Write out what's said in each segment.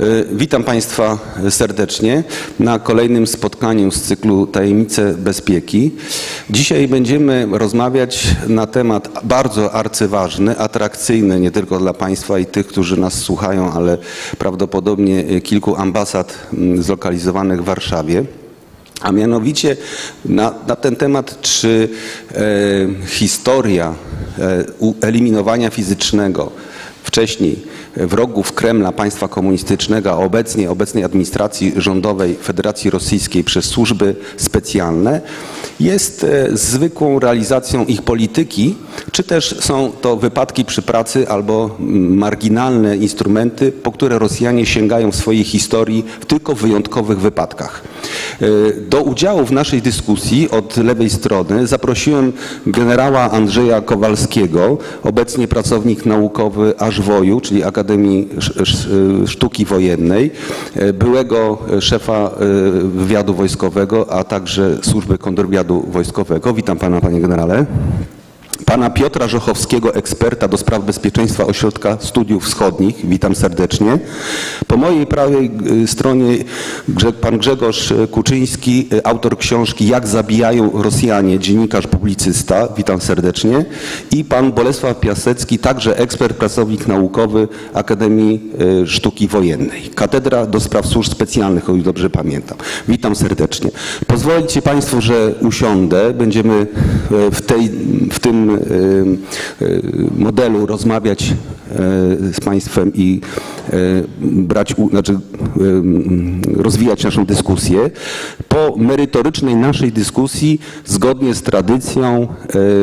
Y, Witam Państwa serdecznie na kolejnym spotkaniu z cyklu Tajemnice Bezpieki. Dzisiaj będziemy rozmawiać na temat bardzo arcyważny, atrakcyjny nie tylko dla Państwa i tych, którzy nas słuchają, ale prawdopodobnie kilku ambasad mm, zlokalizowanych w Warszawie. A mianowicie na, na ten temat, czy e, historia e, eliminowania fizycznego wcześniej wrogów Kremla, państwa komunistycznego, a obecnie obecnej administracji rządowej Federacji Rosyjskiej przez służby specjalne jest e, zwykłą realizacją ich polityki, czy też są to wypadki przy pracy albo mm, marginalne instrumenty, po które Rosjanie sięgają w swojej historii w tylko wyjątkowych wypadkach. E, Do udziału w naszej dyskusji od lewej strony zaprosiłem generała Andrzeja Kowalskiego, obecnie pracownik naukowy AŻWOJ-u, czyli Akademii Sz- Sz- Sztuki Wojennej, e, byłego szefa e, wywiadu wojskowego, a także służby kontrwywiadu wojskowego. Witam pana, panie generale. Pana Piotra Żochowskiego, eksperta do spraw bezpieczeństwa Ośrodka Studiów Wschodnich. Witam serdecznie. Po mojej prawej y, stronie pan Grzegorz y, Kuczyński, y, autor książki Jak zabijają Rosjanie, dziennikarz, publicysta. Witam serdecznie. I pan Bolesław Piasecki, także ekspert, pracownik naukowy Akademii Sztuki Wojennej. Katedra do spraw służb specjalnych, o ile dobrze pamiętam. Witam serdecznie. Pozwolicie Państwo, że usiądę. Będziemy w, tej, w tym modelu rozmawiać e, z Państwem i e, brać, znaczy e, rozwijać naszą dyskusję. Po merytorycznej naszej dyskusji, zgodnie z tradycją,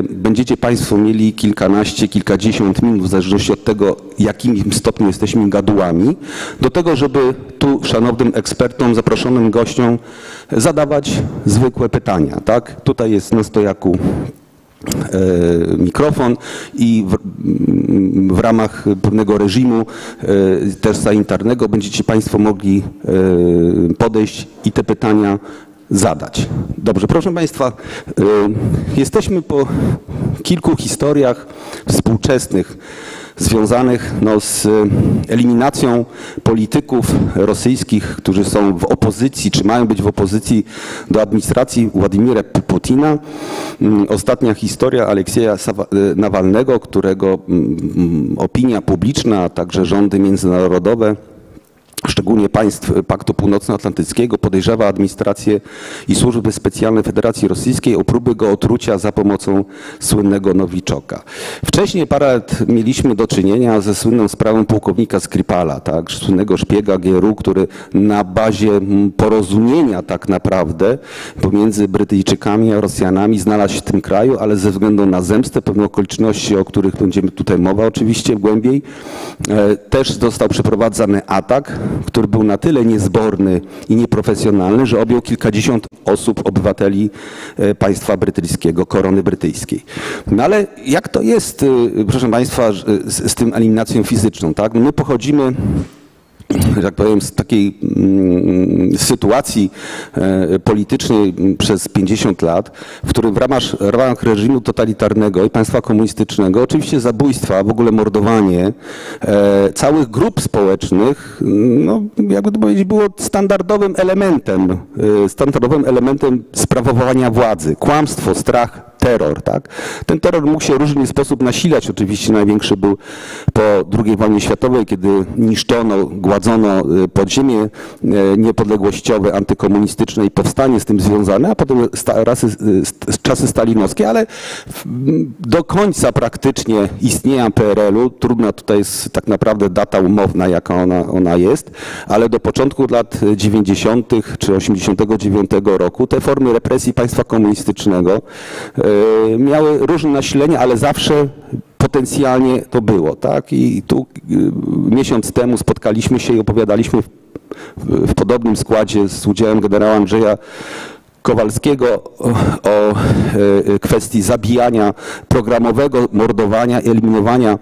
będziecie Państwo mieli kilkanaście, kilkadziesiąt minut, w zależności od tego, jakim stopniu jesteśmy gadułami, do tego, żeby tu szanownym ekspertom, zaproszonym gościom zadawać zwykłe pytania. Tak? Tutaj jest na stojaku mikrofon i w, w ramach pewnego reżimu e, też sanitarnego będziecie Państwo mogli e, podejść i te pytania zadać. Dobrze, proszę Państwa, e, jesteśmy po kilku historiach współczesnych związanych no, z eliminacją polityków rosyjskich, którzy są w opozycji, czy mają być w opozycji do administracji Władimira Putina. Mm, Ostatnia historia Aleksieja e, Nawalnego, którego mm, opinia publiczna, a także rządy międzynarodowe szczególnie państw Paktu Północnoatlantyckiego, podejrzewa administrację i służby specjalne Federacji Rosyjskiej o próby go otrucia za pomocą słynnego Nowiczoka. Wcześniej parę lat mieliśmy do czynienia ze słynną sprawą pułkownika Skripala, tak, słynnego szpiega GRU, który na bazie porozumienia tak naprawdę pomiędzy Brytyjczykami a Rosjanami znalazł się w tym kraju, ale ze względu na zemstę, pewne okoliczności, o których będziemy tutaj mowa oczywiście głębiej, e, też został przeprowadzany atak, który był na tyle niezborny i nieprofesjonalny, że objął kilkadziesiąt osób, obywateli e, państwa brytyjskiego, korony brytyjskiej. No ale jak to jest, e, proszę Państwa, z, z tym eliminacją fizyczną, tak? My pochodzimy że tak powiem, z takiej mm, sytuacji e, politycznej przez 50 lat, w którym w ramach, w ramach reżimu totalitarnego i państwa komunistycznego, oczywiście zabójstwa, w ogóle mordowanie e, całych grup społecznych, no, jakby to powiedzieć, było standardowym elementem, e, standardowym elementem sprawowania władzy. Kłamstwo, strach, terror. Tak? Ten terror mógł się w różny sposób nasilać. Oczywiście największy był po II wojnie światowej, kiedy niszczono, gładzono y, podziemie y, niepodległościowe, antykomunistyczne i powstanie z tym związane, a potem rasy, y, czasy stalinowskie, ale do końca praktycznie istnienia PRL-u, trudna tutaj jest tak naprawdę data umowna, jaka ona, ona jest, ale do początku lat 90. czy 89 roku te formy represji państwa komunistycznego miały różne nasilenia, ale zawsze potencjalnie to było. Tak? I tu y, miesiąc temu spotkaliśmy się i opowiadaliśmy w, w podobnym składzie z udziałem generała Andrzeja Kowalskiego o, e, kwestii zabijania programowego, mordowania, eliminowania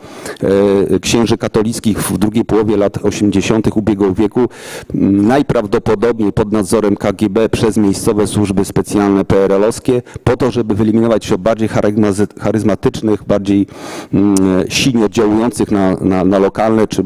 e, księży katolickich w drugiej połowie lat 80. ubiegłego wieku, najprawdopodobniej pod nadzorem KGB przez miejscowe służby specjalne PRL-owskie, po to, żeby wyeliminować się bardziej charyzma- charyzmatycznych, bardziej mm, silnie oddziałujących na, na, na lokalne czy,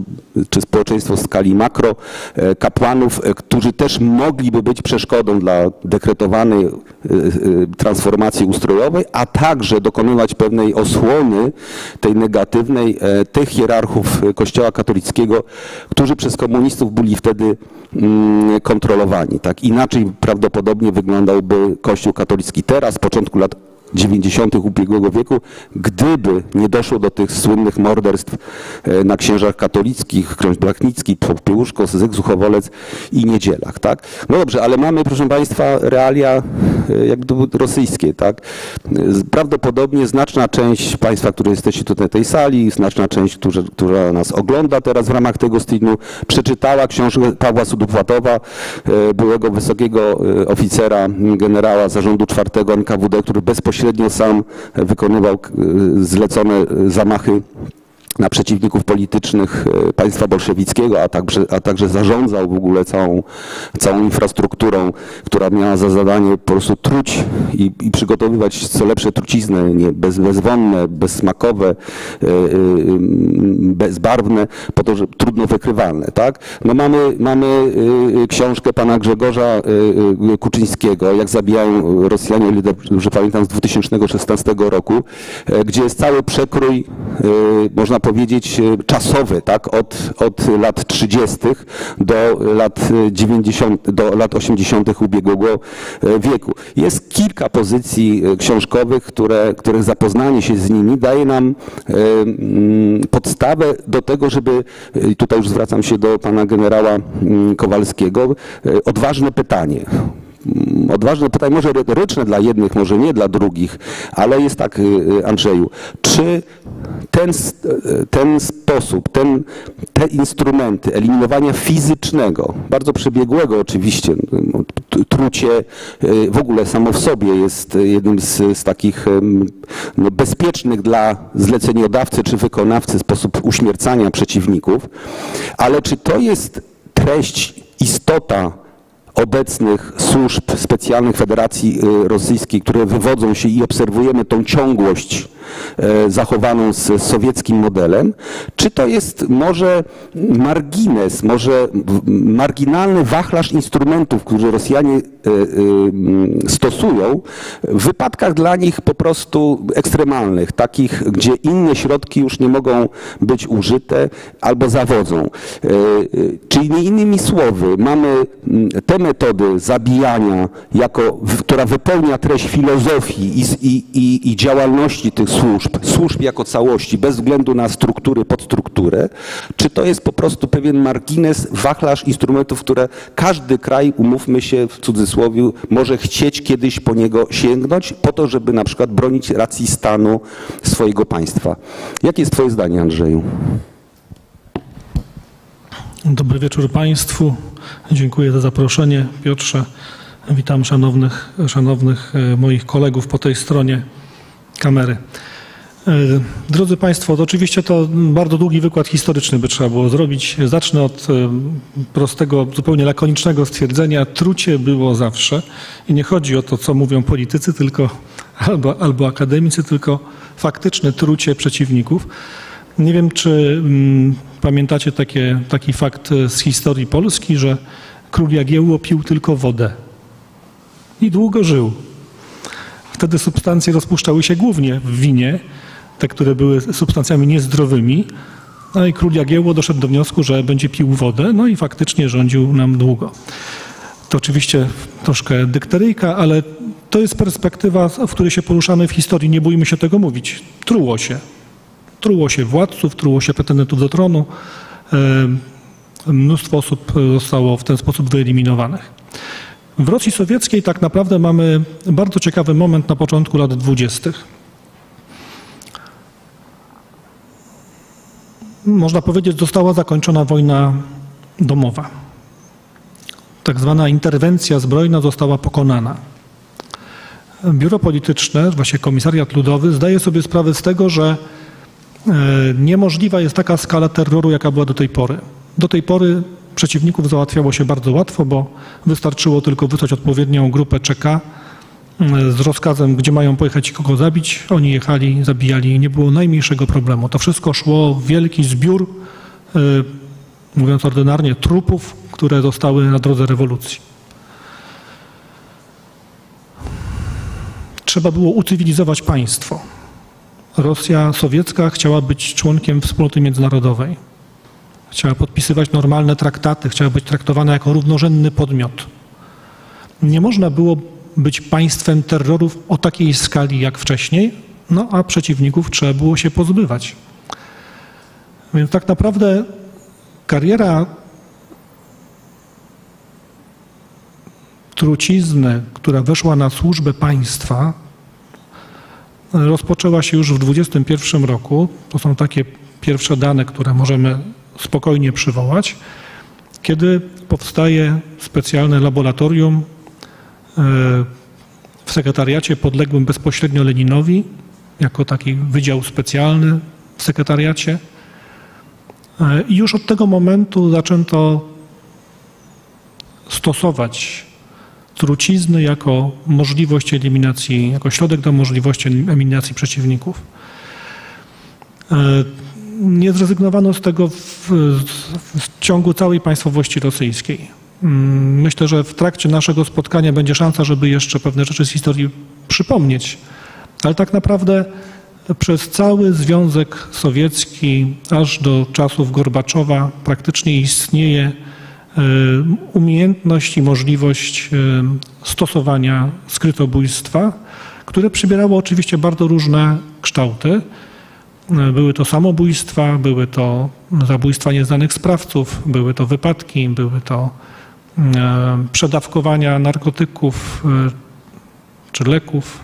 czy społeczeństwo w skali makro e, kapłanów, e, którzy też mogliby być przeszkodą dla dekretowanej e, e, transformacji ustrojowej, a także dokonywać pewnej osłony tej negatywnej e, tych hierarchów e, Kościoła katolickiego, którzy przez komunistów byli wtedy mm, kontrolowani. Tak? Inaczej prawdopodobnie wyglądałby Kościół katolicki teraz, z początku lat 90. ubiegłego wieku, gdyby nie doszło do tych słynnych morderstw e, na księżach katolickich, ksiądz Blachnicki, Popiełuszko, Zygzuchowolec i Niedzielach, tak? No dobrze, ale mamy, proszę Państwa, realia e, jak gdyby rosyjskie, tak? Prawdopodobnie znaczna część Państwa, którzy jesteście tutaj w tej sali, znaczna część, którzy, która nas ogląda teraz w ramach tego streamu, przeczytała książkę Pawła Sudupłatowa, e, byłego wysokiego oficera, generała zarządu czwartego NKWD, który bezpośrednio sam wykonywał e, zlecone e, zamachy na przeciwników politycznych e, państwa bolszewickiego, a także, a także zarządzał w ogóle całą, całą infrastrukturą, która miała za zadanie po prostu truć i, i przygotowywać co lepsze trucizny, nie, bez, bezwonne, bezsmakowe, e, e, bezbarwne, po to, że trudno wykrywalne. Tak? No mamy, mamy książkę pana Grzegorza Kuczyńskiego, jak zabijają Rosjanie, dobrze pamiętam, z 2016 roku, gdzie jest cały przekrój, można powiedzieć, e, czasowy, tak? od, od lat 30. do lat 90., do lat 80. ubiegłego e, wieku. Jest kilka pozycji e, książkowych, które, których zapoznanie się z nimi daje nam e, mm, podstawę do tego, żeby, e, tutaj już zwracam się do pana generała mm, Kowalskiego, e, odważne pytanie. Mm, Odważne pytanie, może retoryczne dla jednych, może nie dla drugich, ale jest tak, y, y, Andrzeju, czy ten, y, ten sposób, ten, te instrumenty eliminowania fizycznego, bardzo przebiegłego oczywiście, no, trucie w ogóle samo w sobie jest jednym z, z takich no, bezpiecznych dla zleceniodawcy czy wykonawcy sposób uśmiercania przeciwników, ale czy to jest treść, istota obecnych służb specjalnych Federacji y, Rosyjskiej, które wywodzą się i obserwujemy tą ciągłość zachowaną z sowieckim modelem, czy to jest może margines, może marginalny wachlarz instrumentów, które Rosjanie e, e, mm, stosują w wypadkach dla nich po prostu ekstremalnych, takich, gdzie inne środki już nie mogą być użyte albo zawodzą. E, e, Czyli innymi słowy, mamy mm, te metody zabijania, jako, która wypełnia treść filozofii i, i, i działalności tych służb, służb jako całości, bez względu na struktury, podstrukturę, czy to jest po prostu pewien margines, wachlarz instrumentów, które każdy kraj, umówmy się w cudzysłowie, może chcieć kiedyś po niego sięgnąć, po to, żeby na przykład bronić racji stanu swojego państwa. Jakie jest Twoje zdanie, Andrzeju? Dobry wieczór Państwu. Dziękuję za zaproszenie. Piotrze, witam szanownych, szanownych e, moich kolegów po tej stronie kamery. E, Drodzy Państwo, to oczywiście to bardzo długi wykład historyczny by trzeba było zrobić. Zacznę od e, prostego, zupełnie lakonicznego stwierdzenia. Trucie było zawsze. I nie chodzi o to, co mówią politycy, tylko albo, albo akademicy, tylko faktyczne trucie przeciwników. Nie wiem, czy mm, pamiętacie takie, taki fakt e, z historii Polski, że król Jagiełło pił tylko wodę i długo żył. Wtedy substancje rozpuszczały się głównie w winie, te, które były substancjami niezdrowymi. No i król Jagiełło doszedł do wniosku, że będzie pił wodę, no i faktycznie rządził nam długo. To oczywiście troszkę dykteryjka, ale to jest perspektywa, w której się poruszamy w historii. Nie bójmy się tego mówić. Truło się. Truło się władców, truło się pretendentów do tronu. E, Mnóstwo osób zostało w ten sposób wyeliminowanych. W Rosji Sowieckiej tak naprawdę mamy bardzo ciekawy moment na początku lat dwudziestych. Można powiedzieć, została zakończona wojna domowa. Tak zwana interwencja zbrojna została pokonana. biuro polityczne, właśnie komisariat ludowy, zdaje sobie sprawę z tego, że e, niemożliwa jest taka skala terroru, jaka była do tej pory. Do tej pory przeciwników załatwiało się bardzo łatwo, bo wystarczyło tylko wysłać odpowiednią grupę czeka z rozkazem, gdzie mają pojechać i kogo zabić. Oni jechali, zabijali nie było najmniejszego problemu. To wszystko szło w wielki zbiór, e, mówiąc ordynarnie, trupów, które zostały na drodze rewolucji. Trzeba było ucywilizować państwo. Rosja sowiecka chciała być członkiem wspólnoty międzynarodowej. Chciała podpisywać normalne traktaty, chciała być traktowana jako równorzędny podmiot. Nie można było być państwem terrorów o takiej skali jak wcześniej, no a przeciwników trzeba było się pozbywać. Więc tak naprawdę kariera trucizny, która weszła na służbę państwa, rozpoczęła się już w 2021 roku. To są takie pierwsze dane, które możemy spokojnie przywołać, kiedy powstaje specjalne laboratorium w sekretariacie podległym bezpośrednio Leninowi, jako taki wydział specjalny w sekretariacie. E, I już od tego momentu zaczęto stosować trucizny jako możliwość eliminacji, jako środek do możliwości eliminacji przeciwników. E, Nie zrezygnowano z tego w, w ciągu całej państwowości rosyjskiej. Mm, Myślę, że w trakcie naszego spotkania będzie szansa, żeby jeszcze pewne rzeczy z historii przypomnieć, ale tak naprawdę przez cały Związek Sowiecki, aż do czasów Gorbaczowa, praktycznie istnieje e, umiejętność i możliwość e, stosowania skrytobójstwa, które przybierało oczywiście bardzo różne kształty. E, Były to samobójstwa, były to zabójstwa nieznanych sprawców, były to wypadki, były to przedawkowania narkotyków e, czy leków.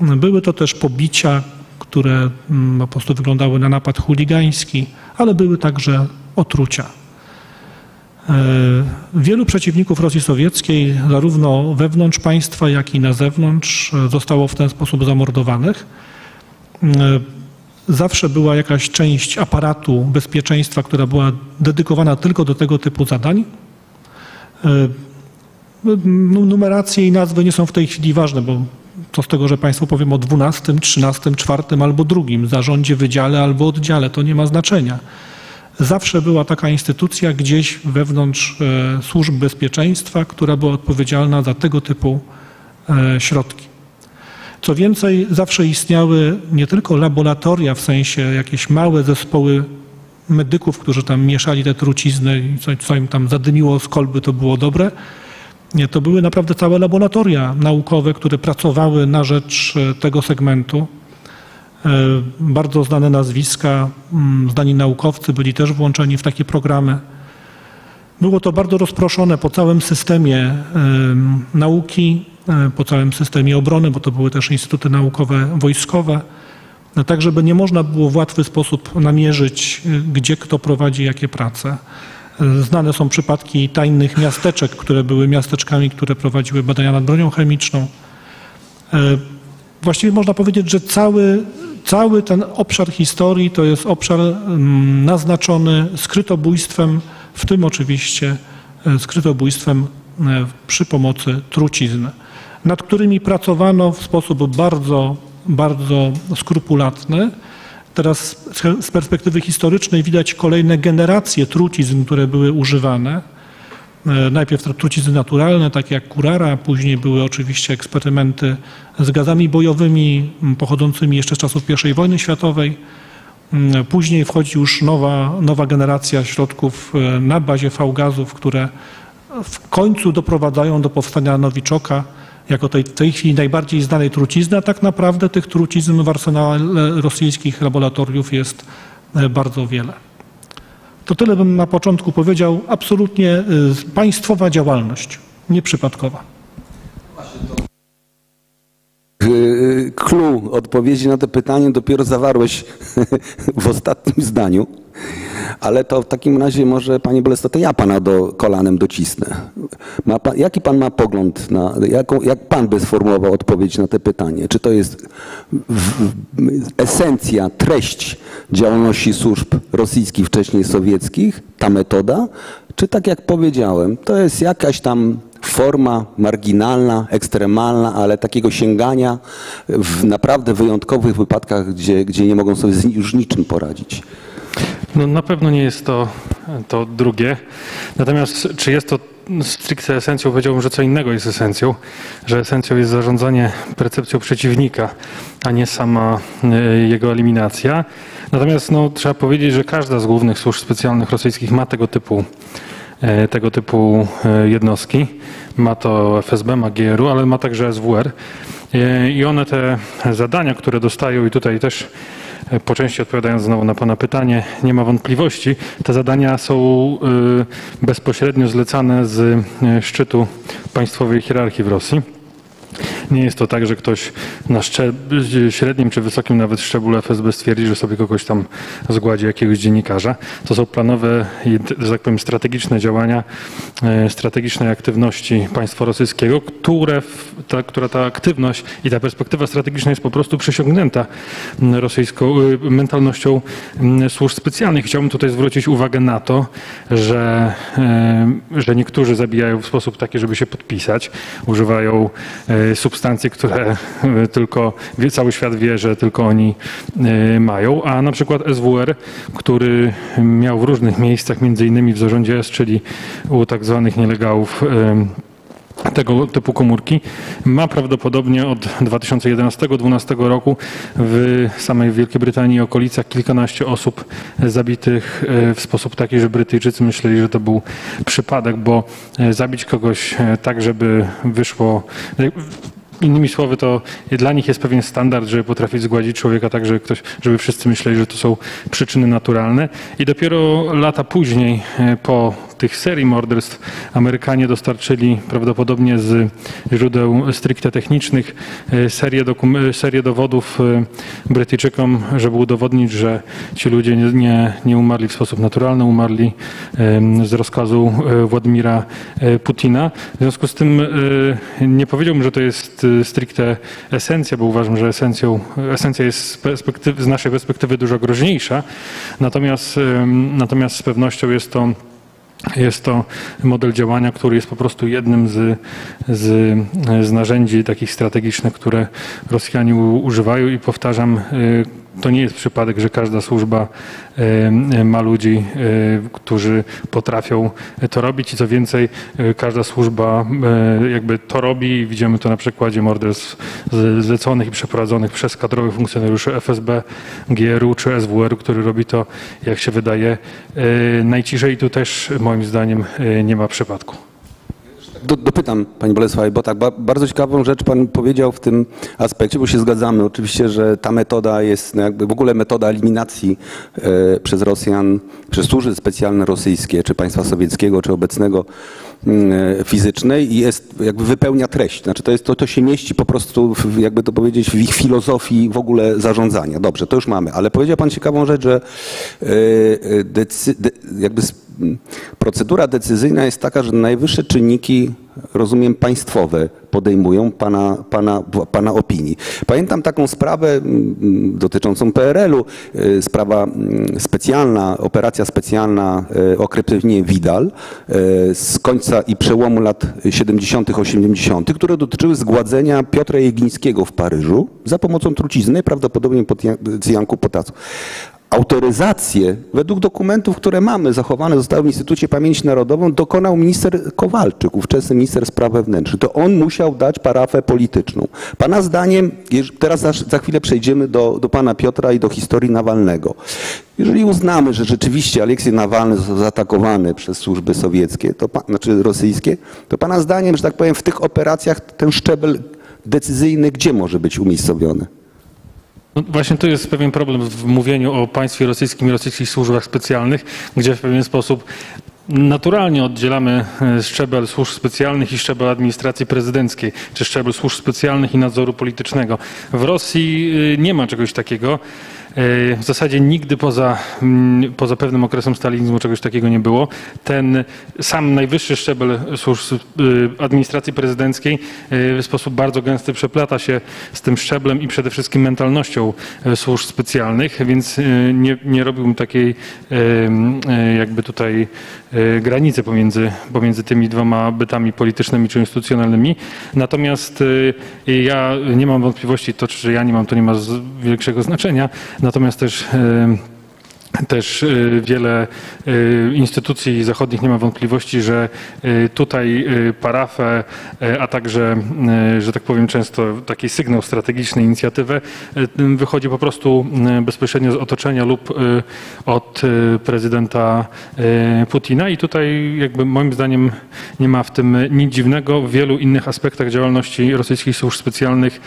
Były to też pobicia, które mm, po prostu wyglądały na napad chuligański, ale były także otrucia. E, Wielu przeciwników Rosji Sowieckiej, zarówno wewnątrz państwa, jak i na zewnątrz, e, zostało w ten sposób zamordowanych. E, Zawsze była jakaś część aparatu bezpieczeństwa, która była dedykowana tylko do tego typu zadań. E, nu- Numeracje i nazwy nie są w tej chwili ważne, bo co z tego, że Państwu powiem o 12, 13, 4 albo drugim zarządzie, wydziale albo oddziale, to nie ma znaczenia. Zawsze była taka instytucja gdzieś wewnątrz e, służb bezpieczeństwa, która była odpowiedzialna za tego typu e, środki. Co więcej, zawsze istniały nie tylko laboratoria, w sensie jakieś małe zespoły medyków, którzy tam mieszali te trucizny i co, co im tam zadymiło z kolby, to było dobre. Nie, to były naprawdę całe laboratoria naukowe, które pracowały na rzecz e, tego segmentu. E, Bardzo znane nazwiska, mm, znani naukowcy byli też włączeni w takie programy. Było to bardzo rozproszone po całym systemie em, nauki, e, po całym systemie obrony, bo to były też instytuty naukowe wojskowe, no tak żeby nie można było w łatwy sposób namierzyć, e, gdzie kto prowadzi jakie prace. E, Znane są przypadki tajnych miasteczek, które były miasteczkami, które prowadziły badania nad bronią chemiczną. E, Właściwie można powiedzieć, że cały, cały ten obszar historii to jest obszar mm, naznaczony skrytobójstwem, w tym oczywiście skrytobójstwem przy pomocy trucizny, nad którymi pracowano w sposób bardzo, bardzo skrupulatny. Teraz z- perspektywy historycznej widać kolejne generacje trucizn, które były używane. E, Najpierw trucizny naturalne, takie jak kurara, później były oczywiście eksperymenty z gazami bojowymi pochodzącymi jeszcze z czasów I wojny światowej. Później wchodzi już nowa, nowa generacja środków e, na bazie V-gazów, które w końcu doprowadzają do powstania nowiczoka jako tej, tej chwili najbardziej znanej trucizny, a tak naprawdę tych trucizn w arsenale rosyjskich laboratoriów jest e, bardzo wiele. To tyle bym na początku powiedział. Absolutnie y, państwowa działalność, nieprzypadkowa. Yy, Clue odpowiedzi na to pytanie dopiero zawarłeś w ostatnim zdaniu. Ale to w takim razie może, panie Bolesto, to ja pana do kolanem docisnę. Pan, jaki pan ma pogląd na, jaką, jak pan by sformułował odpowiedź na te pytanie? Czy to jest w, esencja, treść działalności służb rosyjskich, wcześniej sowieckich, ta metoda? Czy tak jak powiedziałem, to jest jakaś tam forma marginalna, ekstremalna, ale takiego sięgania w naprawdę wyjątkowych wypadkach, gdzie, gdzie nie mogą sobie już niczym poradzić? No, na pewno nie jest to, to drugie. Natomiast czy jest to stricte esencją? Powiedziałbym, że co innego jest esencją, że esencją jest zarządzanie percepcją przeciwnika, a nie sama e, jego eliminacja. Natomiast no, trzeba powiedzieć, że każda z głównych służb specjalnych rosyjskich ma tego typu tego typu e, jednostki. Ma to FSB, ma GRU, ale ma także SWR. I one te zadania, które dostają i tutaj też po części odpowiadając znowu na Pana pytanie, nie ma wątpliwości. Te zadania są bezpośrednio zlecane z szczytu państwowej hierarchii w Rosji. Nie jest to tak, że ktoś na średnim czy wysokim nawet szczeblu FSB stwierdzi, że sobie kogoś tam zgładzi jakiegoś dziennikarza. To są planowe że tak powiem, strategiczne działania, e, strategicznej aktywności państwa rosyjskiego, które, ta, która ta aktywność i ta perspektywa strategiczna jest po prostu przesiągnięta rosyjską e, mentalnością służb specjalnych. Chciałbym tutaj zwrócić uwagę na to, że, e, że niektórzy zabijają w sposób taki, żeby się podpisać, używają substancje, które tylko cały świat wie, że tylko oni e, mają, a na przykład SWR, który miał w różnych miejscach, między innymi w zarządzie S, czyli u tak zwanych nielegalów tego typu komórki. Ma prawdopodobnie od 2011-2012 roku w samej Wielkiej Brytanii okolicach kilkanaście osób zabitych e, w sposób taki, że Brytyjczycy myśleli, że to był przypadek, bo zabić kogoś tak, żeby wyszło Innymi słowy, to dla nich jest pewien standard, żeby potrafić zgładzić człowieka tak, żeby, ktoś, żeby wszyscy myśleli, że to są przyczyny naturalne. I dopiero lata później, e, po tych serii morderstw, Amerykanie dostarczyli prawdopodobnie z źródeł stricte technicznych e, serię, serię dowodów e, Brytyjczykom, żeby udowodnić, że ci ludzie nie, nie, nie umarli w sposób naturalny, umarli z rozkazu Władimira Putina. W związku z tym nie powiedziałbym, że to jest stricte esencja, bo uważam, że esencją, esencja jest z, z naszej perspektywy dużo groźniejsza. Natomiast, natomiast z pewnością jest to jest to model działania, który jest po prostu jednym z, z, z narzędzi takich strategicznych, które Rosjanie używają i powtarzam, y, to nie jest przypadek, że każda służba ma ludzi, którzy potrafią to robić i co więcej, każda służba jakby to robi. Widzimy to na przykładzie morderstw zleconych i przeprowadzonych przez kadrowych funkcjonariuszy FSB, GRU czy SWR, który robi to, jak się wydaje, najciszej. I tu też moim zdaniem nie ma przypadku do, dopytam Pani Bolesławie, bo tak, ba, bardzo ciekawą rzecz Pan powiedział w tym aspekcie, bo się zgadzamy oczywiście, że ta metoda jest no jakby w ogóle metoda eliminacji e, przez Rosjan, przez służby specjalne rosyjskie, czy państwa sowieckiego, czy obecnego fizycznej i jest, jakby wypełnia treść. Znaczy to, jest, to, to się mieści po prostu, w, jakby to powiedzieć, w ich filozofii w ogóle zarządzania. Dobrze, to już mamy, ale powiedział Pan ciekawą rzecz, że e, e decy, de, jakby procedura decyzyjna jest taka, że najwyższe czynniki, rozumiem, państwowe podejmują pana, pana, pana opinii. Pamiętam taką sprawę mm, dotyczącą PRL-u, y, sprawa mm, specjalna, operacja specjalna y, o Widal y, z końca i przełomu lat 70., 80., które dotyczyły zgładzenia Piotra Jeglińskiego w Paryżu za pomocą trucizny, prawdopodobnie pod Janku Potasu. Autoryzację według dokumentów, które mamy, zachowane zostały w Instytucie Pamięci Narodową, dokonał minister Kowalczyk, ówczesny minister spraw wewnętrznych. To on musiał dać parafę polityczną. Pana zdaniem, teraz za chwilę przejdziemy do, do pana Piotra i do historii Nawalnego. Jeżeli uznamy, że rzeczywiście Aleksiej Nawalny został zaatakowany przez służby sowieckie, to, znaczy rosyjskie, to pana zdaniem, że tak powiem, w tych operacjach ten szczebel decyzyjny gdzie może być umiejscowiony? No właśnie tu jest pewien problem w mówieniu o państwie rosyjskim i rosyjskich służbach specjalnych, gdzie w pewien sposób Naturalnie oddzielamy e, szczebel służb specjalnych i szczebel administracji prezydenckiej, czy szczebel służb specjalnych i nadzoru politycznego. W Rosji e, nie ma czegoś takiego. E, W zasadzie nigdy poza, mm, poza pewnym okresem stalinizmu czegoś takiego nie było. Ten sam najwyższy szczebel służb y, administracji prezydenckiej y, w sposób bardzo gęsty przeplata się z tym szczeblem i przede wszystkim mentalnością służb specjalnych, więc nie, nie robiłbym takiej jakby tutaj granicy pomiędzy, pomiędzy tymi dwoma bytami politycznymi czy instytucjonalnymi. Natomiast ja nie mam wątpliwości, to czy ja nie mam, to nie ma większego znaczenia. Natomiast też też y, wiele y, instytucji zachodnich nie ma wątpliwości, że y, tutaj parafę, a także, że tak powiem, często taki sygnał strategiczny, inicjatywę wychodzi po prostu bezpośrednio z otoczenia lub od prezydenta Putina i tutaj jakby moim zdaniem nie ma w tym nic dziwnego. W wielu innych aspektach działalności rosyjskich służb specjalnych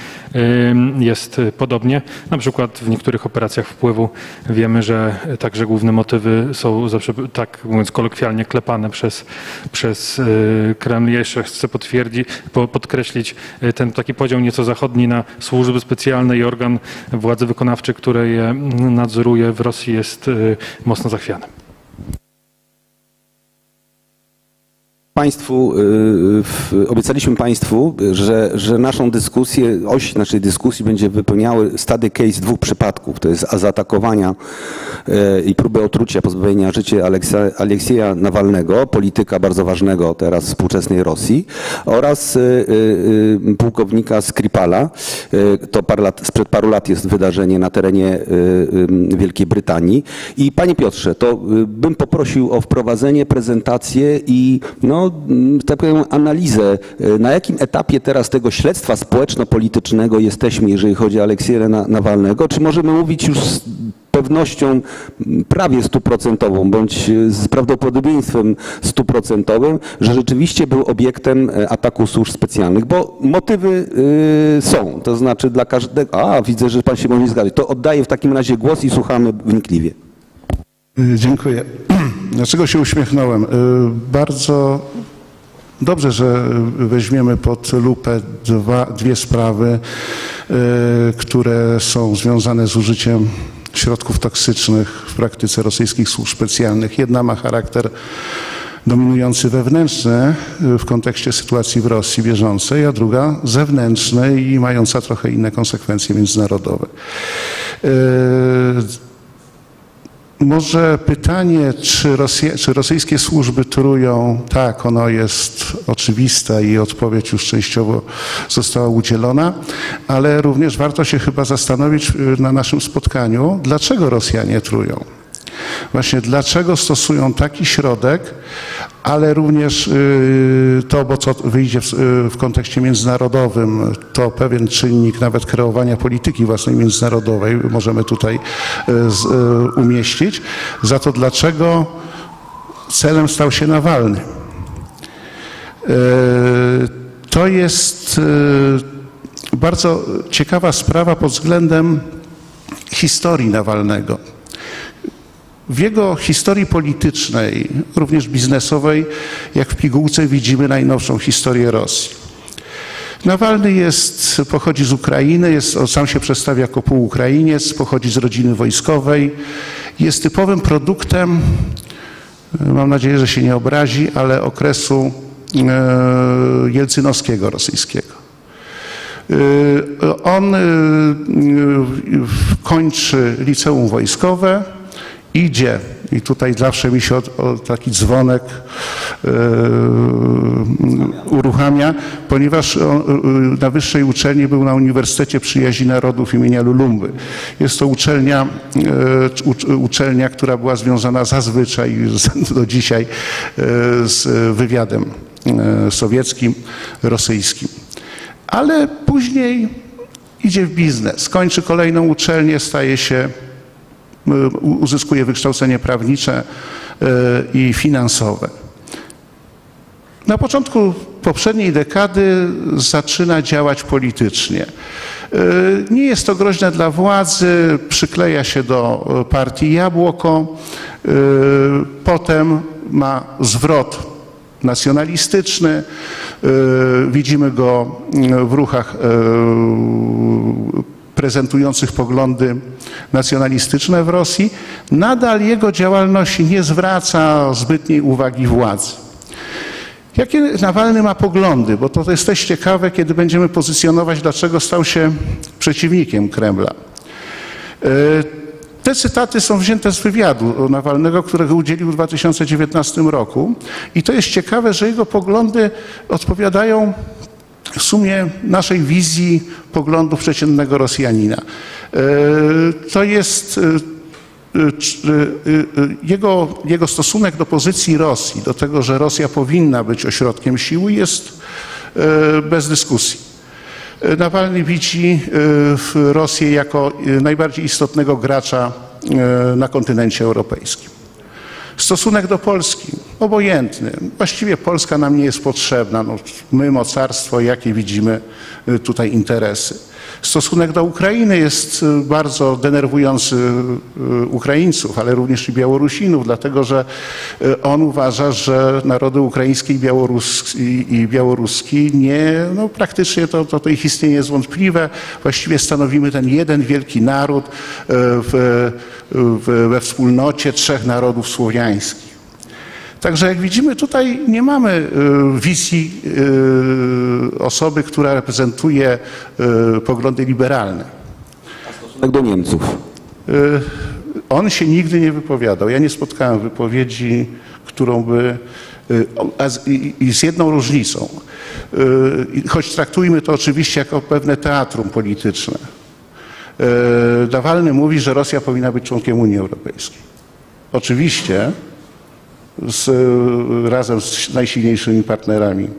jest podobnie. Na przykład w niektórych operacjach wpływu wiemy, że także główne motywy są zawsze, tak mówiąc kolokwialnie, klepane przez, przez y, Kreml. Ja jeszcze chcę potwierdzić, po- podkreślić y, ten taki podział nieco zachodni na służby specjalne i organ władzy wykonawczej, który je nadzoruje w Rosji jest y, mocno zachwiany. Państwu, y, obiecaliśmy Państwu, że, że naszą dyskusję, oś naszej dyskusji będzie wypełniały stady case dwóch przypadków. To jest zaatakowania y, i próby otrucia, pozbawienia życia Aleksieja Nawalnego, polityka bardzo ważnego teraz współczesnej Rosji oraz y, pułkownika Skripala. To parę lat, sprzed paru lat jest wydarzenie na terenie Wielkiej Brytanii. I Panie Piotrze, to bym poprosił o wprowadzenie, prezentację i no, mm, tak powiem, analizę, y, na jakim etapie teraz tego śledztwa społeczno-politycznego jesteśmy, jeżeli chodzi o Aleksieja Na- Nawalnego. Czy możemy mówić już z pewnością mm, prawie stuprocentową, bądź y, z prawdopodobieństwem stuprocentowym, że rzeczywiście był obiektem e, ataku służb specjalnych, bo motywy y, są, to znaczy dla każdego, a widzę, że pan się może nie zgadza, to oddaję w takim razie głos i słuchamy wnikliwie. Y, Dziękuję. Dlaczego się uśmiechnąłem? Y, Bardzo dobrze, że weźmiemy pod lupę dwa, dwie sprawy, y, które są związane z użyciem środków toksycznych w praktyce rosyjskich służb specjalnych. Jedna ma charakter dominujący wewnętrzny y, w kontekście sytuacji w Rosji bieżącej, a druga zewnętrzny i mająca trochę inne konsekwencje międzynarodowe. Może pytanie, czy, Rosja, czy rosyjskie służby trują? Tak, ono jest oczywiste i odpowiedź już częściowo została udzielona, ale również warto się chyba zastanowić y, na naszym spotkaniu, dlaczego Rosjanie trują. Właśnie dlaczego stosują taki środek, ale również y, to, bo co wyjdzie w, y, w kontekście międzynarodowym, to pewien czynnik nawet kreowania polityki własnej międzynarodowej możemy tutaj y, umieścić. Za to dlaczego celem stał się Nawalny. To jest bardzo ciekawa sprawa pod względem historii Nawalnego. W jego historii politycznej, również biznesowej, jak w pigułce widzimy najnowszą historię Rosji. Nawalny jest, pochodzi z Ukrainy, jest, sam się przedstawia jako półukrainiec, pochodzi z rodziny wojskowej. Jest typowym produktem, mam nadzieję, że się nie obrazi, ale okresu e, jelcynowskiego rosyjskiego. Y, On kończy liceum wojskowe, idzie. I tutaj zawsze mi się taki dzwonek y, uruchamia, ponieważ on, y, na wyższej uczelni był na Uniwersytecie Przyjaźni Narodów imienia Lulumby. Jest to uczelnia, y, ucz- uczelnia, która była związana zazwyczaj z- do dzisiaj z wywiadem sowieckim, rosyjskim. Ale później idzie w biznes, kończy kolejną uczelnię, staje się, uzyskuje wykształcenie prawnicze y, i finansowe. Na początku poprzedniej dekady zaczyna działać politycznie. Y, Nie jest to groźne dla władzy, przykleja się do y, partii Jabłoko, y, potem ma zwrot nacjonalistyczny. Y, Widzimy go w ruchach y, prezentujących poglądy nacjonalistyczne w Rosji. Nadal jego działalność nie zwraca zbytniej uwagi władzy. Jakie Nawalny ma poglądy? Bo to jest też ciekawe, kiedy będziemy pozycjonować, dlaczego stał się przeciwnikiem Kremla. E, Te cytaty są wzięte z wywiadu Nawalnego, którego udzielił w 2019 roku. I to jest ciekawe, że jego poglądy odpowiadają w sumie naszej wizji poglądów przeciętnego Rosjanina. E, To jest e, e, jego, jego stosunek do pozycji Rosji, do tego, że Rosja powinna być ośrodkiem siły, jest bez dyskusji. Nawalny widzi Rosję jako najbardziej istotnego gracza na kontynencie europejskim. Stosunek do Polski obojętny. Właściwie Polska nam nie jest potrzebna. No, my, mocarstwo, jakie widzimy y, tutaj interesy. Stosunek do Ukrainy jest y, bardzo denerwujący y, Ukraińców, ale również i Białorusinów, dlatego że y, on uważa, że narody ukraiński i białoruski, i białoruski nie, no praktycznie to, to, to ich istnienie jest wątpliwe. Właściwie stanowimy ten jeden wielki naród w, w, we wspólnocie trzech narodów słowiańskich. Także jak widzimy tutaj nie mamy y, wizji y, osoby, która reprezentuje y, poglądy liberalne. Stosunek do Niemców. On się nigdy nie wypowiadał. Ja nie spotkałem wypowiedzi, którą by. a i, z jedną różnicą. Choć traktujmy to oczywiście jako pewne teatrum polityczne. Y, Nawalny mówi, że Rosja powinna być członkiem Unii Europejskiej. Oczywiście z, razem z najsilniejszymi partnerami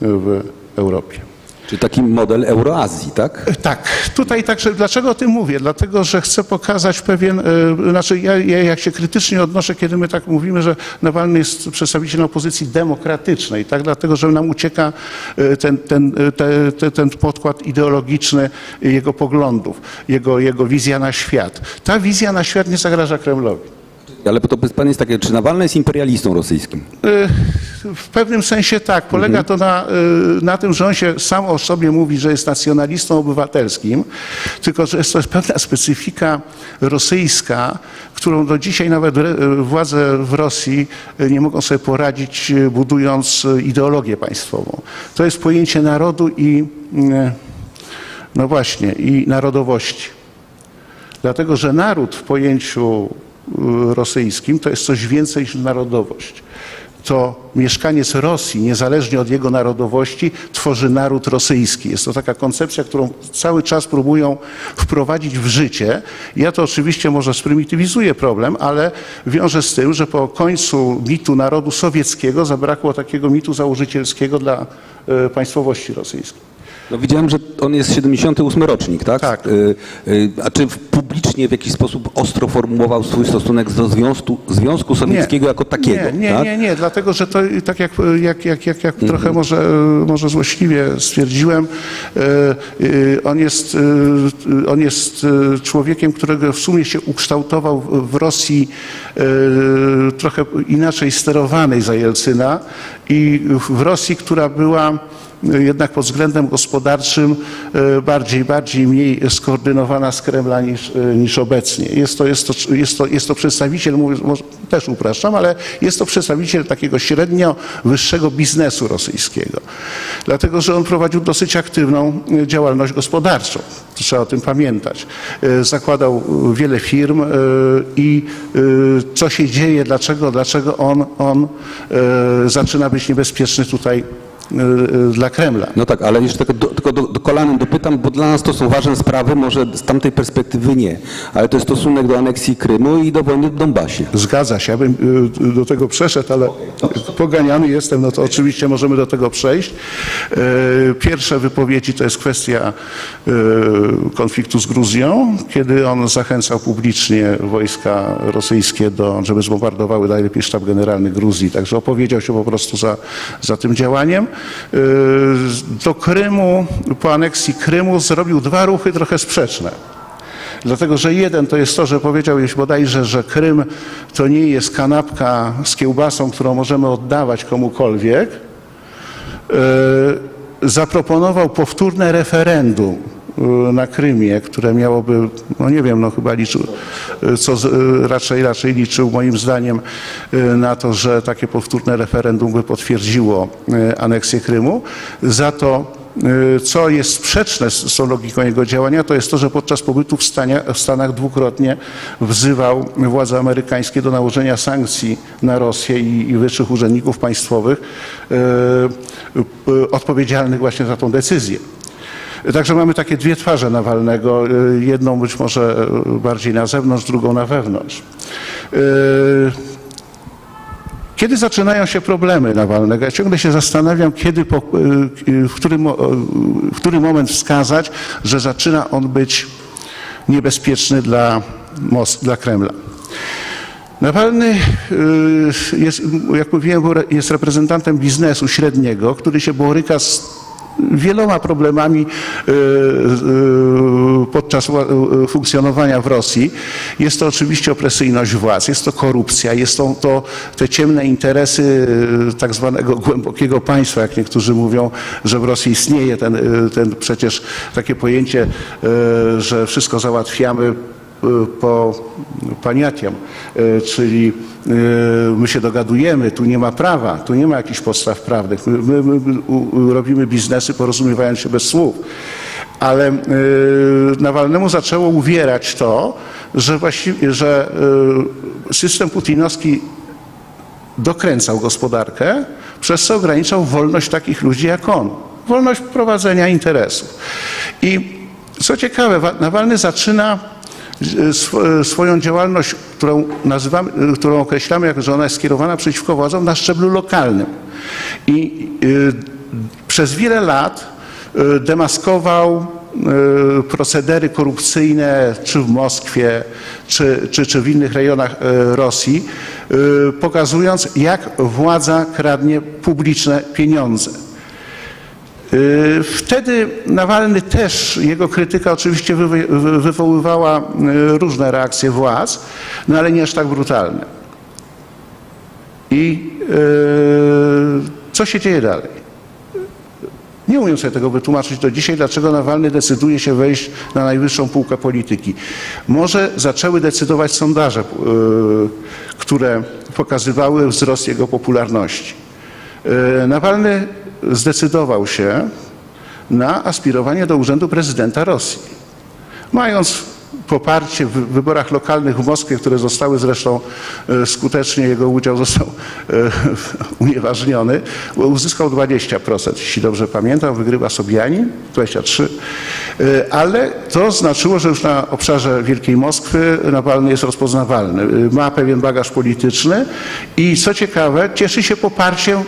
w Europie. Czyli taki model Euroazji, tak? Tak, tutaj także, dlaczego o tym mówię? Dlatego, że chcę pokazać pewien, e, znaczy ja, ja jak się krytycznie odnoszę, kiedy my tak mówimy, że Nawalny jest przedstawicielem opozycji demokratycznej, tak? Dlatego, że nam ucieka e, ten, ten, e, te, te, ten podkład ideologiczny jego poglądów, jego, jego wizja na świat. Ta wizja na świat nie zagraża Kremlowi. Ale to pytanie jest takie, czy Nawalny jest imperialistą rosyjskim? Y, W pewnym sensie tak. Polega to na, y, na tym, że on się sam o sobie mówi, że jest nacjonalistą obywatelskim, tylko że jest to pewna specyfika rosyjska, którą do dzisiaj nawet władze w Rosji y, nie mogą sobie poradzić, budując ideologię państwową. To jest pojęcie narodu i, no właśnie, i narodowości. Dlatego, że naród w pojęciu rosyjskim to jest coś więcej niż narodowość. To mieszkaniec Rosji, niezależnie od jego narodowości, tworzy naród rosyjski. Jest to taka koncepcja, którą cały czas próbują wprowadzić w życie. Ja to oczywiście może sprymitywizuję problem, ale wiąże z tym, że po końcu mitu narodu sowieckiego zabrakło takiego mitu założycielskiego dla y, państwowości rosyjskiej. No widziałem, że on jest 78 rocznik, tak? Tak. Y, y, A czy publicznie w jakiś sposób ostro formułował swój stosunek do Związku, Związku Sowieckiego jako takiego? Nie, nie, tak? nie, nie, dlatego że to tak jak, jak, jak, jak, jak Mhm. trochę może, może złośliwie stwierdziłem, on jest, on jest człowiekiem, którego w sumie się ukształtował w- Rosji trochę inaczej sterowanej za Jelcyna i w Rosji, która była jednak pod względem gospodarczym e, bardziej, bardziej mniej skoordynowana z Kremla niż, e, niż obecnie. Jest to, jest, to, jest, to, jest to przedstawiciel, mówię, też upraszczam, ale jest to przedstawiciel takiego średnio wyższego biznesu rosyjskiego. Dlatego, że on prowadził dosyć aktywną e, działalność gospodarczą. Trzeba o tym pamiętać. Zakładał wiele firm i co się dzieje, dlaczego, dlaczego on, on zaczyna być niebezpieczny tutaj dla Kremla. No tak, ale jeszcze tylko, do, tylko do, do kolanem dopytam, bo dla nas to są ważne sprawy, może z tamtej perspektywy nie, ale to jest stosunek do aneksji Krymu i do wojny w Donbasie. Zgadza się, ja bym y, do tego przeszedł, ale poganiany jestem, no to oczywiście możemy do tego przejść. Pierwsze wypowiedzi to jest kwestia konfliktu z Gruzją, kiedy on zachęcał publicznie wojska rosyjskie, do, żeby zbombardowały najlepiej sztab generalny Gruzji, także opowiedział się po prostu za, za tym działaniem. E, Do Krymu, po aneksji Krymu zrobił dwa ruchy trochę sprzeczne. Dlatego, że jeden to jest to, że powiedziałeś bodajże, że Krym to nie jest kanapka z kiełbasą, którą możemy oddawać komukolwiek. Yy, zaproponował powtórne referendum na Krymie, które miałoby, no nie wiem, no chyba liczył, yy, co yy, raczej, raczej liczył moim zdaniem na to, że takie powtórne referendum by potwierdziło aneksję Krymu. Za to co jest sprzeczne z, z logiką jego działania, to jest to, że podczas pobytu w, w Stanach dwukrotnie wzywał władze amerykańskie do nałożenia sankcji na Rosję i, i wyższych urzędników państwowych odpowiedzialnych właśnie za tą decyzję. Także mamy takie dwie twarze Nawalnego, yy, jedną być może yy, bardziej na zewnątrz, drugą na wewnątrz. Yy, Kiedy zaczynają się problemy Nawalnego? Ja ciągle się zastanawiam, kiedy, w, którym, w który moment wskazać, że zaczyna on być niebezpieczny dla, dla Kremla. Nawalny jest, jak mówiłem, jest reprezentantem biznesu średniego, który się boryka z wieloma problemami yy, yy, podczas yy, funkcjonowania w Rosji. Jest to oczywiście opresyjność władz, jest to korupcja, jest to, to te ciemne interesy tak zwanego głębokiego państwa, jak niektórzy mówią, że w Rosji istnieje ten, ten przecież takie pojęcie, że wszystko załatwiamy po paniatiam, y, czyli y, my się dogadujemy, tu nie ma prawa, tu nie ma jakichś podstaw prawnych. My, my, my robimy biznesy porozumiewając się bez słów. Ale y, Nawalnemu zaczęło uwierać to, że, właściwie, że y, system putinowski dokręcał gospodarkę, przez co ograniczał wolność takich ludzi jak on. Wolność prowadzenia interesów. I co ciekawe, Wa- Nawalny zaczyna swoją działalność, którą nazywamy, e, którą określamy jako, że ona jest skierowana przeciwko władzom na szczeblu lokalnym. I e, przez wiele lat e, demaskował e, procedery korupcyjne, czy w Moskwie, czy, czy, czy w innych rejonach e, Rosji, e, pokazując, jak władza kradnie publiczne pieniądze. Y, Wtedy Nawalny też, jego krytyka oczywiście wywo- wy- wywoływała y, różne reakcje władz, no ale nie aż tak brutalne. I y, co się dzieje dalej? Nie umiem sobie tego wytłumaczyć do dzisiaj, dlaczego Nawalny decyduje się wejść na najwyższą półkę polityki. Może zaczęły decydować sondaże, które pokazywały wzrost jego popularności. Nawalny zdecydował się na aspirowanie do urzędu prezydenta Rosji. Mając poparcie w wyborach lokalnych w Moskwie, które zostały zresztą e, skutecznie, jego udział został e, unieważniony, uzyskał 20%, jeśli dobrze pamiętam, wygrywa Sobianin, 23%, E, ale to znaczyło, że już na obszarze Wielkiej Moskwy Nawalny jest rozpoznawalny, ma pewien bagaż polityczny i co ciekawe, cieszy się poparciem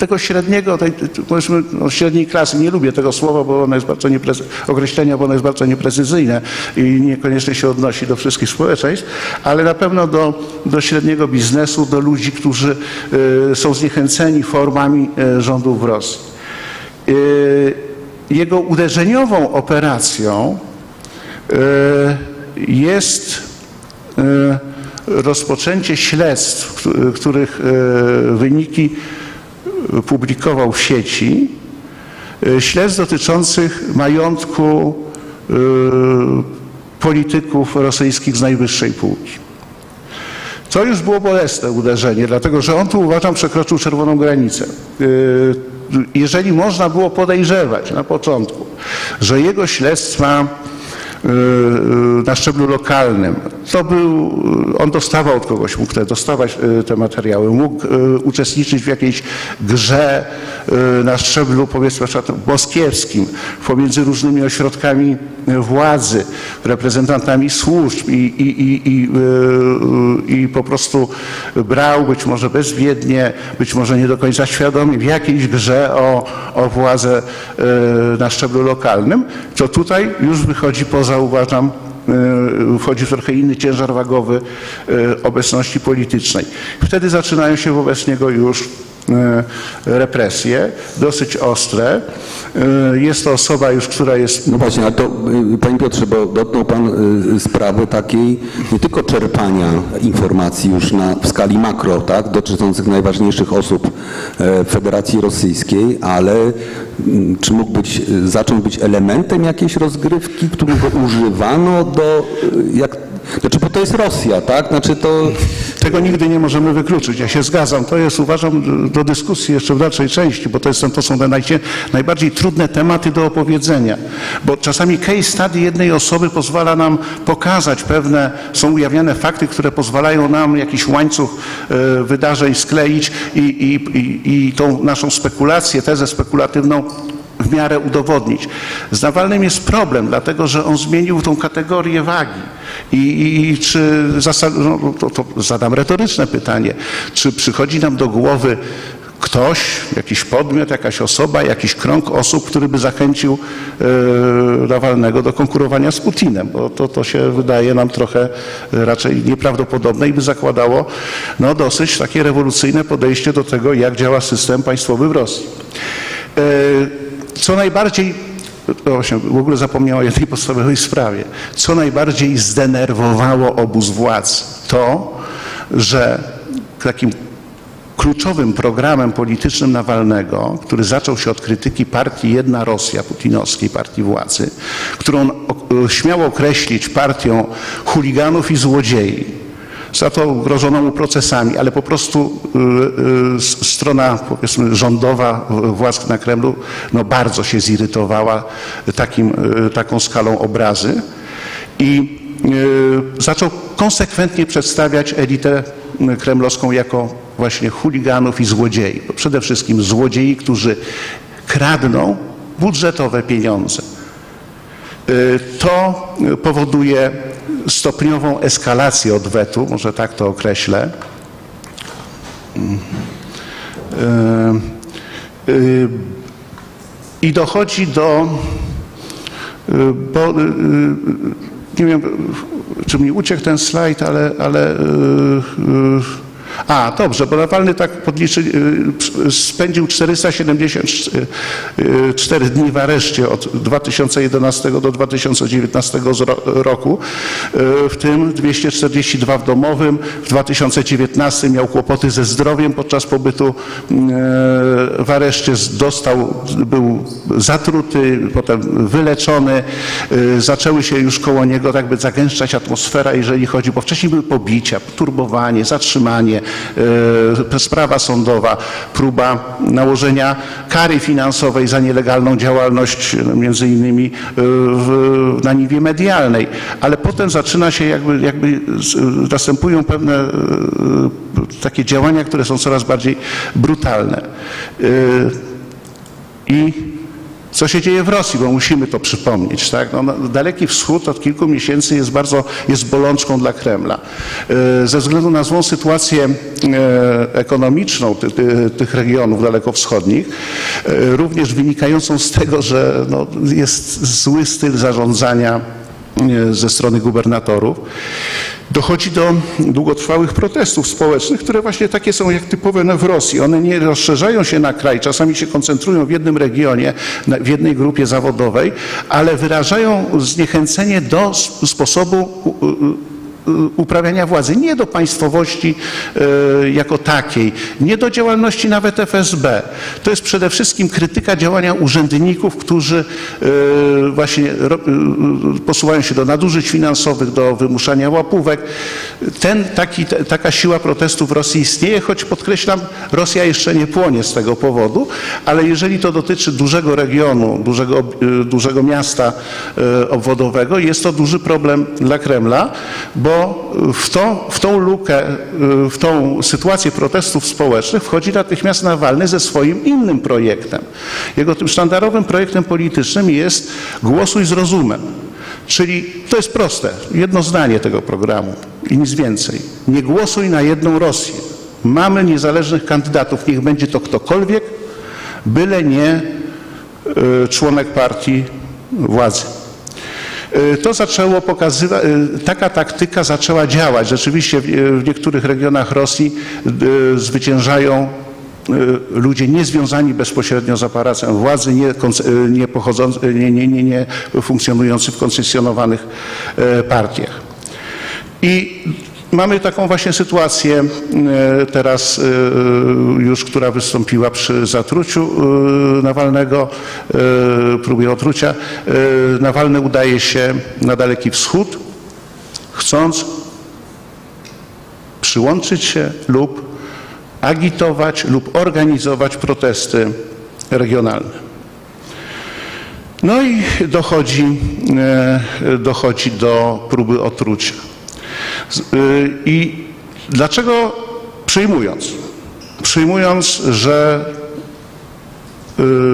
tego średniego, tej, powiedzmy no, średniej klasy. Nie lubię tego słowa, bo ono jest bardzo nieprecy- określenia, bo ono jest bardzo nieprecyzyjne i niekoniecznie się odnosi do wszystkich społeczeństw, ale na pewno do, do średniego biznesu, do ludzi, którzy y, są zniechęceni formami y, rządów w Rosji. Y, jego uderzeniową operacją y, jest y, rozpoczęcie śledztw, któ- których y, wyniki publikował w sieci y, śledztw dotyczących majątku y, polityków rosyjskich z najwyższej półki. To już było bolesne uderzenie, dlatego że on tu uważam przekroczył czerwoną granicę. Y, Jeżeli można było podejrzewać na początku, że jego śledztwa na szczeblu lokalnym. To był, on dostawał od kogoś, mógł te, dostawać y, te materiały, mógł y, uczestniczyć w jakiejś grze na szczeblu powiedzmy moskiewskim, pomiędzy różnymi ośrodkami władzy, reprezentantami służb i, i, i, i, i po prostu brał być może bezwiednie, być może nie do końca świadomie w jakiejś grze o, o władzę na szczeblu lokalnym, to tutaj już wychodzi poza, uważam, y, wchodzi trochę inny ciężar wagowy y, obecności politycznej. Wtedy zaczynają się wobec niego już represje, dosyć ostre. E, Jest to osoba już, która jest No właśnie, ale to y, Panie Piotrze, bo dotknął Pan sprawy takiej nie tylko czerpania informacji już na, w skali makro, tak, dotyczących najważniejszych osób e, Federacji Rosyjskiej, ale mm, czy mógł być, zacząć być elementem jakiejś rozgrywki, którego używano do, jak, znaczy, bo to jest Rosja, tak, znaczy to... Tego nigdy nie możemy wykluczyć. Ja się zgadzam. To jest, uważam, do dyskusji jeszcze w dalszej części, bo to, jest, to są te najbardziej trudne tematy do opowiedzenia. Bo czasami case study jednej osoby pozwala nam pokazać pewne, są ujawniane fakty, które pozwalają nam jakiś łańcuch e, wydarzeń skleić i, i, i, i tą naszą spekulację, tezę spekulatywną w miarę udowodnić. Z Nawalnym jest problem, dlatego że on zmienił tą kategorię wagi. I, i, i czy no, to, to zadam retoryczne pytanie, czy przychodzi nam do głowy ktoś, jakiś podmiot, jakaś osoba, jakiś krąg osób, który by zachęcił e, Nawalnego do konkurowania z Putinem, bo to, to się wydaje nam trochę raczej nieprawdopodobne i by zakładało no, dosyć takie rewolucyjne podejście do tego, jak działa system państwowy w Rosji. E, co najbardziej, właśnie, w ogóle zapomniałem o jednej podstawowej sprawie, co najbardziej zdenerwowało obóz władz, to, że takim kluczowym programem politycznym Nawalnego, który zaczął się od krytyki partii Jedna Rosja, putinowskiej partii władzy, którą o- śmiał określić partią chuliganów i złodziei, za to grożono mu procesami, ale po prostu y, y, strona powiedzmy rządowa władz na Kremlu no bardzo się zirytowała takim, y, taką skalą obrazy i zaczął konsekwentnie przedstawiać elitę kremlowską jako właśnie chuliganów i złodziei. Przede wszystkim złodziei, którzy kradną budżetowe pieniądze. To powoduje stopniową eskalację odwetu, może tak to określę. Y, y, I dochodzi do, y, bo, nie wiem, czy mi uciekł ten slajd, ale, ale a, dobrze, bo Nawalny tak podliczy, y, spędził 474 dni w areszcie od 2011 do 2019 zro- roku, y, w tym 242 w domowym. W 2019 miał kłopoty ze zdrowiem podczas pobytu y, w areszcie, dostał, był zatruty, potem wyleczony. Y, Zaczęły się już koło niego tak by zagęszczać atmosfera, jeżeli chodzi, bo wcześniej były pobicia, turbowanie, zatrzymanie, y, sprawa sądowa, próba nałożenia kary finansowej za nielegalną działalność, y, między innymi w, na niwie medialnej. Ale potem zaczyna się jakby, jakby następują pewne y, takie działania, które są coraz bardziej brutalne. I co się dzieje w Rosji, bo musimy to przypomnieć. Tak? No, no, Daleki Wschód od kilku miesięcy jest bardzo jest bolączką dla Kremla. E, Ze względu na złą sytuację e, ekonomiczną ty, ty, tych regionów dalekowschodnich, e, również wynikającą z tego, że no, jest zły styl zarządzania ze strony gubernatorów, dochodzi do długotrwałych protestów społecznych, które właśnie takie są jak typowe w Rosji. One nie rozszerzają się na kraj, czasami się koncentrują w jednym regionie, w jednej grupie zawodowej, ale wyrażają zniechęcenie do sposobu uprawiania władzy, nie do państwowości e, jako takiej, nie do działalności nawet FSB. To jest przede wszystkim krytyka działania urzędników, którzy e, właśnie posuwają się do nadużyć finansowych, do wymuszania łapówek. Ten, taki, taka siła protestu w Rosji istnieje, choć podkreślam, Rosja jeszcze nie płonie z tego powodu, ale jeżeli to dotyczy dużego regionu, dużego, dużego miasta obwodowego, jest to duży problem dla Kremla, bo w, to, w tą lukę, e, w tą sytuację protestów społecznych wchodzi natychmiast Nawalny ze swoim innym projektem. Jego tym sztandarowym projektem politycznym jest głosuj z rozumem. Czyli to jest proste, jedno zdanie tego programu i nic więcej. Nie głosuj na jedną Rosję. Mamy niezależnych kandydatów, niech będzie to ktokolwiek, byle nie y, członek partii władzy. Y, To zaczęło pokazywać, taka taktyka zaczęła działać. Rzeczywiście w, w niektórych regionach Rosji y, zwyciężają ludzie niezwiązani bezpośrednio z aparatem władzy, nie, nie, pochodzący, nie, nie, nie, nie funkcjonujący w koncesjonowanych partiach. I mamy taką właśnie sytuację e, teraz e, już, która wystąpiła przy zatruciu e, Nawalnego, próbie otrucia. Nawalny udaje się na Daleki Wschód, chcąc przyłączyć się lub agitować lub organizować protesty regionalne. No i dochodzi, dochodzi do próby otrucia. Y, I dlaczego przyjmując? Przyjmując, że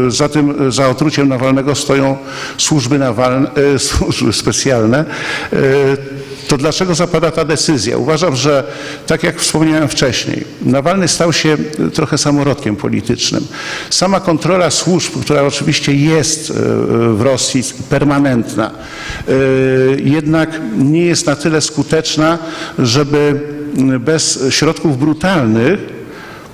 y, za tym, za otruciem Nawalnego stoją służby, nawalne, y, służby specjalne, to dlaczego zapada ta decyzja? Uważam, że tak jak wspomniałem wcześniej, Nawalny stał się trochę samorodkiem politycznym. Sama kontrola służb, która oczywiście jest y, w Rosji permanentna, y, jednak nie jest na tyle skuteczna, żeby bez środków brutalnych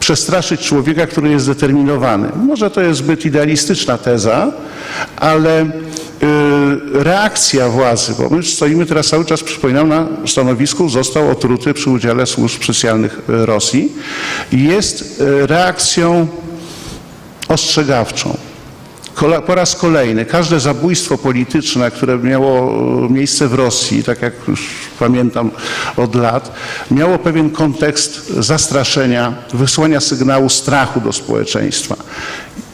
przestraszyć człowieka, który jest zdeterminowany. Może to jest zbyt idealistyczna teza, ale reakcja władzy, bo my stoimy teraz cały czas, przypominam, na stanowisku, został otruty przy udziale służb specjalnych y, Rosji, jest y, reakcją ostrzegawczą. Po raz kolejny każde zabójstwo polityczne, które miało miejsce w Rosji, tak jak już pamiętam od lat, miało pewien kontekst zastraszenia, wysłania sygnału strachu do społeczeństwa.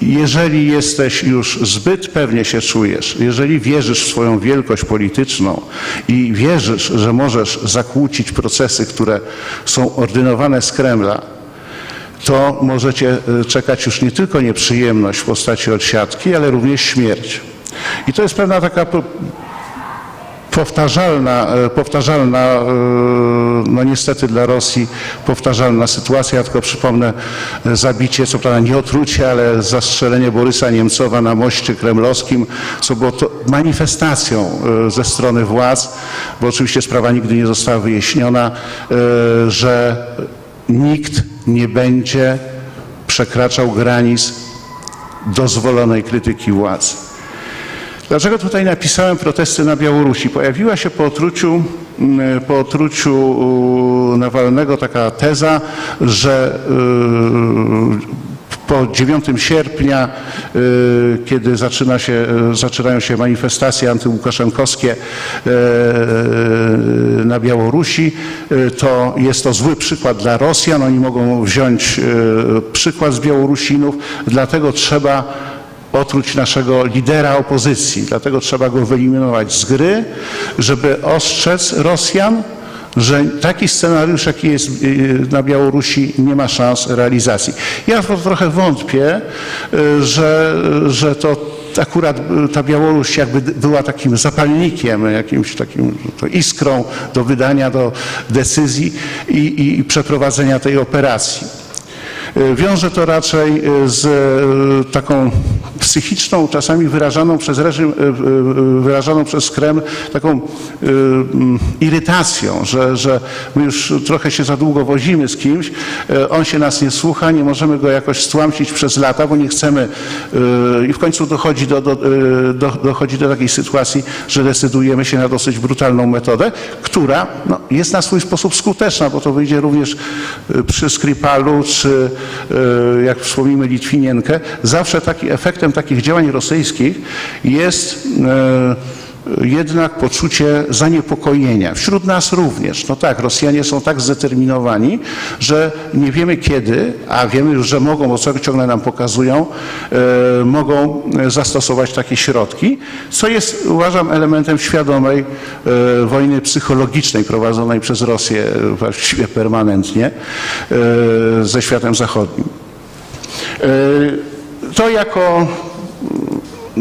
Jeżeli jesteś już zbyt pewnie się czujesz, jeżeli wierzysz w swoją wielkość polityczną i wierzysz, że możesz zakłócić procesy, które są ordynowane z Kremla, to możecie e, czekać już nie tylko nieprzyjemność w postaci odsiadki, ale również śmierć. I to jest pewna taka powtarzalna, e, powtarzalna e, no niestety dla Rosji powtarzalna sytuacja. Ja tylko przypomnę e, zabicie, co prawda nie otrucie, ale zastrzelenie Borysa Niemcowa na moście kremlowskim, co było manifestacją ze strony władz, bo oczywiście sprawa nigdy nie została wyjaśniona, że nikt nie będzie przekraczał granic dozwolonej krytyki władz. Dlaczego tutaj napisałem protesty na Białorusi? Pojawiła się po otruciu, mm, po otruciu Nawalnego taka teza, że y, po 9 sierpnia, y, kiedy zaczyna się, zaczynają się manifestacje antyłukaszenkowskie y, na Białorusi, to jest to zły przykład dla Rosjan. Oni mogą wziąć przykład z Białorusinów, dlatego trzeba otruć naszego lidera opozycji. Dlatego trzeba go wyeliminować z gry, żeby ostrzec Rosjan, że taki scenariusz, jaki jest y, na Białorusi, nie ma szans realizacji. Ja trochę wątpię, y, że, że to akurat y, ta Białoruś jakby była takim zapalnikiem, jakimś takim to iskrą do wydania do decyzji i, i przeprowadzenia tej operacji. Y, Wiąże to raczej y, z y, taką psychiczną, czasami wyrażaną przez reżim, wyrażaną przez Kreml, taką mm, irytacją, że, że my już trochę się za długo wozimy z kimś, on się nas nie słucha, nie możemy go jakoś stłamsić przez lata, bo nie chcemy i w końcu dochodzi do, do, do, dochodzi do takiej sytuacji, że decydujemy się na dosyć brutalną metodę, która no, jest na swój sposób skuteczna, bo to wyjdzie również przy Skripalu, czy jak wspomnimy Litwinienkę. Zawsze taki, efektem takich działań rosyjskich jest y, jednak poczucie zaniepokojenia. Wśród nas również. No tak, Rosjanie są tak zdeterminowani, że nie wiemy kiedy, a wiemy już, że mogą, bo co ciągle nam pokazują, e, mogą zastosować takie środki, co jest, uważam, elementem świadomej e, wojny psychologicznej prowadzonej przez Rosję e, właściwie permanentnie ze światem zachodnim. To jako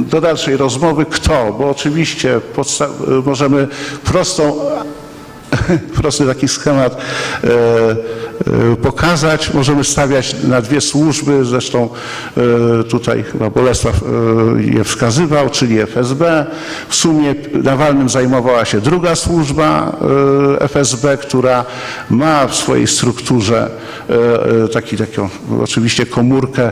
do dalszej rozmowy kto, bo oczywiście możemy prostą prosty taki schemat e, e, pokazać. Możemy stawiać na dwie służby, zresztą e, tutaj chyba Bolesław je wskazywał, czyli FSB. W sumie Nawalnym zajmowała się druga służba FSB, która ma w swojej strukturze taki, taką oczywiście komórkę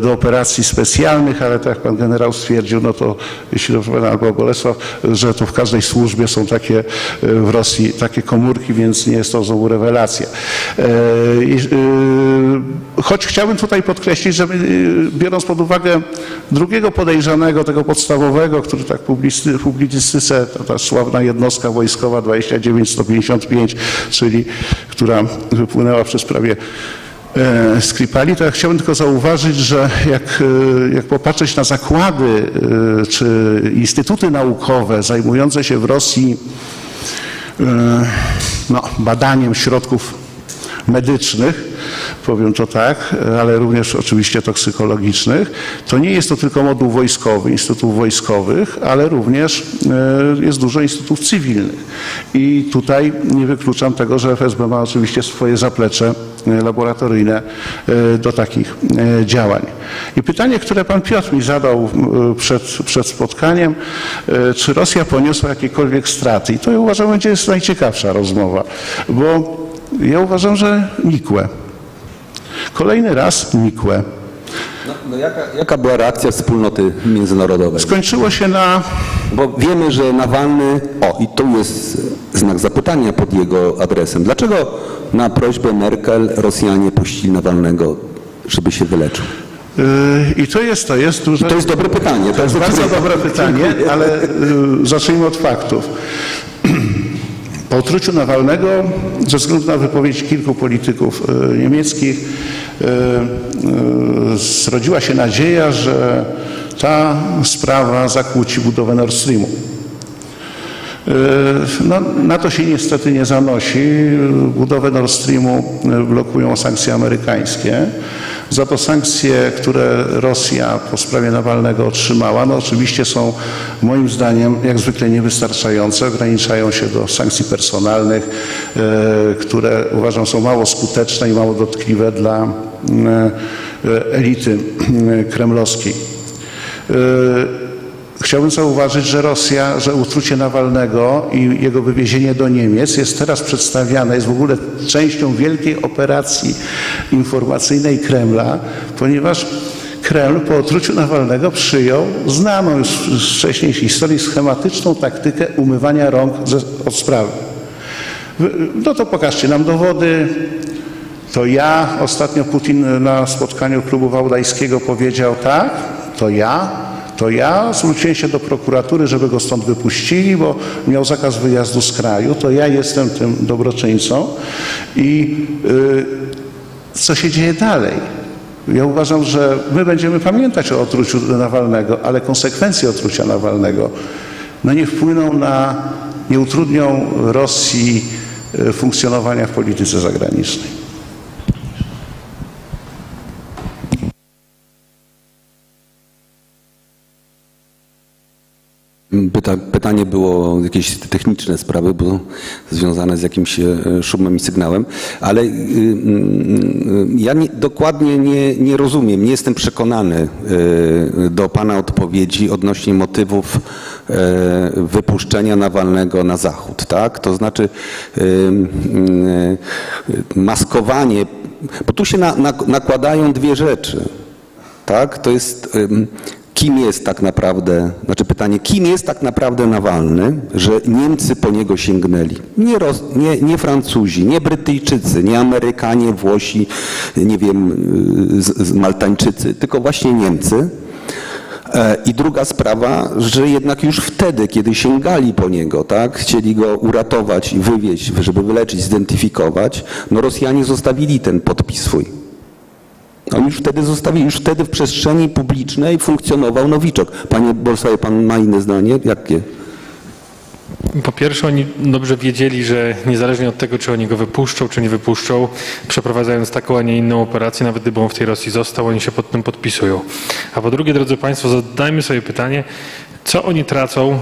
do operacji specjalnych, ale tak jak pan generał stwierdził, no to jeśli dobrze pamiętam, albo Bolesław, że to w każdej służbie są takie w Rosji takie komórki, więc nie jest to znowu rewelacja. E, e, Choć chciałbym tutaj podkreślić, że e, biorąc pod uwagę drugiego podejrzanego, tego podstawowego, który tak publicy- publicystyce, to ta sławna jednostka wojskowa 29155, czyli która wypłynęła przez prawie Skripali, to ja chciałbym tylko zauważyć, że jak, jak popatrzeć na zakłady czy instytuty naukowe zajmujące się w Rosji no, badaniem środków medycznych, powiem to tak, ale również oczywiście toksykologicznych, to nie jest to tylko moduł wojskowy, instytutów wojskowych, ale również e, jest dużo instytutów cywilnych. I tutaj nie wykluczam tego, że FSB ma oczywiście swoje zaplecze e, laboratoryjne e, do takich działań. I pytanie, które pan Piotr mi zadał przed, przed spotkaniem, czy Rosja poniosła jakiekolwiek straty? I to uważam będzie jest najciekawsza rozmowa, bo ja uważam, że nikłe. Kolejny raz nikłe. No, no jaka, jaka była reakcja wspólnoty międzynarodowej? Skończyło się na Bo wiemy, że Nawalny, o i tu jest znak zapytania pod jego adresem. Dlaczego na prośbę Merkel Rosjanie puścili Nawalnego, żeby się wyleczył? Yy, I to jest, to jest duże... To jest dobre pytanie. To jest bardzo dobre pytanie, ale y, zacznijmy od faktów. Po otruciu Nawalnego, ze względu na wypowiedź kilku polityków y, niemieckich, y, y, zrodziła się nadzieja, że ta sprawa zakłóci budowę Nord Streamu. No, na to się niestety nie zanosi. Budowę Nord Streamu blokują sankcje amerykańskie. Za to sankcje, które Rosja po sprawie Nawalnego otrzymała, no oczywiście są moim zdaniem jak zwykle niewystarczające. Ograniczają się do sankcji personalnych, e, które uważam są mało skuteczne i mało dotkliwe dla e, elity e, kremlowskiej. Chciałbym zauważyć, że Rosja, że utrucie Nawalnego i jego wywiezienie do Niemiec jest teraz przedstawiane, jest w ogóle częścią wielkiej operacji informacyjnej Kremla, ponieważ Kreml po otruciu Nawalnego przyjął znaną już z wcześniejszej historii schematyczną taktykę umywania rąk od sprawy. Wy- No to pokażcie nam dowody. To ja, ostatnio Putin na spotkaniu klubu wałdajskiego powiedział tak, to ja, to ja zwróciłem się do prokuratury, żeby go stąd wypuścili, bo miał zakaz wyjazdu z kraju, to ja jestem tym dobroczyńcą i y, co się dzieje dalej? Ja uważam, że my będziemy pamiętać o otruciu Nawalnego, ale konsekwencje otrucia Nawalnego no nie wpłyną na, nie utrudnią Rosji y, funkcjonowania w polityce zagranicznej. Pyta, pytanie było jakieś techniczne sprawy, bo związane z jakimś e, szumem i sygnałem, ale y, y, y, ja nie, dokładnie nie, nie rozumiem, nie jestem przekonany y, do Pana odpowiedzi odnośnie motywów e, wypuszczenia Nawalnego na zachód, tak? To znaczy maskowanie, bo tu się na, na, nakładają dwie rzeczy, tak? To jest kim jest tak naprawdę, znaczy pytanie, kim jest tak naprawdę Nawalny, że Niemcy po niego sięgnęli. Nie, Ros, nie, nie Francuzi, nie Brytyjczycy, nie Amerykanie, Włosi, nie wiem, y, z, z Maltańczycy, tylko właśnie Niemcy. E, I druga sprawa, że jednak już wtedy, kiedy sięgali po niego, tak, chcieli go uratować i wywieźć, żeby wyleczyć, zidentyfikować, no Rosjanie zostawili ten podpis swój. On już wtedy zostawił, już wtedy w przestrzeni publicznej funkcjonował Nowiczok. Panie Bolsaje, pan ma inne zdanie? Jakie? Po pierwsze, oni dobrze wiedzieli, że niezależnie od tego, czy oni go wypuszczą, czy nie wypuszczą, przeprowadzając taką, a nie inną operację, nawet gdyby on w tej Rosji został, oni się pod tym podpisują. A po drugie, drodzy Państwo, zadajmy sobie pytanie, co oni tracą,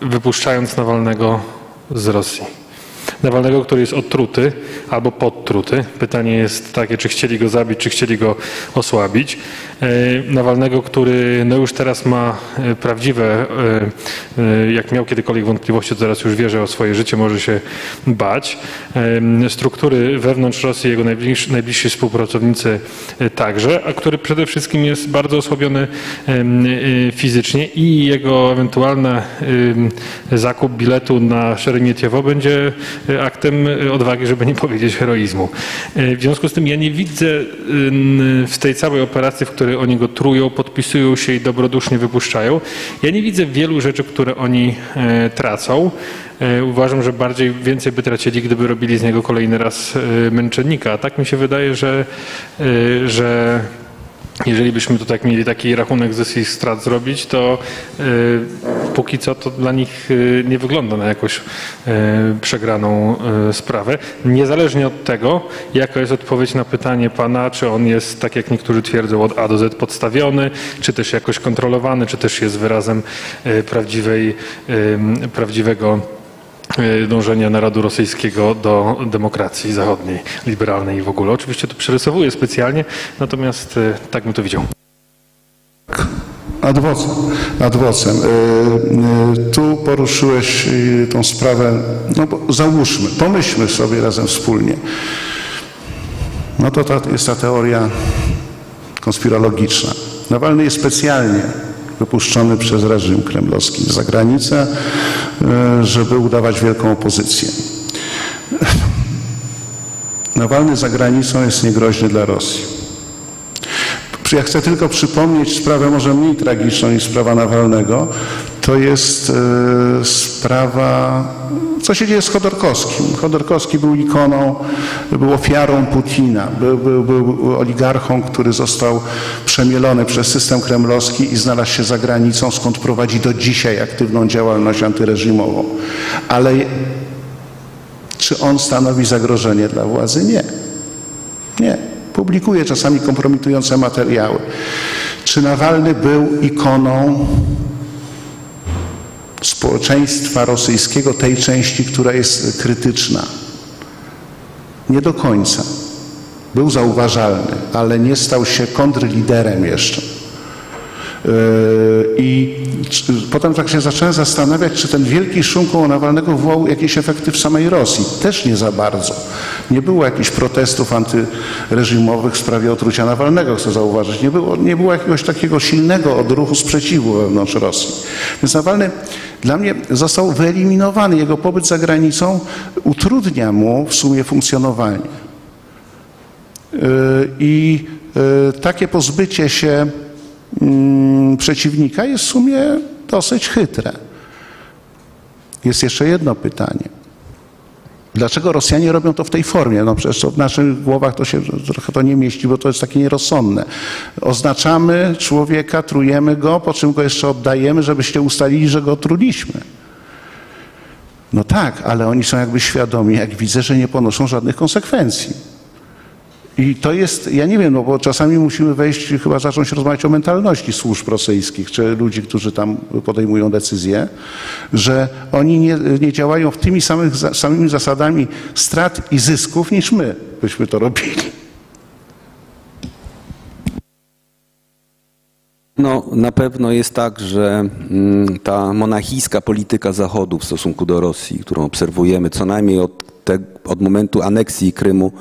wypuszczając Nawalnego z Rosji? Nawalnego, który jest odtruty albo podtruty. Pytanie jest takie, czy chcieli go zabić, czy chcieli go osłabić. E, Nawalnego, który no już teraz ma e, prawdziwe, e, jak miał kiedykolwiek wątpliwości, to teraz już wie, że o swoje życie może się bać. Struktury wewnątrz Rosji, jego najbliżsi, najbliżsi współpracownicy także, a który przede wszystkim jest bardzo osłabiony fizycznie i jego ewentualny zakup biletu na Szeremietiewo będzie aktem e, odwagi, żeby nie powiedzieć heroizmu. E, W związku z tym ja nie widzę em, w tej całej operacji, w której oni go trują, podpisują się i dobrodusznie wypuszczają, ja nie widzę wielu rzeczy, które oni tracą. Uważam, że bardziej więcej by tracili, gdyby robili z niego kolejny raz męczennika. A tak mi się wydaje, że, że jeżeli byśmy tu tak mieli taki rachunek zysk i strat zrobić, to e, póki co to dla nich e, nie wygląda na jakąś e, przegraną sprawę. Niezależnie od tego, jaka jest odpowiedź na pytanie pana, czy on jest, tak jak niektórzy twierdzą, od A do Z podstawiony, czy też jakoś kontrolowany, czy też jest wyrazem prawdziwej, prawdziwego dążenia narodu rosyjskiego do demokracji zachodniej, liberalnej i w ogóle. Oczywiście to przerysowuję specjalnie, natomiast e, tak bym to widział. Ad vocem. Ad vocem. Y, y, Tu poruszyłeś tą sprawę, no bo załóżmy, pomyślmy sobie razem wspólnie. No to ta, jest ta teoria konspirologiczna. Nawalny jest specjalnie wypuszczony przez reżim kremlowski za granicę, y, żeby udawać wielką opozycję. Nawalny za granicą jest niegroźny dla Rosji. Ja chcę tylko przypomnieć sprawę może mniej tragiczną niż sprawa Nawalnego. To jest e, sprawa, co się dzieje z Chodorkowskim. Chodorkowski był ikoną, był ofiarą Putina, był, był, był oligarchą, który został przemielony przez system kremlowski i znalazł się za granicą, skąd prowadzi do dzisiaj aktywną działalność antyreżimową. Ale czy on stanowi zagrożenie dla władzy? Nie. Nie. Publikuje czasami kompromitujące materiały. Czy Nawalny był ikoną społeczeństwa rosyjskiego, tej części, która jest krytyczna? Nie do końca. Był zauważalny, ale nie stał się kontrliderem jeszcze. Yy, I potem tak się zacząłem zastanawiać, czy ten wielki szum koło Nawalnego wywołał jakieś efekty w samej Rosji. Też nie za bardzo. Nie było jakichś protestów antyreżimowych w sprawie otrucia Nawalnego, chcę zauważyć. Nie było, nie było jakiegoś takiego silnego odruchu sprzeciwu wewnątrz Rosji. Więc Nawalny dla mnie został wyeliminowany. Jego pobyt za granicą utrudnia mu w sumie funkcjonowanie. Yy, I yy, takie pozbycie się przeciwnika jest w sumie dosyć chytre. Jest jeszcze jedno pytanie. Dlaczego Rosjanie robią to w tej formie? No przecież w naszych głowach to się trochę to nie mieści, bo to jest takie nierozsądne. Oznaczamy człowieka, trujemy go, po czym go jeszcze oddajemy, żebyście ustalili, że go otruliśmy. No tak, ale oni są jakby świadomi, jak widzę, że nie ponoszą żadnych konsekwencji. I to jest, ja nie wiem, no bo czasami musimy wejść, chyba zacząć rozmawiać o mentalności służb rosyjskich, czy ludzi, którzy tam podejmują decyzje, że oni nie, nie działają w tymi samych, samymi zasadami strat i zysków, niż my byśmy to robili. No, na pewno jest tak, że mm, ta monachijska polityka Zachodu w stosunku do Rosji, którą obserwujemy co najmniej od, te, od momentu aneksji Krymu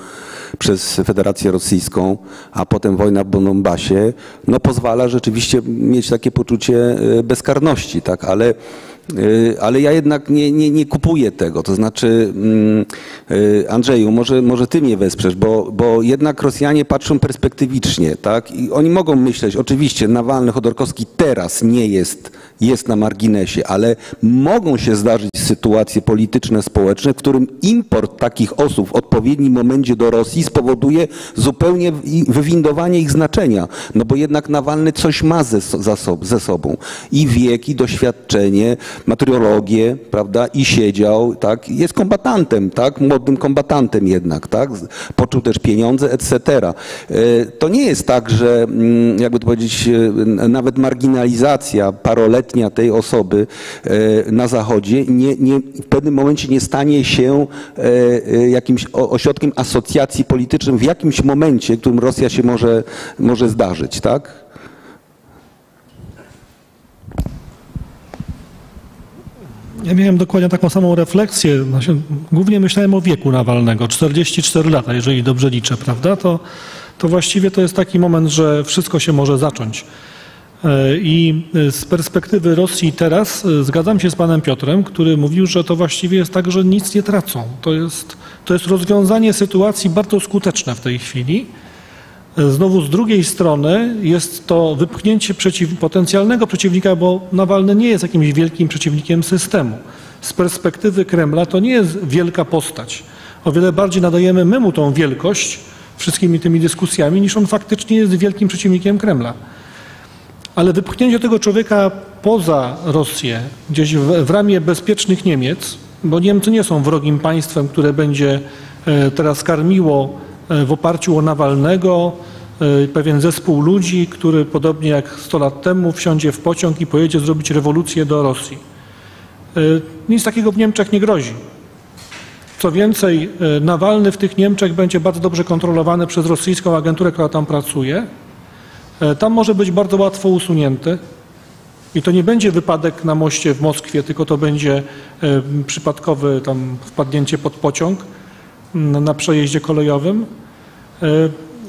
przez Federację Rosyjską, a potem wojna w Donbasie, no pozwala rzeczywiście mieć takie poczucie e, bezkarności, tak, ale e, ale ja jednak nie, nie, nie kupuję tego. To znaczy, mm, e, Andrzeju, może, może ty mnie wesprzesz, bo, bo jednak Rosjanie patrzą perspektywicznie, tak? I oni mogą myśleć, oczywiście, Nawalny, Chodorkowski teraz nie jest, jest na marginesie, ale mogą się zdarzyć sytuacje polityczne, społeczne, w którym import takich osób w odpowiednim momencie do Rosji spowoduje zupełnie wywindowanie ich znaczenia. No bo jednak Nawalny coś ma ze, ze sobą. I wiek, i doświadczenie, matriologię, prawda, i siedział, tak, jest kombatantem, tak, młodym kombatantem jednak, tak, poczuł też pieniądze, etc. E, To nie jest tak, że mm, jakby to powiedzieć, e, nawet marginalizacja paroletnia tej osoby e, na Zachodzie nie, nie, w pewnym momencie nie stanie się e, e, jakimś ośrodkiem asocjacji politycznym w jakimś momencie, w którym Rosja się może, może zdarzyć, tak? Ja miałem dokładnie taką samą refleksję. Znaczy, Głównie myślałem o wieku Nawalnego, 44 lata, jeżeli dobrze liczę, prawda? To, to właściwie to jest taki moment, że wszystko się może zacząć. E, I e, z perspektywy Rosji teraz e, zgadzam się z panem Piotrem, który mówił, że to właściwie jest tak, że nic nie tracą. To jest, to jest rozwiązanie sytuacji bardzo skuteczne w tej chwili. Znowu z drugiej strony jest to wypchnięcie przeciw, potencjalnego przeciwnika, bo Nawalny nie jest jakimś wielkim przeciwnikiem systemu. Z perspektywy Kremla to nie jest wielka postać. O wiele bardziej nadajemy my mu tą wielkość wszystkimi tymi dyskusjami, niż on faktycznie jest wielkim przeciwnikiem Kremla. Ale wypchnięcie tego człowieka poza Rosję, gdzieś w, w ramię bezpiecznych Niemiec, bo Niemcy nie są wrogim państwem, które będzie e, teraz karmiło e, w oparciu o Nawalnego e, pewien zespół ludzi, który podobnie jak 100 lat temu wsiądzie w pociąg i pojedzie zrobić rewolucję do Rosji. Nic takiego w Niemczech nie grozi. Co więcej, Nawalny w tych Niemczech będzie bardzo dobrze kontrolowany przez rosyjską agenturę, która tam pracuje. E, Tam może być bardzo łatwo usunięty. I to nie będzie wypadek na moście w Moskwie, tylko to będzie e, przypadkowe tam wpadnięcie pod pociąg na przejeździe kolejowym, e,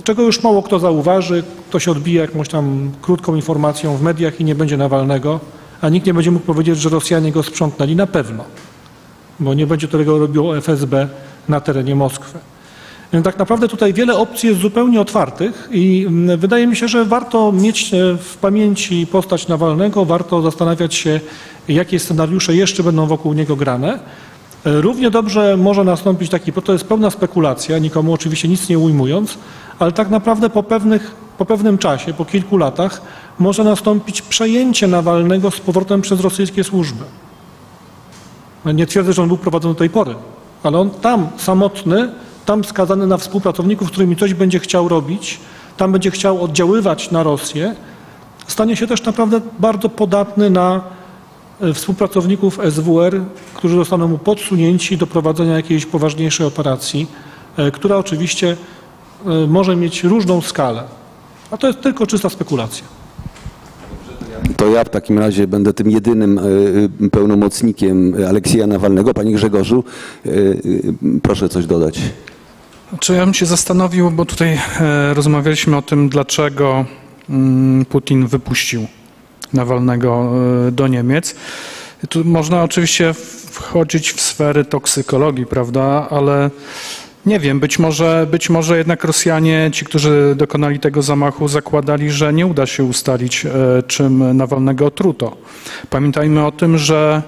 czego już mało kto zauważy. To się odbije jakąś tam krótką informacją w mediach i nie będzie Nawalnego, a nikt nie będzie mógł powiedzieć, że Rosjanie go sprzątnęli na pewno, bo nie będzie tego robiło FSB na terenie Moskwy. Tak naprawdę tutaj wiele opcji jest zupełnie otwartych i mm, wydaje mi się, że warto mieć e, w pamięci postać Nawalnego, warto zastanawiać się, jakie scenariusze jeszcze będą wokół niego grane. E, Równie dobrze może nastąpić taki, bo to jest pełna spekulacja, nikomu oczywiście nic nie ujmując, ale tak naprawdę po, pewnych, po pewnym czasie, po kilku latach, może nastąpić przejęcie Nawalnego z powrotem przez rosyjskie służby. Nie twierdzę, że on był prowadzony do tej pory, ale on tam samotny, tam skazany na współpracowników, z którymi coś będzie chciał robić, tam będzie chciał oddziaływać na Rosję, stanie się też naprawdę bardzo podatny na e, współpracowników SWR, którzy zostaną mu podsunięci do prowadzenia jakiejś poważniejszej operacji, e, która oczywiście e, może mieć różną skalę. A to jest tylko czysta spekulacja. To ja w takim razie będę tym jedynym pełnomocnikiem Aleksieja Nawalnego. Panie Grzegorzu, proszę coś dodać. Czy ja bym się zastanowił, bo tutaj e, rozmawialiśmy o tym, dlaczego mm, Putin wypuścił Nawalnego e, do Niemiec. Tu można oczywiście wchodzić w sfery toksykologii, prawda, ale nie wiem, być może, być może jednak Rosjanie, ci, którzy dokonali tego zamachu, zakładali, że nie uda się ustalić, e, czym Nawalnego otruto. Pamiętajmy o tym, że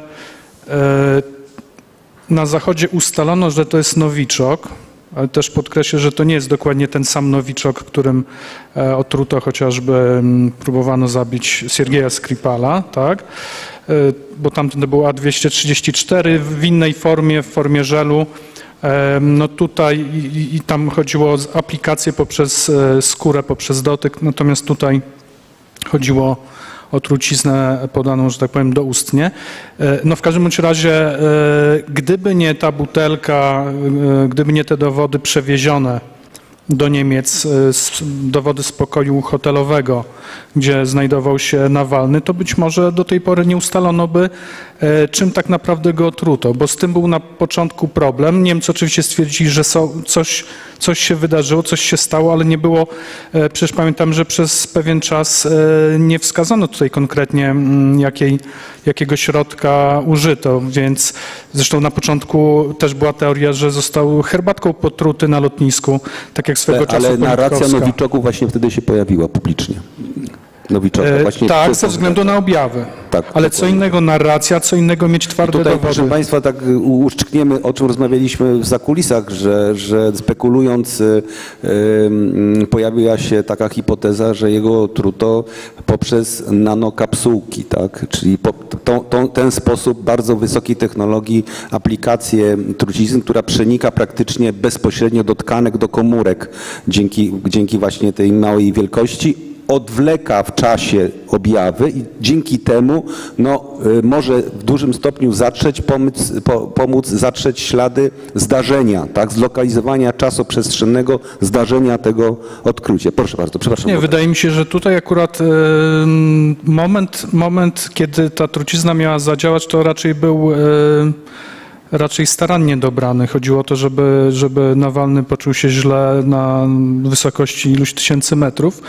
na Zachodzie ustalono, że to jest nowiczok, ale też podkreślę, że to nie jest dokładnie ten sam nowiczok, którym e, otruto chociażby mm, próbowano zabić Siergieja Skripala, tak? E, Bo tamten to był A234 w innej formie, w formie żelu. E, No tutaj i, i- tam chodziło o aplikację poprzez skórę, poprzez dotyk, natomiast tutaj chodziło truciznę podaną, że tak powiem, doustnie. E, No w każdym bądź razie, e, gdyby nie ta butelka, e, gdyby nie te dowody przewiezione do Niemiec, z- dowody z pokoju hotelowego, gdzie znajdował się Nawalny, to być może do tej pory nie ustalono by, e, czym tak naprawdę go otruto, bo z tym był na początku problem. Niemcy oczywiście stwierdzili, że coś, coś się wydarzyło, coś się stało, ale nie było, e, przecież pamiętam, że przez pewien czas e, nie wskazano tutaj konkretnie, mm, jakiej, jakiego środka użyto, więc zresztą na początku też była teoria, że został herbatką potruty na lotnisku, tak jak swego czasu Ale narracja. Nowiczoku właśnie wtedy się pojawiła publicznie. Nowiczoka? E, Właśnie tak, ze względu na objawy. Tak, Ale co innego narracja, co innego mieć twarde Tutaj, dowody. proszę Państwa, tak uszczkniemy, o czym rozmawialiśmy w zakulisach, że, że spekulując y, pojawiła się taka hipoteza, że jego otruto poprzez nanokapsułki, tak? czyli po, tą, tą, ten sposób bardzo wysokiej technologii aplikację trucizny, która przenika praktycznie bezpośrednio do tkanek, do komórek dzięki, dzięki właśnie tej małej wielkości odwleka w czasie objawy i dzięki temu no, y, może w dużym stopniu zatrzeć, pomóc, po, pomóc zatrzeć ślady zdarzenia, tak, zlokalizowania czasoprzestrzennego zdarzenia tego odkrycia. Proszę bardzo, przepraszam. Nie, wydaje mi się, że tutaj akurat em, moment, moment, kiedy ta trucizna miała zadziałać, to raczej był e, raczej starannie dobrany. Chodziło o to, żeby, żeby Nawalny poczuł się źle na wysokości iluś tysięcy metrów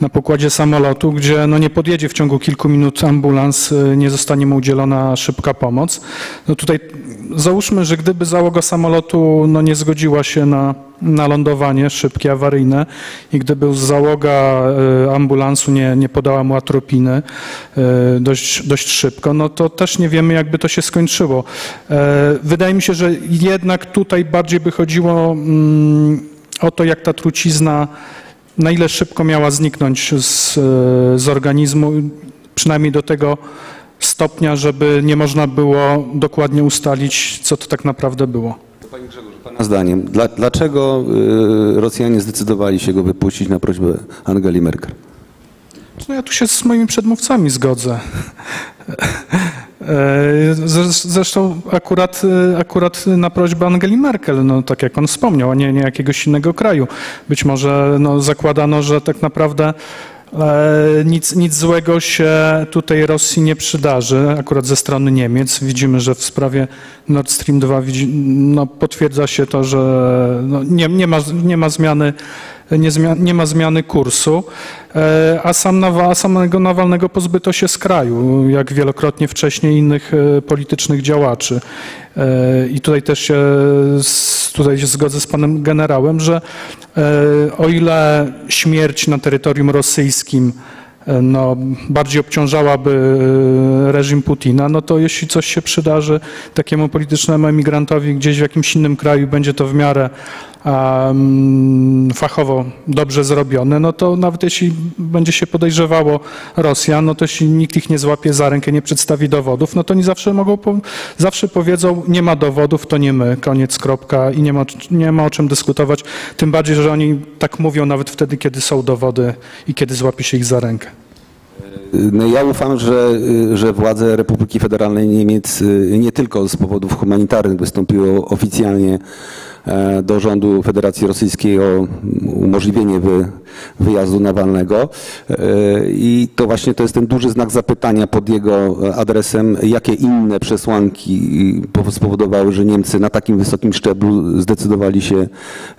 na pokładzie samolotu, gdzie no nie podjedzie w ciągu kilku minut ambulans, e, nie zostanie mu udzielona szybka pomoc. No tutaj załóżmy, że gdyby załoga samolotu no nie zgodziła się na, na lądowanie szybkie, awaryjne i gdyby załoga e, ambulansu nie, nie podała mu atropiny e, dość, dość szybko, no to też nie wiemy, jakby to się skończyło. E, Wydaje mi się, że jednak tutaj bardziej by chodziło mm, o to, jak ta trucizna, na ile szybko miała zniknąć z, z organizmu, przynajmniej do tego stopnia, żeby nie można było dokładnie ustalić, co to tak naprawdę było. Grzegorzu, Pana zdaniem, dla, dlaczego y, Rosjanie zdecydowali się go wypuścić na prośbę Angeli Merkel? No ja tu się z moimi przedmówcami zgodzę. E, zres- Zresztą akurat, akurat na prośbę Angeli Merkel, no tak jak on wspomniał, a nie, nie jakiegoś innego kraju. Być może no, zakładano, że tak naprawdę nic, nic złego się tutaj Rosji nie przydarzy, akurat ze strony Niemiec. Widzimy, że w sprawie Nord Stream 2 widzi, no, potwierdza się to, że no, nie, nie, ma, nie ma zmiany nie, nie ma zmiany kursu, e, a sam Nawa, samego Nawalnego pozbyto się z kraju, jak wielokrotnie wcześniej innych e, politycznych działaczy. E, I tutaj też się, tutaj się zgodzę z panem generałem, że o ile śmierć na terytorium rosyjskim no, bardziej obciążałaby reżim Putina, no to jeśli coś się przydarzy takiemu politycznemu emigrantowi gdzieś w jakimś innym kraju, będzie to w miarę fachowo dobrze zrobione, no to nawet jeśli będzie się podejrzewało Rosjan, no to jeśli nikt ich nie złapie za rękę, nie przedstawi dowodów, no to oni zawsze mogą, zawsze powiedzą, nie ma dowodów, to nie my, koniec, kropka i nie ma, nie ma o czym dyskutować, tym bardziej, że oni tak mówią nawet wtedy, kiedy są dowody i kiedy złapie się ich za rękę. No ja ufam, że, że władze Republiki Federalnej Niemiec y, nie tylko z powodów humanitarnych wystąpiły oficjalnie e, do rządu Federacji Rosyjskiej o umożliwienie wy, wyjazdu Nawalnego E, i to właśnie to jest ten duży znak zapytania pod jego adresem, jakie inne przesłanki y, spowodowały, że Niemcy na takim wysokim szczeblu zdecydowali się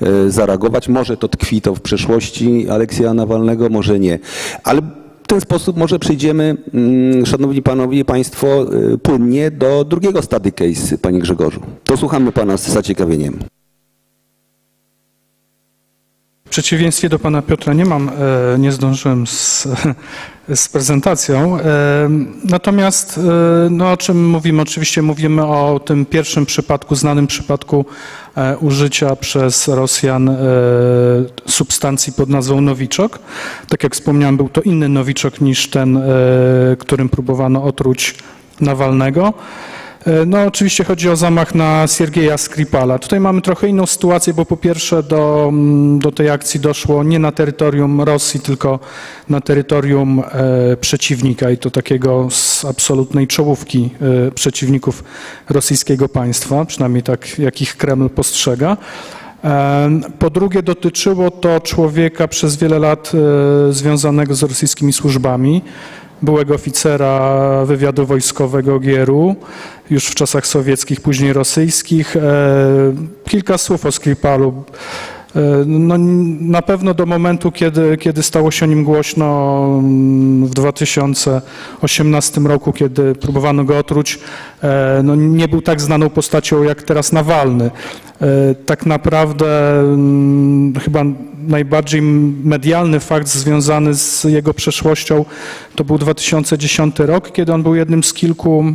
e, zareagować. Może to tkwi to w przeszłości Aleksja Nawalnego, może nie. Ale ten sposób może przejdziemy, mm, szanowni panowie i państwo, y, płynnie do drugiego study case, panie Grzegorzu. To słuchamy pana z zaciekawieniem. W przeciwieństwie do pana Piotra nie mam, e, nie zdążyłem z, z prezentacją. E, Natomiast e, no, o czym mówimy? Oczywiście mówimy o tym pierwszym przypadku, znanym przypadku użycia przez Rosjan substancji pod nazwą nowiczok. Tak jak wspomniałem, był to inny nowiczok niż ten, którym próbowano otruć Nawalnego. E, No oczywiście chodzi o zamach na Siergieja Skripala. Tutaj mamy trochę inną sytuację, bo po pierwsze do, mm, do tej akcji doszło nie na terytorium Rosji, tylko na terytorium e, przeciwnika i to takiego z absolutnej czołówki e, przeciwników rosyjskiego państwa, przynajmniej tak jak ich Kreml postrzega. Po drugie, dotyczyło to człowieka przez wiele lat związanego z rosyjskimi służbami, byłego oficera wywiadu wojskowego GRU, już w czasach sowieckich, później rosyjskich. E, Kilka słów o Skripalu. E, No, na pewno do momentu, kiedy, kiedy stało się o nim głośno mm, w 2018 roku, kiedy próbowano go otruć, e, no, nie był tak znaną postacią jak teraz Nawalny. Tak naprawdę mm, chyba najbardziej medialny fakt związany z jego przeszłością to był 2010 rok, kiedy on był jednym z kilku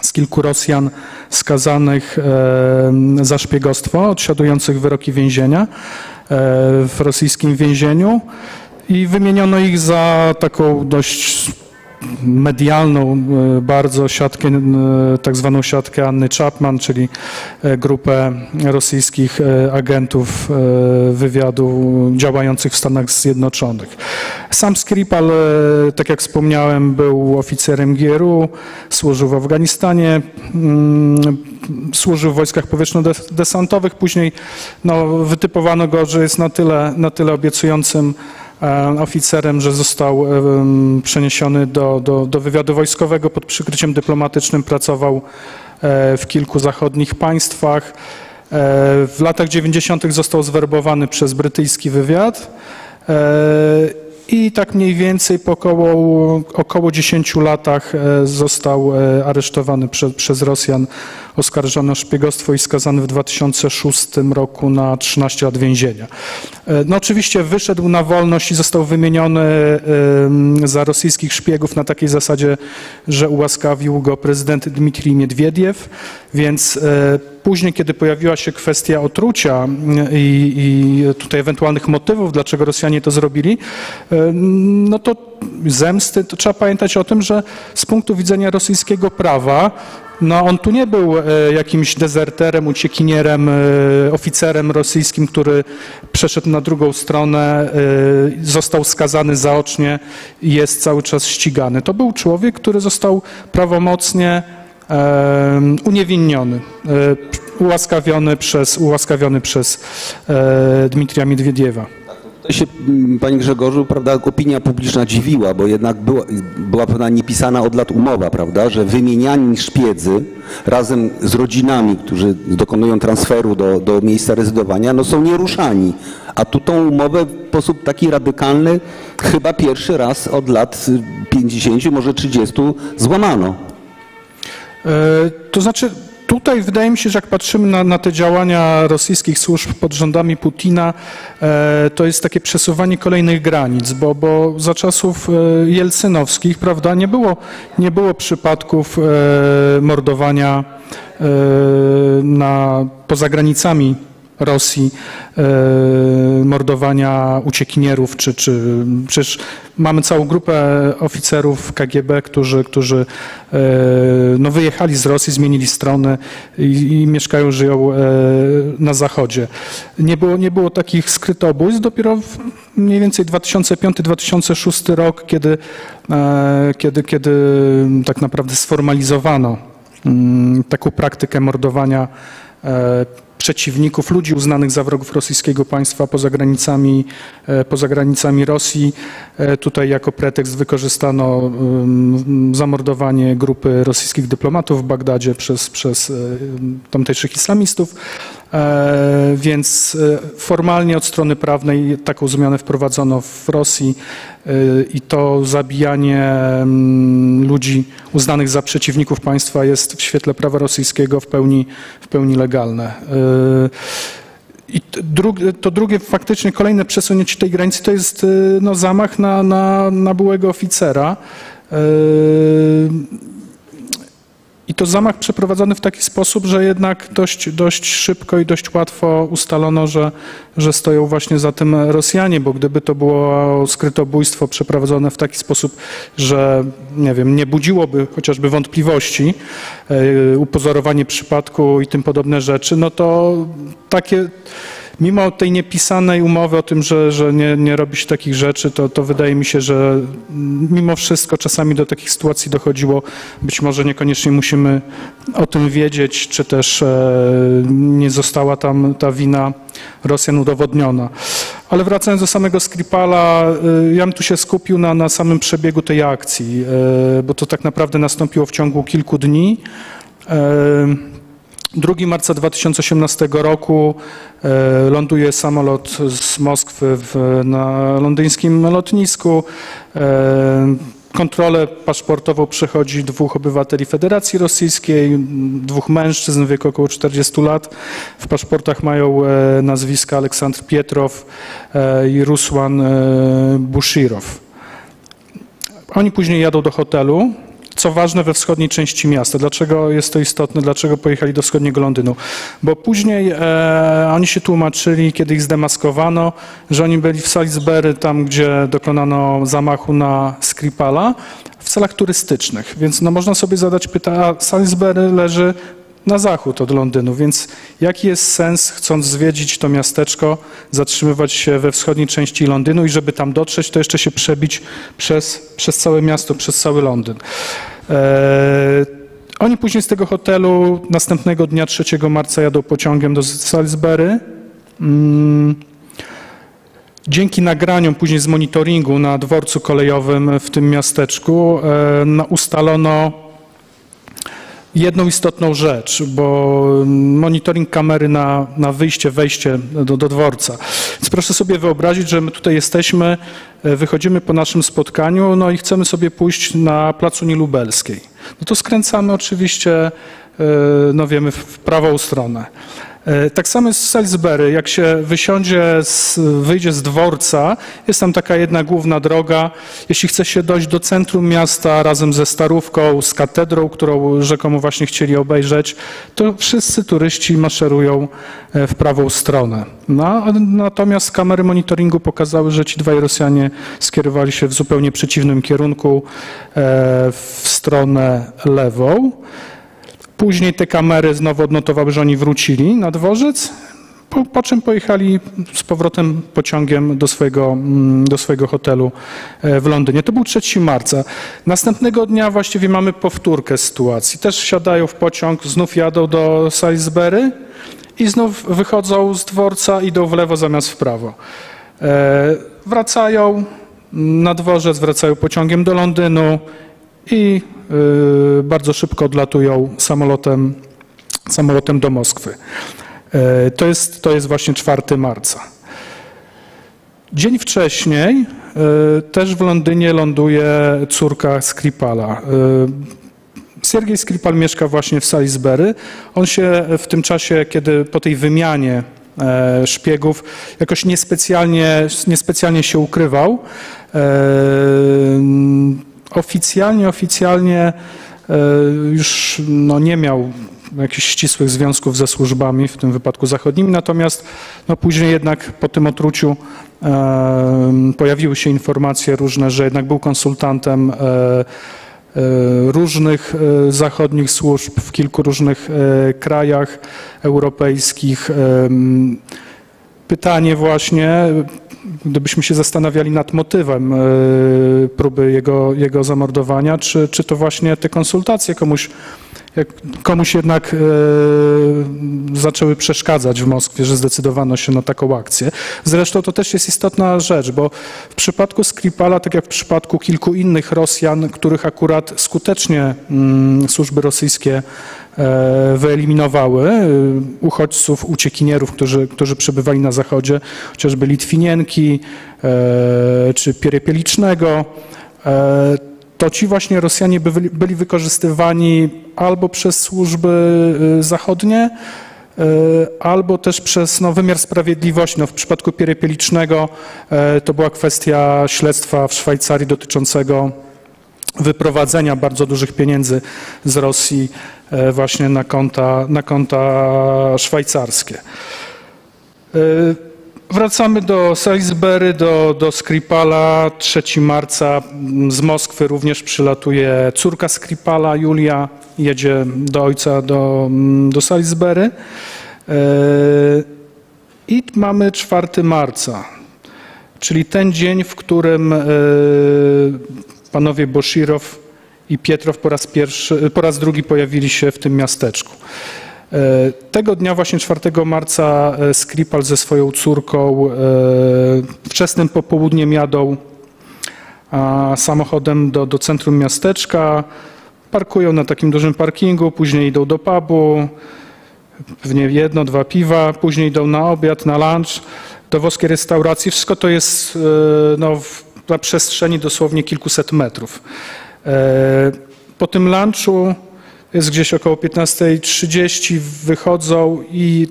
z kilku Rosjan skazanych e, za szpiegostwo, odsiadujących wyroki więzienia e, w rosyjskim więzieniu i wymieniono ich za taką dość medialną e, bardzo siatkę, e, tak zwaną siatkę Anny Chapman, czyli e, grupę rosyjskich agentów wywiadu działających w Stanach Zjednoczonych. Sam Skripal, tak jak wspomniałem, był oficerem GRU, służył w Afganistanie, mm, służył w wojskach powietrzno-desantowych, później no, wytypowano go, że jest na tyle, na tyle obiecującym oficerem, że został em, przeniesiony do, do, do wywiadu wojskowego pod przykryciem dyplomatycznym, pracował e, w kilku zachodnich państwach. E, W latach 90. został zwerbowany przez brytyjski wywiad e, i tak mniej więcej po około, około 10 latach e, został e, aresztowany prze, przez Rosjan, oskarżony o szpiegostwo i skazany w 2006 roku na 13 lat więzienia. E, No oczywiście wyszedł na wolność i został wymieniony em, za rosyjskich szpiegów na takiej zasadzie, że ułaskawił go prezydent Dmitrij Miedwiediew, więc e, później, kiedy pojawiła się kwestia otrucia i, i tutaj ewentualnych motywów, dlaczego Rosjanie to zrobili, e, no to zemsty, to trzeba pamiętać o tym, że z punktu widzenia rosyjskiego prawa, no on tu nie był e, jakimś dezerterem, uciekinierem, e, oficerem rosyjskim, który przeszedł na drugą stronę, e, został skazany zaocznie i jest cały czas ścigany. To był człowiek, który został prawomocnie uniewinniony, ułaskawiony przez, ułaskawiony przez Dmitrija Miedwiediewa. Się, mm, panie Grzegorzu, prawda, opinia publiczna dziwiła, bo jednak była, była pewna niepisana od lat umowa, prawda, że wymieniani szpiedzy razem z rodzinami, którzy dokonują transferu do, do miejsca rezydowania, no są nieruszani. A tu tą umowę w sposób taki radykalny chyba pierwszy raz od lat y, 50, może 30 złamano. E, To znaczy, tutaj wydaje mi się, że jak patrzymy na, na te działania rosyjskich służb pod rządami Putina, e, to jest takie przesuwanie kolejnych granic, bo, bo za czasów e, jelcynowskich, prawda, nie było, nie było przypadków e, mordowania na, poza granicami Rosji, e, mordowania uciekinierów, czy, czy przecież mamy całą grupę oficerów KGB, którzy, którzy e, no, wyjechali z Rosji, zmienili strony i, i mieszkają, żyją e, na zachodzie. Nie było, nie było takich skrytobójstw, dopiero w mniej więcej 2005-2006 rok, kiedy, kiedy, kiedy tak naprawdę sformalizowano mm, taką praktykę mordowania przeciwników, ludzi uznanych za wrogów rosyjskiego państwa poza granicami, e, poza granicami Rosji. E, Tutaj jako pretekst wykorzystano zamordowanie grupy rosyjskich dyplomatów w Bagdadzie przez, przez e, tamtejszych islamistów. E, Więc e, formalnie od strony prawnej taką zmianę wprowadzono w Rosji e, i to zabijanie mm, ludzi uznanych za przeciwników państwa jest w świetle prawa rosyjskiego w pełni, w pełni legalne. I to drugie, faktycznie kolejne przesunięcie tej granicy to jest no, zamach na, na, na byłego oficera. I to zamach przeprowadzony w taki sposób, że jednak dość, dość szybko i dość łatwo ustalono, że, że stoją właśnie za tym Rosjanie, bo gdyby to było skrytobójstwo przeprowadzone w taki sposób, że nie wiem, nie budziłoby chociażby wątpliwości, e, upozorowanie przypadku i tym podobne rzeczy, no to takie mimo tej niepisanej umowy o tym, że, że nie, nie robi się takich rzeczy, to, to wydaje mi się, że mimo wszystko czasami do takich sytuacji dochodziło. Być może niekoniecznie musimy o tym wiedzieć, czy też e, nie została tam ta wina Rosjan udowodniona. Ale wracając do samego Skripala, e, ja bym tu się skupił na, na samym przebiegu tej akcji, e, bo to tak naprawdę nastąpiło w ciągu kilku dni. E, 2 marca 2018 roku e, ląduje samolot z Moskwy w, na londyńskim lotnisku. E, kontrolę paszportową przechodzi dwóch obywateli Federacji Rosyjskiej, dwóch mężczyzn w wieku około 40 lat. W paszportach mają e, nazwiska Aleksandr Pietrow i Rusłan Bushirow. Oni później jadą do hotelu, co ważne we wschodniej części miasta. Dlaczego jest to istotne? Dlaczego pojechali do wschodniego Londynu? Bo później e, oni się tłumaczyli, kiedy ich zdemaskowano, że oni byli w Salisbury, tam gdzie dokonano zamachu na Skripala, w celach turystycznych. Więc no, można sobie zadać pytanie, a Salisbury leży na zachód od Londynu, więc jaki jest sens, chcąc zwiedzić to miasteczko, zatrzymywać się we wschodniej części Londynu i żeby tam dotrzeć, to jeszcze się przebić przez, przez całe miasto, przez cały Londyn. Eee, oni później z tego hotelu następnego dnia 3 marca jadą pociągiem do Salisbury. Mm. Dzięki nagraniom później z monitoringu na dworcu kolejowym w tym miasteczku e, no, ustalono jedną istotną rzecz, bo monitoring kamery na, na wyjście, wejście do, do dworca. Więc proszę sobie wyobrazić, że my tutaj jesteśmy, e, wychodzimy po naszym spotkaniu, no i chcemy sobie pójść na Placu Nielubelskiej. No to skręcamy oczywiście, e, no wiemy, w prawą stronę. E, Tak samo jest w Salisbury. Jak się wysiądzie, z, wyjdzie z dworca, jest tam taka jedna główna droga. Jeśli chce się dojść do centrum miasta razem ze Starówką, z katedrą, którą rzekomo właśnie chcieli obejrzeć, to wszyscy turyści maszerują e, w prawą stronę. No, natomiast kamery monitoringu pokazały, że ci dwaj Rosjanie skierowali się w zupełnie przeciwnym kierunku, e, w stronę lewą. Później te kamery znowu odnotowały, że oni wrócili na dworzec, po, po czym pojechali z powrotem pociągiem do swojego, mm, do swojego hotelu e, w Londynie. To był 3 marca. Następnego dnia właściwie mamy powtórkę sytuacji. Też wsiadają w pociąg, znów jadą do Salisbury i znów wychodzą z dworca, idą w lewo zamiast w prawo. E, Wracają na dworzec, wracają pociągiem do Londynu i bardzo szybko odlatują samolotem, samolotem do Moskwy. E, To jest, to jest właśnie 4 marca. Dzień wcześniej e, też w Londynie ląduje córka Skripala. E, Siergiej Skripal mieszka właśnie w Salisbury. On się w tym czasie, kiedy po tej wymianie e, szpiegów jakoś niespecjalnie, niespecjalnie się ukrywał. E, Oficjalnie, oficjalnie e, już no, nie miał jakichś ścisłych związków ze służbami, w tym wypadku zachodnimi, natomiast no, później jednak po tym otruciu e, pojawiły się informacje różne, że jednak był konsultantem e, e, różnych e, zachodnich służb w kilku różnych krajach europejskich. Pytanie właśnie, gdybyśmy się zastanawiali nad motywem e, próby jego, jego zamordowania, czy, czy to właśnie te konsultacje komuś, komuś jednak e, zaczęły przeszkadzać w Moskwie, że zdecydowano się na taką akcję. Zresztą to też jest istotna rzecz, bo w przypadku Skripala, tak jak w przypadku kilku innych Rosjan, których akurat skutecznie mm, służby rosyjskie wyeliminowały e, uchodźców, uciekinierów, którzy, którzy przebywali na zachodzie, chociażby Litwinienki e, czy Pierepielicznego, e, to ci właśnie Rosjanie byli, byli wykorzystywani albo przez służby zachodnie, albo też przez no, wymiar sprawiedliwości. No, w przypadku Pierepielicznego e, to była kwestia śledztwa w Szwajcarii dotyczącego wyprowadzenia bardzo dużych pieniędzy z Rosji e, właśnie na konta, na konta szwajcarskie. E, Wracamy do Salisbury, do, do Skripala. 3 marca z Moskwy również przylatuje córka Skripala, Julia. Jedzie do ojca do, do Salisbury. E, I mamy 4 marca, czyli ten dzień, w którym e, panowie Boshirow i Pietrow po raz, pierwszy, po raz drugi pojawili się w tym miasteczku. E, Tego dnia, właśnie 4 marca, e, Skripal ze swoją córką e, wczesnym popołudniem jadą samochodem do, do centrum miasteczka, parkują na takim dużym parkingu, później idą do pubu, pewnie jedno, dwa piwa, później idą na obiad, na lunch, do włoskiej restauracji. Wszystko to jest no, na przestrzeni dosłownie kilkuset metrów. E, Po tym lunchu jest gdzieś około 15.30, wychodzą i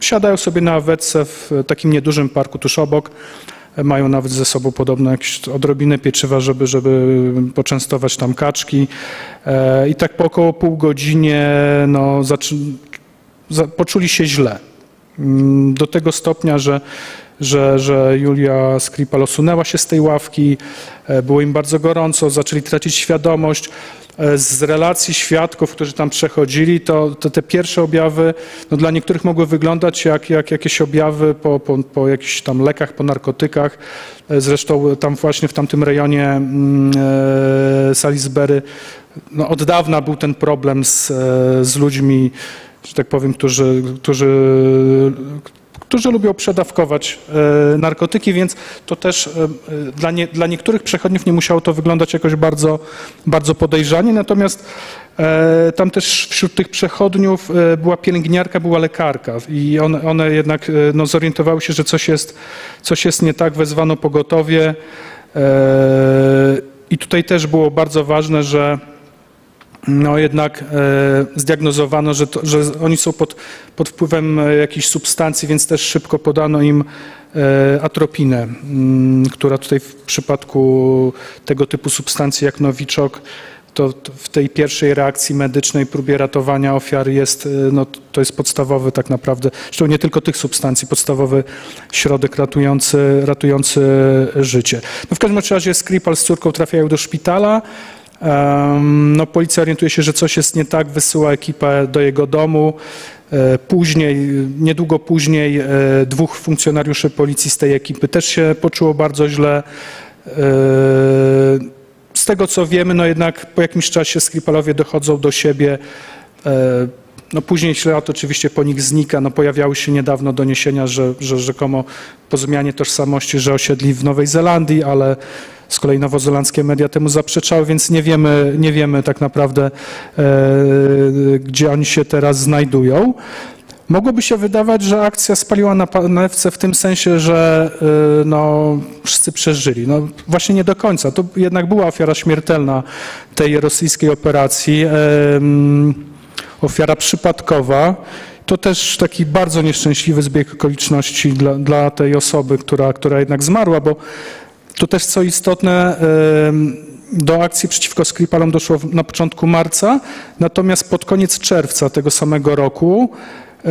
siadają sobie na awetce w takim niedużym parku tuż obok. Mają nawet ze sobą podobno jakieś odrobinę pieczywa, żeby, żeby poczęstować tam kaczki. E, I tak po około pół godzinie no, poczuli się źle. Mm, Do tego stopnia, że, że, że Julia Skripal osunęła się z tej ławki, e, było im bardzo gorąco, zaczęli tracić świadomość. E, Z relacji świadków, którzy tam przechodzili, to, to te pierwsze objawy no, dla niektórych mogły wyglądać jak, jak jakieś objawy po, po, po jakichś tam lekach, po narkotykach. E, Zresztą tam właśnie w tamtym rejonie mm, Salisbury no, od dawna był ten problem z, z ludźmi, że tak powiem, którzy, którzy, którzy lubią przedawkować e, narkotyki, więc to też e, e, dla, nie, dla niektórych przechodniów nie musiało to wyglądać jakoś bardzo, bardzo podejrzanie, natomiast tam też wśród tych przechodniów była pielęgniarka, była lekarka i one, one jednak no, zorientowały się, że coś jest, coś jest nie tak, wezwano pogotowie. I tutaj też było bardzo ważne, że no jednak e, zdiagnozowano, że, to, że oni są pod, pod wpływem e, jakichś substancji, więc też szybko podano im e, atropinę, m, która tutaj w przypadku tego typu substancji jak nowiczok, to, w tej pierwszej reakcji medycznej, próbie ratowania ofiary jest, no, to jest podstawowy tak naprawdę, zresztą nie tylko tych substancji, podstawowy środek ratujący, ratujący życie. No w każdym razie Skripal z córką trafiają do szpitala, No, policja orientuje się, że coś jest nie tak, wysyła ekipę do jego domu. E, Później, niedługo później, e, dwóch funkcjonariuszy policji z tej ekipy też się poczuło bardzo źle. E, Z tego co wiemy, no jednak po jakimś czasie Skripalowie dochodzą do siebie. No później ślad oczywiście po nich znika. No pojawiały się niedawno doniesienia, że, że rzekomo po zmianie tożsamości, że osiedli w Nowej Zelandii, ale z kolei nowozelandzkie media temu zaprzeczały, więc nie wiemy, nie wiemy tak naprawdę, e, gdzie oni się teraz znajdują. Mogłoby się wydawać, że akcja spaliła na panewce w tym sensie, że y, no, wszyscy przeżyli. No, właśnie nie do końca. To jednak była ofiara śmiertelna tej rosyjskiej operacji. Em, Ofiara przypadkowa. To też taki bardzo nieszczęśliwy zbieg okoliczności dla, dla tej osoby, która, która jednak zmarła, bo to też co istotne, do akcji przeciwko Skripalom doszło na początku marca, natomiast pod koniec czerwca tego samego roku e,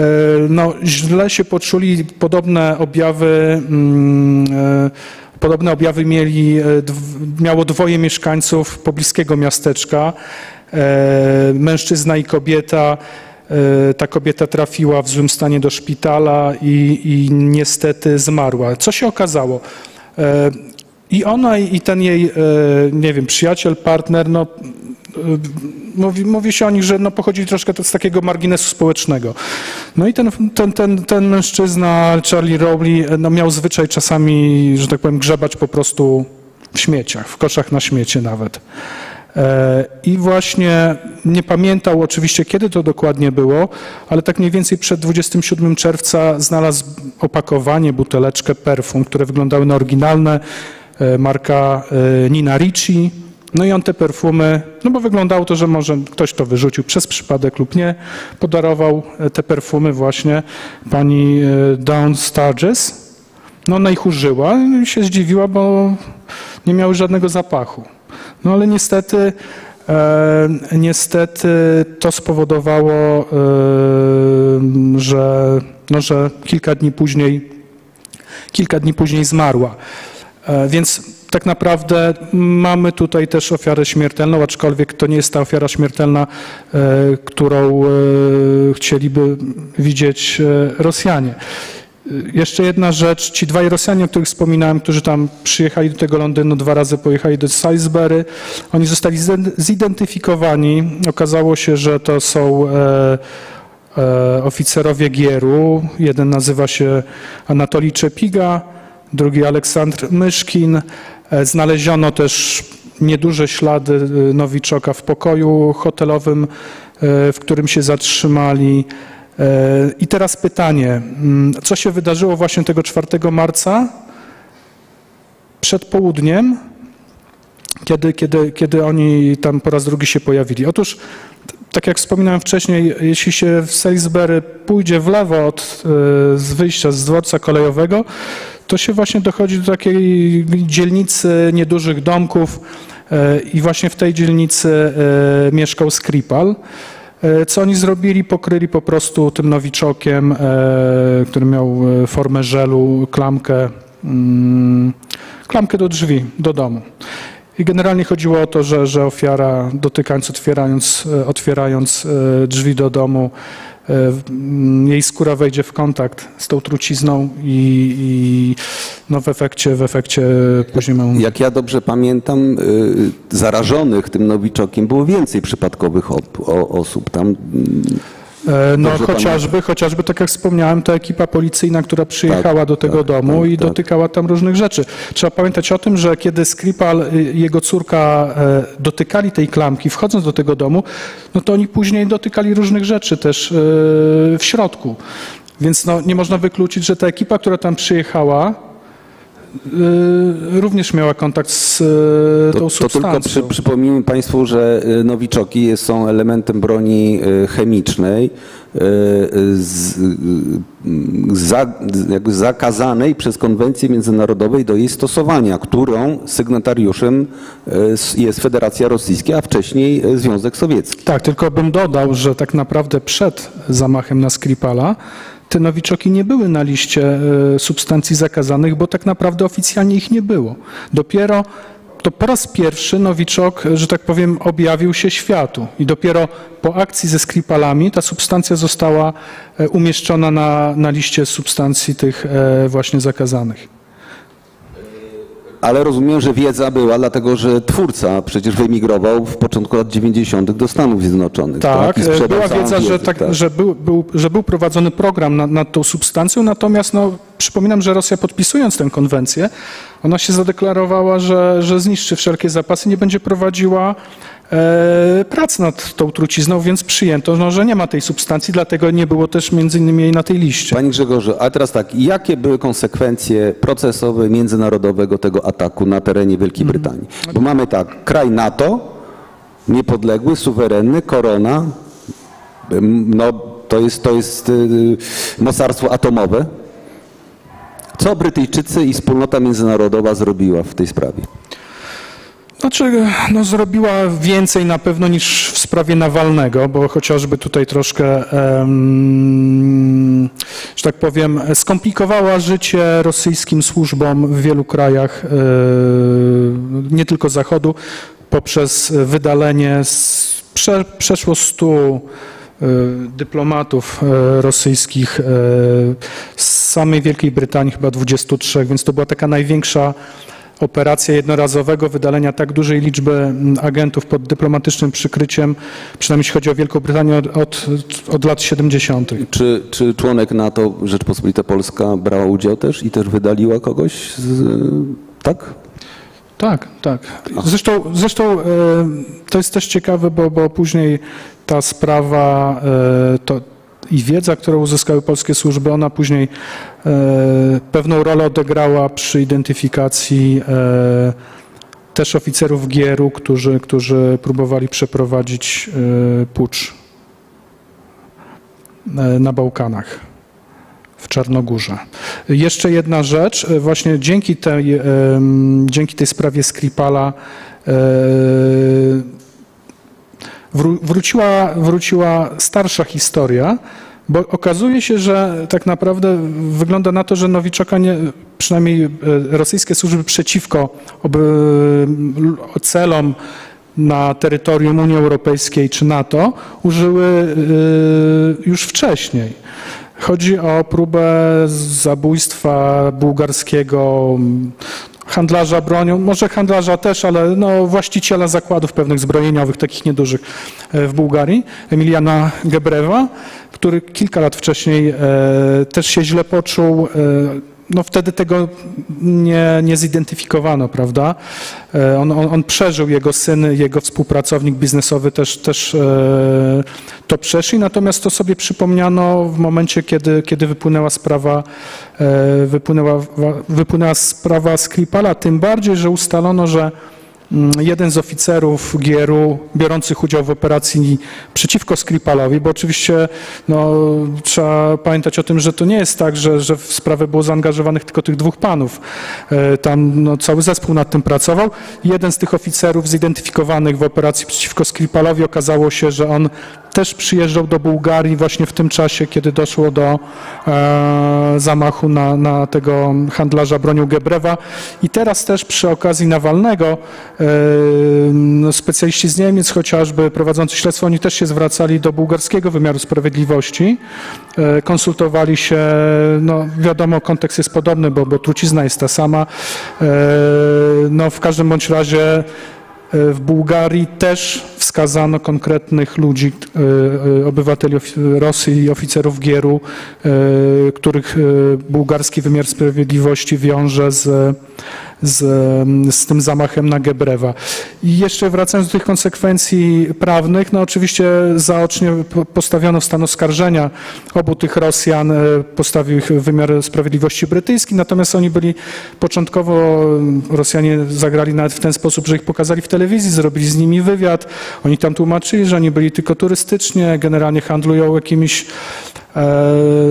no, źle się poczuli, podobne objawy, mm, e, podobne objawy mieli, e, miało dwoje mieszkańców pobliskiego miasteczka, mężczyzna i kobieta. Ta kobieta trafiła w złym stanie do szpitala i, i niestety zmarła. Co się okazało? I ona i ten jej, e, nie wiem, przyjaciel, partner, no, e, mówi, mówi się o nich, że no, pochodzili troszkę z takiego marginesu społecznego. No i ten, ten, ten, ten mężczyzna, Charlie Rowley, e, no, miał zwyczaj czasami, że tak powiem, grzebać po prostu w śmieciach, w koszach na śmiecie nawet. I właśnie nie pamiętał oczywiście, kiedy to dokładnie było, ale tak mniej więcej przed 27 czerwca znalazł opakowanie, buteleczkę perfum, które wyglądały na oryginalne, marka e, Nina Ricci. No i on te perfumy, no bo wyglądało to, że może ktoś to wyrzucił przez przypadek lub nie, podarował e, te perfumy właśnie pani e, Dawn Sturges. No ona ich użyła i się zdziwiła, bo nie miały żadnego zapachu. No ale niestety, e, niestety to spowodowało, e, że, no, że kilka dni później, kilka dni później zmarła. E, Więc tak naprawdę mamy tutaj też ofiarę śmiertelną, aczkolwiek to nie jest ta ofiara śmiertelna, e, którą e, chcieliby widzieć Rosjanie. Jeszcze jedna rzecz, ci dwaj Rosjanie, o których wspominałem, którzy tam przyjechali do tego Londynu, dwa razy pojechali do Salisbury, oni zostali zident- zidentyfikowani. Okazało się, że to są oficerowie Gieru. Jeden nazywa się Anatolij Czepiga, drugi Aleksandr Myszkin. E, znaleziono też nieduże ślady e, Nowiczoka w pokoju hotelowym, e, w którym się zatrzymali. I teraz pytanie, mm, co się wydarzyło właśnie tego 4 marca? przed południem, kiedy, kiedy, kiedy oni tam po raz drugi się pojawili. Otóż, tak jak wspominałem wcześniej, jeśli się w Salisbury pójdzie w lewo od, z wyjścia z dworca kolejowego, to się właśnie dochodzi do takiej dzielnicy niedużych domków e, i właśnie w tej dzielnicy e, mieszkał Skripal. E, Co oni zrobili? Pokryli po prostu tym nowiczokiem, który miał formę żelu, klamkę, mm, klamkę do drzwi, do domu. I generalnie chodziło o to, że, że ofiara dotykając, otwierając, otwierając drzwi do domu, jej skóra wejdzie w kontakt z tą trucizną i, i no w efekcie, w efekcie później mam... Jak ja dobrze pamiętam, y, zarażonych tym nowiczokiem było więcej przypadkowych osób. Tam mm, E, No Dobrze chociażby, chociażby, tak jak wspomniałem, ta ekipa policyjna, która przyjechała Tak, do tego tak, domu tak, i tak. dotykała tam różnych rzeczy. Trzeba pamiętać o tym, że kiedy Skripal i jego córka e, dotykali tej klamki, wchodząc do tego domu, no to oni później dotykali różnych rzeczy też e, w środku. Więc no, nie można wykluczyć, że ta ekipa, która tam przyjechała, e, również miała kontakt z e, To, tą to tylko substancją. przy, przypomnijmy Państwu, że y, nowiczoki są elementem broni y, chemicznej y, z, y, za, jakby zakazanej przez konwencję międzynarodowej do jej stosowania, którą sygnatariuszem y, jest Federacja Rosyjska, a wcześniej y, Związek Sowiecki. Tak, tylko bym dodał, że tak naprawdę przed zamachem na Skripala te nowiczoki nie były na liście e, substancji zakazanych, bo tak naprawdę oficjalnie ich nie było. Dopiero to po raz pierwszy nowiczok, że tak powiem, objawił się światu i dopiero po akcji ze Skripalami ta substancja została e, umieszczona na, na liście substancji tych e, właśnie zakazanych. Ale rozumiem, że wiedza była, dlatego że twórca przecież wyemigrował w początku lat 90. do Stanów Zjednoczonych. Tak, sprzedał była wiedza, że, wiedzę, tak, że, był, był, że był prowadzony program nad, nad tą substancją, natomiast no, przypominam, że Rosja podpisując tę konwencję, ona się zadeklarowała, że, że zniszczy wszelkie zapasy, nie będzie prowadziła prac nad tą trucizną, więc przyjęto, no, że nie ma tej substancji, dlatego nie było też między innymi jej na tej liście. Panie Grzegorzu, a teraz tak, jakie były konsekwencje procesowe międzynarodowego tego ataku na terenie Wielkiej Brytanii? Bo mamy tak, kraj NATO, niepodległy, suwerenny, korona, no to jest, to jest y, mocarstwo atomowe. Co Brytyjczycy i wspólnota międzynarodowa zrobiła w tej sprawie? Znaczy, no, zrobiła więcej na pewno niż w sprawie Nawalnego, bo chociażby tutaj troszkę, że tak powiem, skomplikowała życie rosyjskim służbom w wielu krajach, e, nie tylko Zachodu, poprzez wydalenie prze, przeszło 100 e, dyplomatów e, rosyjskich z samej Wielkiej Brytanii, chyba 23, więc to była taka największa operacja jednorazowego wydalenia tak dużej liczby mm, agentów pod dyplomatycznym przykryciem, przynajmniej jeśli chodzi o Wielką Brytanię, od, od, od lat 70. Czy, czy członek NATO Rzeczpospolita Polska brała udział też i też wydaliła kogoś? Z, tak? Tak, tak. Zresztą, zresztą e, to jest też ciekawe, bo, bo później ta sprawa e, to, i wiedza, którą uzyskały polskie służby, ona później e, pewną rolę odegrała przy identyfikacji e, też oficerów GIER-u, którzy, którzy próbowali przeprowadzić e, pucz na Bałkanach w Czarnogórze. Jeszcze jedna rzecz, właśnie dzięki tej, dzięki tej sprawie Skripala wróciła, wróciła starsza historia, bo okazuje się, że tak naprawdę wygląda na to, że Nowiczoka, nie, przynajmniej e, rosyjskie służby przeciwko celom na terytorium Unii Europejskiej czy NATO użyły e, już wcześniej. Chodzi o próbę zabójstwa bułgarskiego handlarza bronią, może handlarza też, ale no, właściciela zakładów pewnych zbrojeniowych, takich niedużych e, w Bułgarii, Emiliana Gebrewa, który kilka lat wcześniej e, też się źle poczuł, e, no wtedy tego nie, nie zidentyfikowano, prawda? E, On, on, on przeżył, jego syn, jego współpracownik biznesowy też, też e, to przeszli, natomiast to sobie przypomniano w momencie, kiedy, kiedy wypłynęła sprawa, e, wypłynęła, wypłynęła sprawa Skripala, tym bardziej, że ustalono, że jeden z oficerów GRU biorących udział w operacji przeciwko Skripalowi, bo oczywiście no, trzeba pamiętać o tym, że to nie jest tak, że, że w sprawę było zaangażowanych tylko tych dwóch panów. E, Tam no, cały zespół nad tym pracował. Jeden z tych oficerów zidentyfikowanych w operacji przeciwko Skripalowi okazało się, że on też przyjeżdżał do Bułgarii właśnie w tym czasie, kiedy doszło do e, zamachu na, na tego handlarza bronią Gebrewa. I teraz też przy okazji Nawalnego e, no, specjaliści z Niemiec chociażby prowadzący śledztwo, oni też się zwracali do bułgarskiego wymiaru sprawiedliwości, e, konsultowali się, no wiadomo kontekst jest podobny, bo, bo trucizna jest ta sama. E, no w każdym bądź razie w Bułgarii też wskazano konkretnych ludzi, e, e, obywateli Rosji i oficerów Gieru, e, których e, bułgarski wymiar sprawiedliwości wiąże z, z, z tym zamachem na Gebrewa. I jeszcze wracając do tych konsekwencji prawnych, no oczywiście zaocznie po- postawiono w stan oskarżenia obu tych Rosjan, e, postawił ich wymiar sprawiedliwości brytyjski, natomiast oni byli początkowo, Rosjanie zagrali nawet w ten sposób, że ich pokazali w telewizji, zrobili z nimi wywiad, oni tam tłumaczyli, że oni byli tylko turystycznie, generalnie handlują jakimiś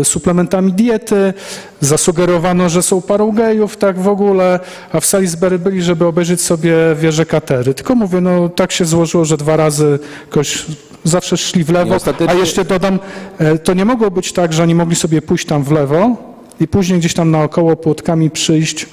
suplementami diety, zasugerowano, że są parą gejów, tak w ogóle, a w Salisbury byli, żeby obejrzeć sobie wieżę Katery. Tylko mówię, no tak się złożyło, że dwa razy jakoś zawsze szli w lewo, ostatecznie- a jeszcze dodam, e, to nie mogło być tak, że oni mogli sobie pójść tam w lewo i później gdzieś tam naokoło płotkami przyjść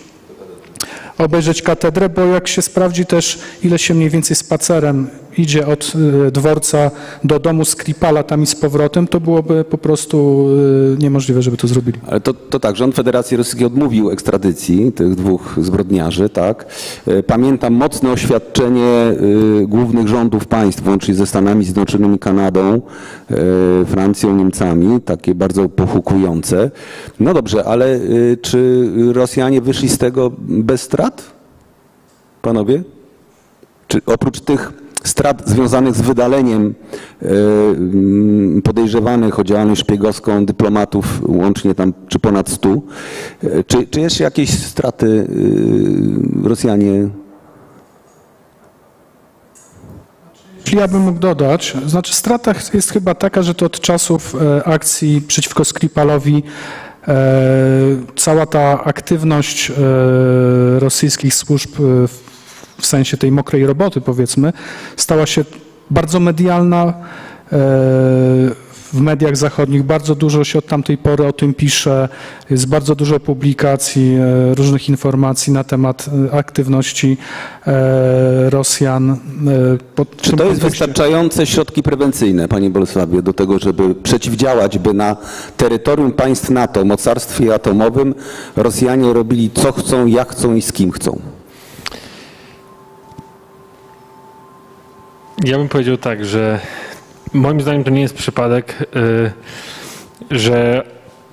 obejrzeć katedrę, bo jak się sprawdzi też, ile się mniej więcej spacerem idzie od y, dworca do domu Skripala tam i z powrotem, to byłoby po prostu y, niemożliwe, żeby to zrobili. Ale to, to tak, rząd Federacji Rosyjskiej odmówił ekstradycji tych dwóch zbrodniarzy, tak. E, Pamiętam mocne oświadczenie y, głównych rządów państw, włącznie ze Stanami Zjednoczonymi, Kanadą, Francją, Niemcami, takie bardzo pochukujące. No dobrze, ale y, czy Rosjanie wyszli z tego bez strat? Panowie? Czy oprócz tych strat związanych z wydaleniem e, podejrzewanych o działalność szpiegowską dyplomatów, łącznie tam czy ponad 100, e, czy, czy jeszcze jakieś straty y, Rosjanie? Jeśli ja bym mógł dodać, znaczy strata jest chyba taka, że to od czasów e, akcji przeciwko Skripalowi e, cała ta aktywność e, rosyjskich służb e, w- w sensie tej mokrej roboty powiedzmy stała się bardzo medialna. e, W mediach zachodnich bardzo dużo się od tamtej pory o tym pisze. Jest bardzo dużo publikacji, e, różnych informacji na temat e, aktywności Rosjan. Czy to jest wystarczające środki prewencyjne, panie Bolesławie, do tego, żeby przeciwdziałać, by na terytorium państw NATO, mocarstwie atomowym, Rosjanie robili co chcą, jak chcą i z kim chcą? Ja bym powiedział tak, że moim zdaniem to nie jest przypadek, y, że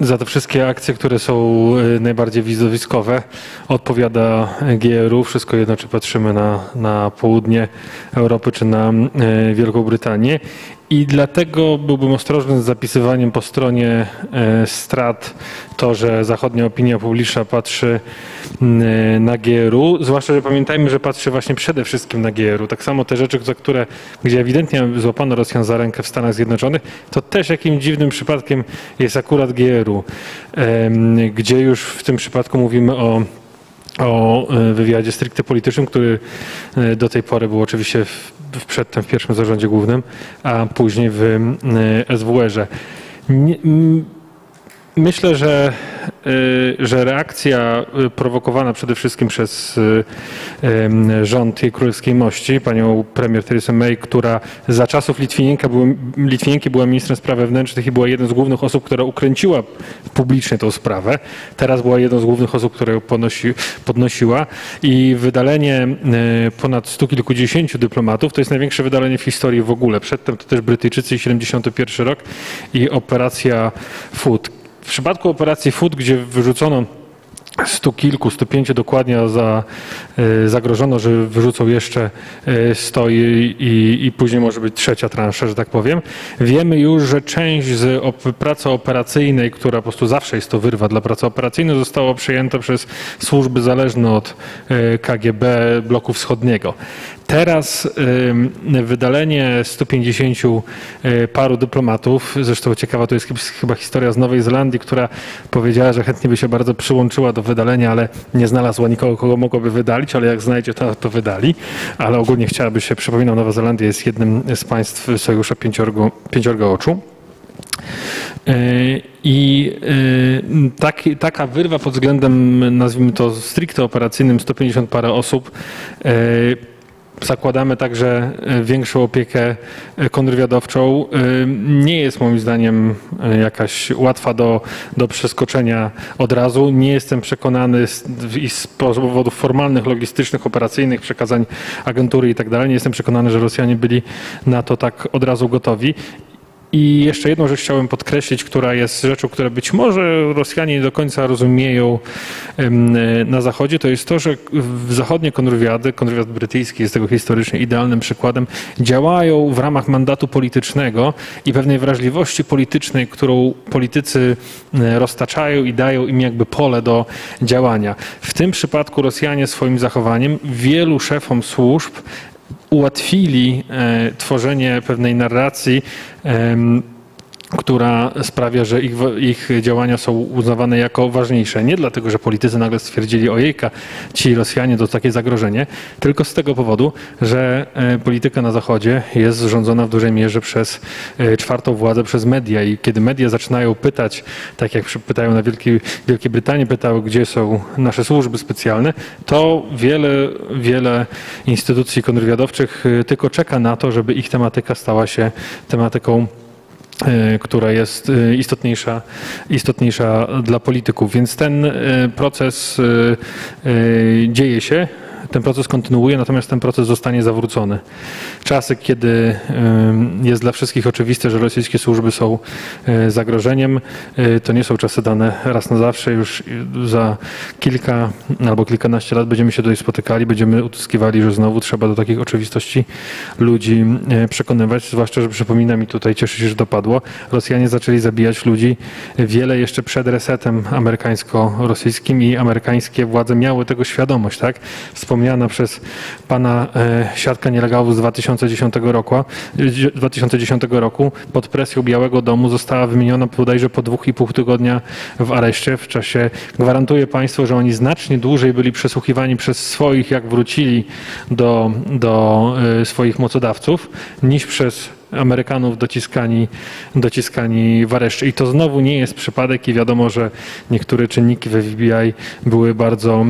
za te wszystkie akcje, które są y, najbardziej widowiskowe, odpowiada GRU. Wszystko jedno, czy patrzymy na, na południe Europy, czy na y, Wielką Brytanię. I dlatego byłbym ostrożny z zapisywaniem po stronie e, strat to, że zachodnia opinia publiczna patrzy na GRU, zwłaszcza, że pamiętajmy, że patrzy właśnie przede wszystkim na GRU. Tak samo te rzeczy, za które, gdzie ewidentnie złapano Rosjan za rękę w Stanach Zjednoczonych, to też jakimś dziwnym przypadkiem jest akurat GRU, gdzie już w tym przypadku mówimy o o e, wywiadzie stricte politycznym, który e, do tej pory był oczywiście w przedtem w pierwszym zarządzie głównym, a później w e, SWR-ze. Nie, m, Myślę, że, y, że reakcja y, prowokowana przede wszystkim przez y, rząd jej królewskiej mości, panią premier Theresa May, która za czasów Litwinienka był, Litwinienki była ministrem spraw wewnętrznych i była jedną z głównych osób, która ukręciła publicznie tą sprawę. Teraz była jedną z głównych osób, która ją podnosiła i wydalenie ponad stu kilkudziesięciu dyplomatów to jest największe wydalenie w historii w ogóle. Przedtem to też Brytyjczycy i 71 rok i operacja Food. W przypadku operacji Food, gdzie wyrzucono stu kilku, stu pięciu dokładnie za, y, zagrożono, że wyrzucą jeszcze y, sto i, i, i później może być trzecia transza, że tak powiem. Wiemy już, że część z op- pracy operacyjnej, która po prostu zawsze jest to wyrwa dla pracy operacyjnej, została przejęta przez służby zależne od y, KGB bloku wschodniego. Teraz wydalenie 150 y, paru dyplomatów, zresztą ciekawa to jest chyba historia z Nowej Zelandii, która powiedziała, że chętnie by się bardzo przyłączyła do wydalenia, ale nie znalazła nikogo, kogo mogłaby wydalić, ale jak znajdzie, to, to wydali. Ale ogólnie chciałaby się, przypominam, Nowa Zelandia jest jednym z państw Sojusza Pięciorgo, Pięciorga Oczu. Yy, I yy, taki, taka wyrwa pod względem, nazwijmy to stricte operacyjnym, 150 parę osób, zakładamy także e, większą opiekę e, kontrwywiadowczą. E, Nie jest moim zdaniem jakaś łatwa do, do przeskoczenia od razu. Nie jestem przekonany z, z powodów formalnych, logistycznych, operacyjnych, przekazań agentury i tak dalej. Nie jestem przekonany, że Rosjanie byli na to tak od razu gotowi. I jeszcze jedną rzecz chciałem podkreślić, która jest rzeczą, która być może Rosjanie nie do końca rozumieją na Zachodzie, to jest to, że zachodnie kontrwywiady, kontrwywiad brytyjski jest tego historycznie idealnym przykładem, działają w ramach mandatu politycznego i pewnej wrażliwości politycznej, którą politycy e, roztaczają i dają im jakby pole do działania. W tym przypadku Rosjanie swoim zachowaniem wielu szefom służb ułatwili e, tworzenie pewnej narracji, która sprawia, że ich, ich działania są uznawane jako ważniejsze. Nie dlatego, że politycy nagle stwierdzili, ojejka, ci Rosjanie to takie zagrożenie, tylko z tego powodu, że e, polityka na Zachodzie jest rządzona w dużej mierze przez e, czwartą władzę, przez media i kiedy media zaczynają pytać, tak jak pytają na Wielkiej, Wielkiej Brytanii, pytały, gdzie są nasze służby specjalne, to wiele, wiele instytucji kontrwywiadowczych e, tylko czeka na to, żeby ich tematyka stała się tematyką która jest e, istotniejsza, istotniejsza dla polityków. Więc ten e, proces e, e, dzieje się, ten proces kontynuuje, natomiast ten proces zostanie zawrócony. Czasy, kiedy jest dla wszystkich oczywiste, że rosyjskie służby są e, zagrożeniem, e, to nie są czasy dane raz na zawsze. Już za kilka albo kilkanaście lat będziemy się tutaj spotykali, będziemy utyskiwali, że znowu trzeba do takich oczywistości ludzi e, przekonywać, zwłaszcza, że przypomina mi tutaj, cieszę się, że dopadło, Rosjanie zaczęli zabijać ludzi wiele jeszcze przed resetem amerykańsko-rosyjskim i amerykańskie władze miały tego świadomość, tak? Wspomniana przez pana e, siatka nielegalów z 2010 roku, e, 2010 roku pod presją Białego Domu została wymieniona bodajże po dwóch i pół tygodnia w areszcie. W czasie gwarantuję państwu, że oni znacznie dłużej byli przesłuchiwani przez swoich, jak wrócili do, do e, swoich mocodawców, niż przez Amerykanów dociskani, dociskani w areszcie. I to znowu nie jest przypadek i wiadomo, że niektóre czynniki w FBI były bardzo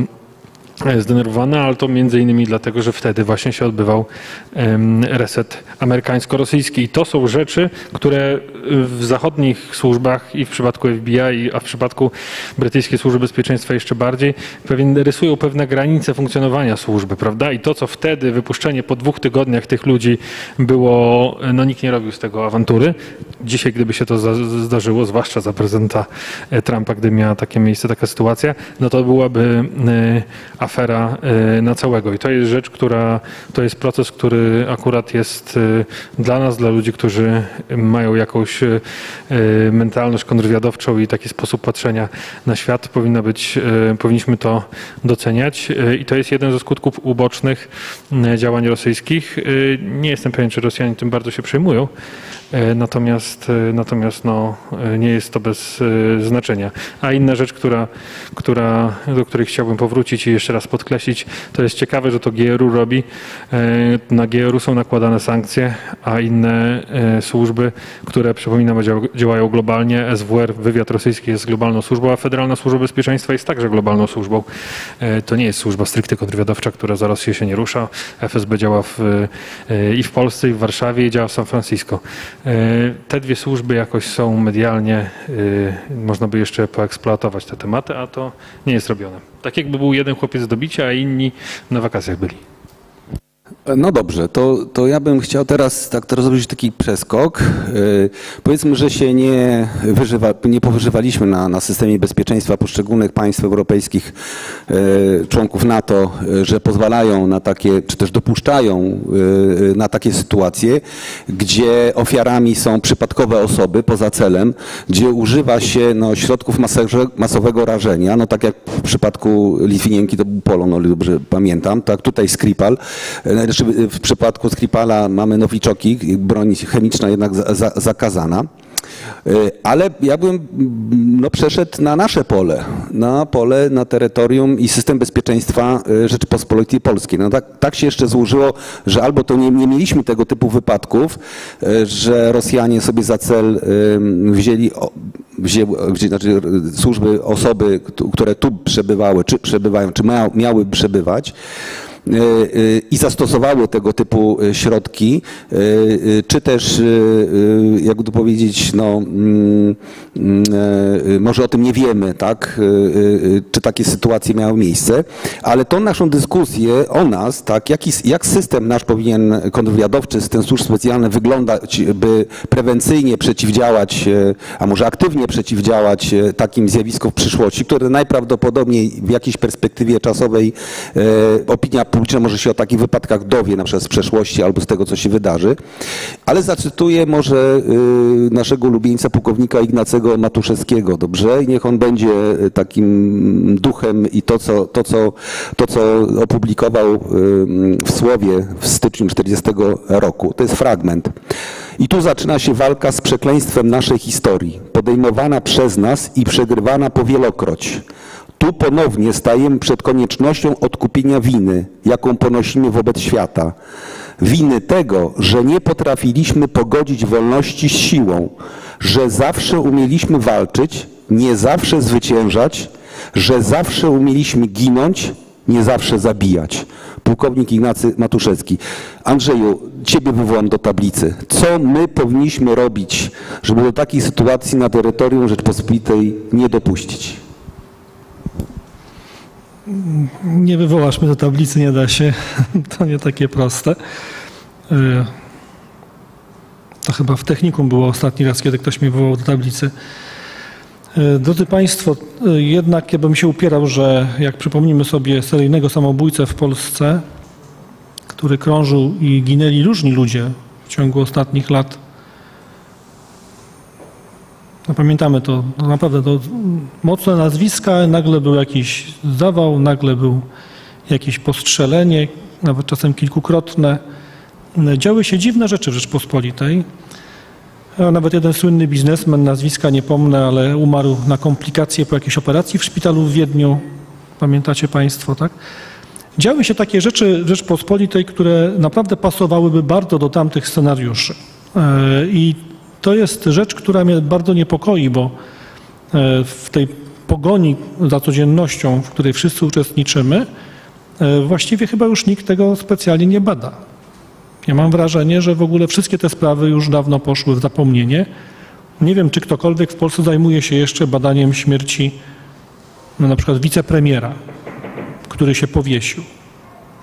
e, zdenerwowane, ale to między innymi dlatego, że wtedy właśnie się odbywał reset amerykańsko-rosyjski. I to są rzeczy, które w zachodnich służbach i w przypadku FBI, a w przypadku brytyjskiej służby bezpieczeństwa jeszcze bardziej, pewien, rysują pewne granice funkcjonowania służby, prawda? I to, co wtedy wypuszczenie po dwóch tygodniach tych ludzi było, no nikt nie robił z tego awantury. Dzisiaj, gdyby się to zdarzyło, zwłaszcza za prezydenta e, Trumpa, gdyby miała takie miejsce, taka sytuacja, no to byłaby e, afera e, na całego. I to jest rzecz, która, to jest proces, który akurat jest e, dla nas, dla ludzi, którzy mają jakąś e, mentalność kontrwywiadowczą i taki sposób patrzenia na świat, powinna być, powinniśmy to doceniać. I to jest jeden ze skutków ubocznych działań rosyjskich. Nie jestem pewien, czy Rosjanie tym bardzo się przejmują, natomiast, e, natomiast no, e, nie jest to bez e, znaczenia. A inna rzecz, która, która, do której chciałbym powrócić i jeszcze raz podkreślić, to jest ciekawe, że to GRU robi. E, Na GRU są nakładane sankcje, a inne e, służby, które przypominam dział- działają globalnie, SWR, wywiad rosyjski jest globalną służbą, a Federalna Służba Bezpieczeństwa jest także globalną służbą. E, To nie jest służba stricte kontrwywiadowcza, która za Rosję się nie rusza. FSB działa w, e, i w Polsce, i w Warszawie, i działa w San Francisco. E, Te dwie służby jakoś są medialnie, e, można by jeszcze poeksploatować te tematy, a to nie jest robione. Tak jakby był jeden chłopiec do bicia, a inni na wakacjach byli. No dobrze, to, to ja bym chciał teraz tak teraz zrobić taki przeskok. Yy, powiedzmy, że się nie, wyżywa, nie powyżywaliśmy na, na systemie bezpieczeństwa poszczególnych państw europejskich, yy, członków NATO, yy, że pozwalają na takie, czy też dopuszczają na takie sytuacje, gdzie ofiarami są przypadkowe osoby poza celem, gdzie używa się no, środków masowego rażenia, no tak jak w przypadku Litwinienki to był Polon, o ile dobrze pamiętam, tak tutaj Skripal. Znaczy w przypadku Skripala mamy nowiczoki, broń chemiczna jednak za, za, zakazana. Y, Ale ja bym mm, no, przeszedł na nasze pole, na pole, na terytorium i system bezpieczeństwa y, Rzeczypospolitej Polskiej. No, tak, tak się jeszcze złożyło, że albo to nie, nie mieliśmy tego typu wypadków, y, że Rosjanie sobie za cel y, wzięli, wzięli znaczy y, służby, osoby, które tu przebywały, czy przebywają, czy mia, miały przebywać, y, y, i zastosowały tego typu y, środki, czy też, jakby to powiedzieć, no, mm, mm, e, może o tym nie wiemy, tak, czy takie sytuacje miały miejsce, ale tą naszą dyskusję o nas, tak, jaki, jak system nasz powinien kontrwywiadowczy, system służb specjalnych wyglądać, by prewencyjnie przeciwdziałać, e, a może aktywnie przeciwdziałać e, takim zjawiskom w przyszłości, które najprawdopodobniej w jakiejś perspektywie czasowej e, opinia publiczna może się o takich wypadkach dowie, na przykład z przeszłości albo z tego, co się wydarzy. Ale zacytuję może e, naszego ulubieńca pułkownika Ignacego Matuszewskiego, dobrze? I niech on będzie e, takim duchem i to, co, to, co, to, co opublikował e, w Słowie w styczniu 40 roku. To jest fragment. I tu zaczyna się walka z przekleństwem naszej historii, podejmowana przez nas i przegrywana powielokroć. Tu ponownie stajemy przed koniecznością odkupienia winy, jaką ponosimy wobec świata. Winy tego, że nie potrafiliśmy pogodzić wolności z siłą, że zawsze umieliśmy walczyć, nie zawsze zwyciężać, że zawsze umieliśmy ginąć, nie zawsze zabijać. Pułkownik Ignacy Matuszewski. Andrzeju, ciebie wywołam do tablicy. Co my powinniśmy robić, żeby do takiej sytuacji na terytorium Rzeczpospolitej nie dopuścić? Nie wywołasz mnie do tablicy, nie da się. To nie takie proste. Y, To chyba w technikum było ostatni raz, kiedy ktoś mnie wywołał do tablicy. Y, Drodzy Państwo, y, jednak ja bym się upierał, że jak przypomnimy sobie seryjnego samobójcę w Polsce, który krążył i ginęli różni ludzie w ciągu ostatnich lat, no pamiętamy to, naprawdę to mocne nazwiska, nagle był jakiś zawał, nagle był jakieś postrzelenie, nawet czasem kilkukrotne. Działy się dziwne rzeczy w Rzeczpospolitej. Nawet jeden słynny biznesmen, nazwiska nie pomnę, ale umarł na komplikacje po jakiejś operacji w szpitalu w Wiedniu. Pamiętacie Państwo, tak? Działy się takie rzeczy w Rzeczpospolitej, które naprawdę pasowałyby bardzo do tamtych scenariuszy. E, I to jest rzecz, która mnie bardzo niepokoi, bo e, w tej pogoni za codziennością, w której wszyscy uczestniczymy, e, właściwie chyba już nikt tego specjalnie nie bada. Ja mam wrażenie, że w ogóle wszystkie te sprawy już dawno poszły w zapomnienie. Nie wiem, czy ktokolwiek w Polsce zajmuje się jeszcze badaniem śmierci no, na przykład wicepremiera, który się powiesił.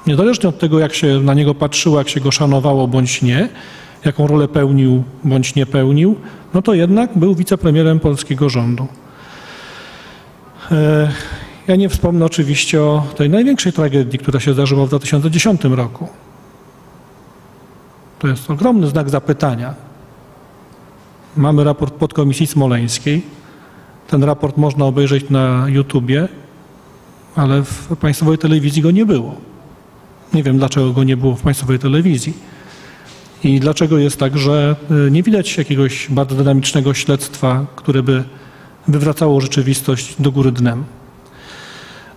Niezależnie od tego, jak się na niego patrzyło, jak się go szanowało bądź nie, jaką rolę pełnił bądź nie pełnił, no to jednak był wicepremierem polskiego rządu. E, Ja nie wspomnę oczywiście o tej największej tragedii, która się zdarzyła w 2010 roku. To jest ogromny znak zapytania. Mamy raport podkomisji smoleńskiej. Ten raport można obejrzeć na YouTubie, ale w państwowej telewizji go nie było. Nie wiem, dlaczego go nie było w państwowej telewizji. I dlaczego jest tak, że y, nie widać jakiegoś bardzo dynamicznego śledztwa, które by wywracało rzeczywistość do góry dnem.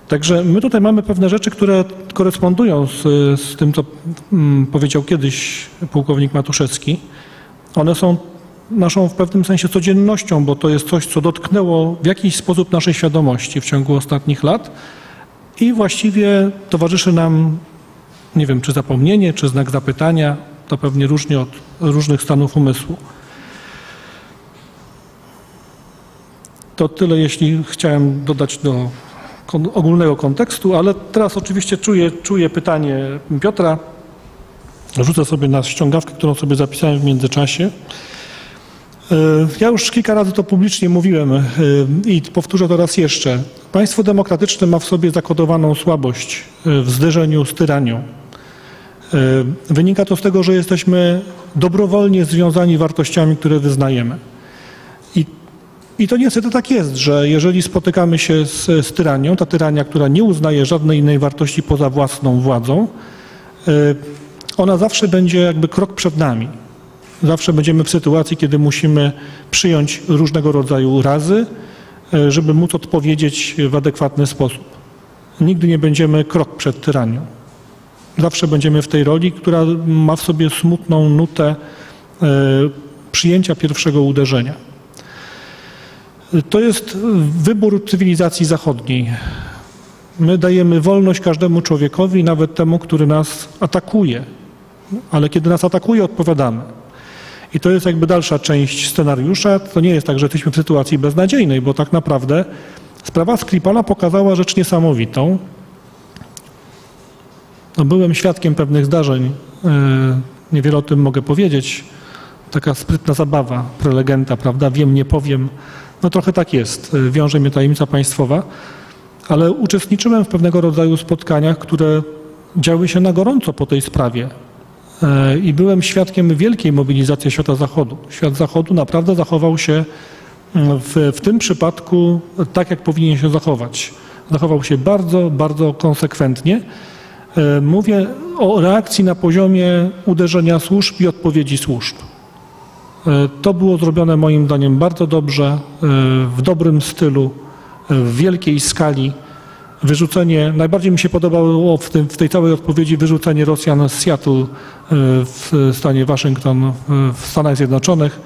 Także my tutaj mamy pewne rzeczy, które korespondują z, z tym, co mm, powiedział kiedyś pułkownik Matuszewski. One są naszą w pewnym sensie codziennością, bo to jest coś, co dotknęło w jakiś sposób naszej świadomości w ciągu ostatnich lat i właściwie towarzyszy nam, nie wiem, czy zapomnienie, czy znak zapytania, to pewnie różnie od różnych stanów umysłu. To tyle, jeśli chciałem dodać do ogólnego kontekstu, ale teraz oczywiście czuję, czuję pytanie Piotra. Rzucę sobie na ściągawkę, którą sobie zapisałem w międzyczasie. E, Ja już kilka razy to publicznie mówiłem e, i powtórzę to raz jeszcze. Państwo demokratyczne ma w sobie zakodowaną słabość e, w zderzeniu z tyranią. E, Wynika to z tego, że jesteśmy dobrowolnie związani wartościami, które wyznajemy. I, I to niestety tak jest, że jeżeli spotykamy się z, z tyranią, ta tyrania, która nie uznaje żadnej innej wartości poza własną władzą, e, ona zawsze będzie jakby krok przed nami. Zawsze będziemy w sytuacji, kiedy musimy przyjąć różnego rodzaju razy, e, żeby móc odpowiedzieć w adekwatny sposób. Nigdy nie będziemy krok przed tyranią. Zawsze będziemy w tej roli, która ma w sobie smutną nutę e, przyjęcia pierwszego uderzenia. To jest wybór cywilizacji zachodniej. My dajemy wolność każdemu człowiekowi, nawet temu, który nas atakuje. Ale kiedy nas atakuje, odpowiadamy. I to jest jakby dalsza część scenariusza. To nie jest tak, że jesteśmy w sytuacji beznadziejnej, bo tak naprawdę sprawa Skripala pokazała rzecz niesamowitą. No, byłem świadkiem pewnych zdarzeń. e, Niewiele o tym mogę powiedzieć. Taka sprytna zabawa prelegenta, prawda? Wiem, nie powiem. No trochę tak jest. E, Wiąże mnie tajemnica państwowa. Ale uczestniczyłem w pewnego rodzaju spotkaniach, które działy się na gorąco po tej sprawie. E, I byłem świadkiem wielkiej mobilizacji świata zachodu. Świat zachodu naprawdę zachował się mm, w, w tym przypadku tak, jak powinien się zachować. Zachował się bardzo, bardzo konsekwentnie. E, Mówię o reakcji na poziomie uderzenia służb i odpowiedzi służb. E, To było zrobione moim zdaniem bardzo dobrze, e, w dobrym stylu, w wielkiej skali. Wyrzucenie, najbardziej mi się podobało w, tym, w tej całej odpowiedzi wyrzucenie Rosjan z Seattle w stanie Waszyngton w Stanach Zjednoczonych.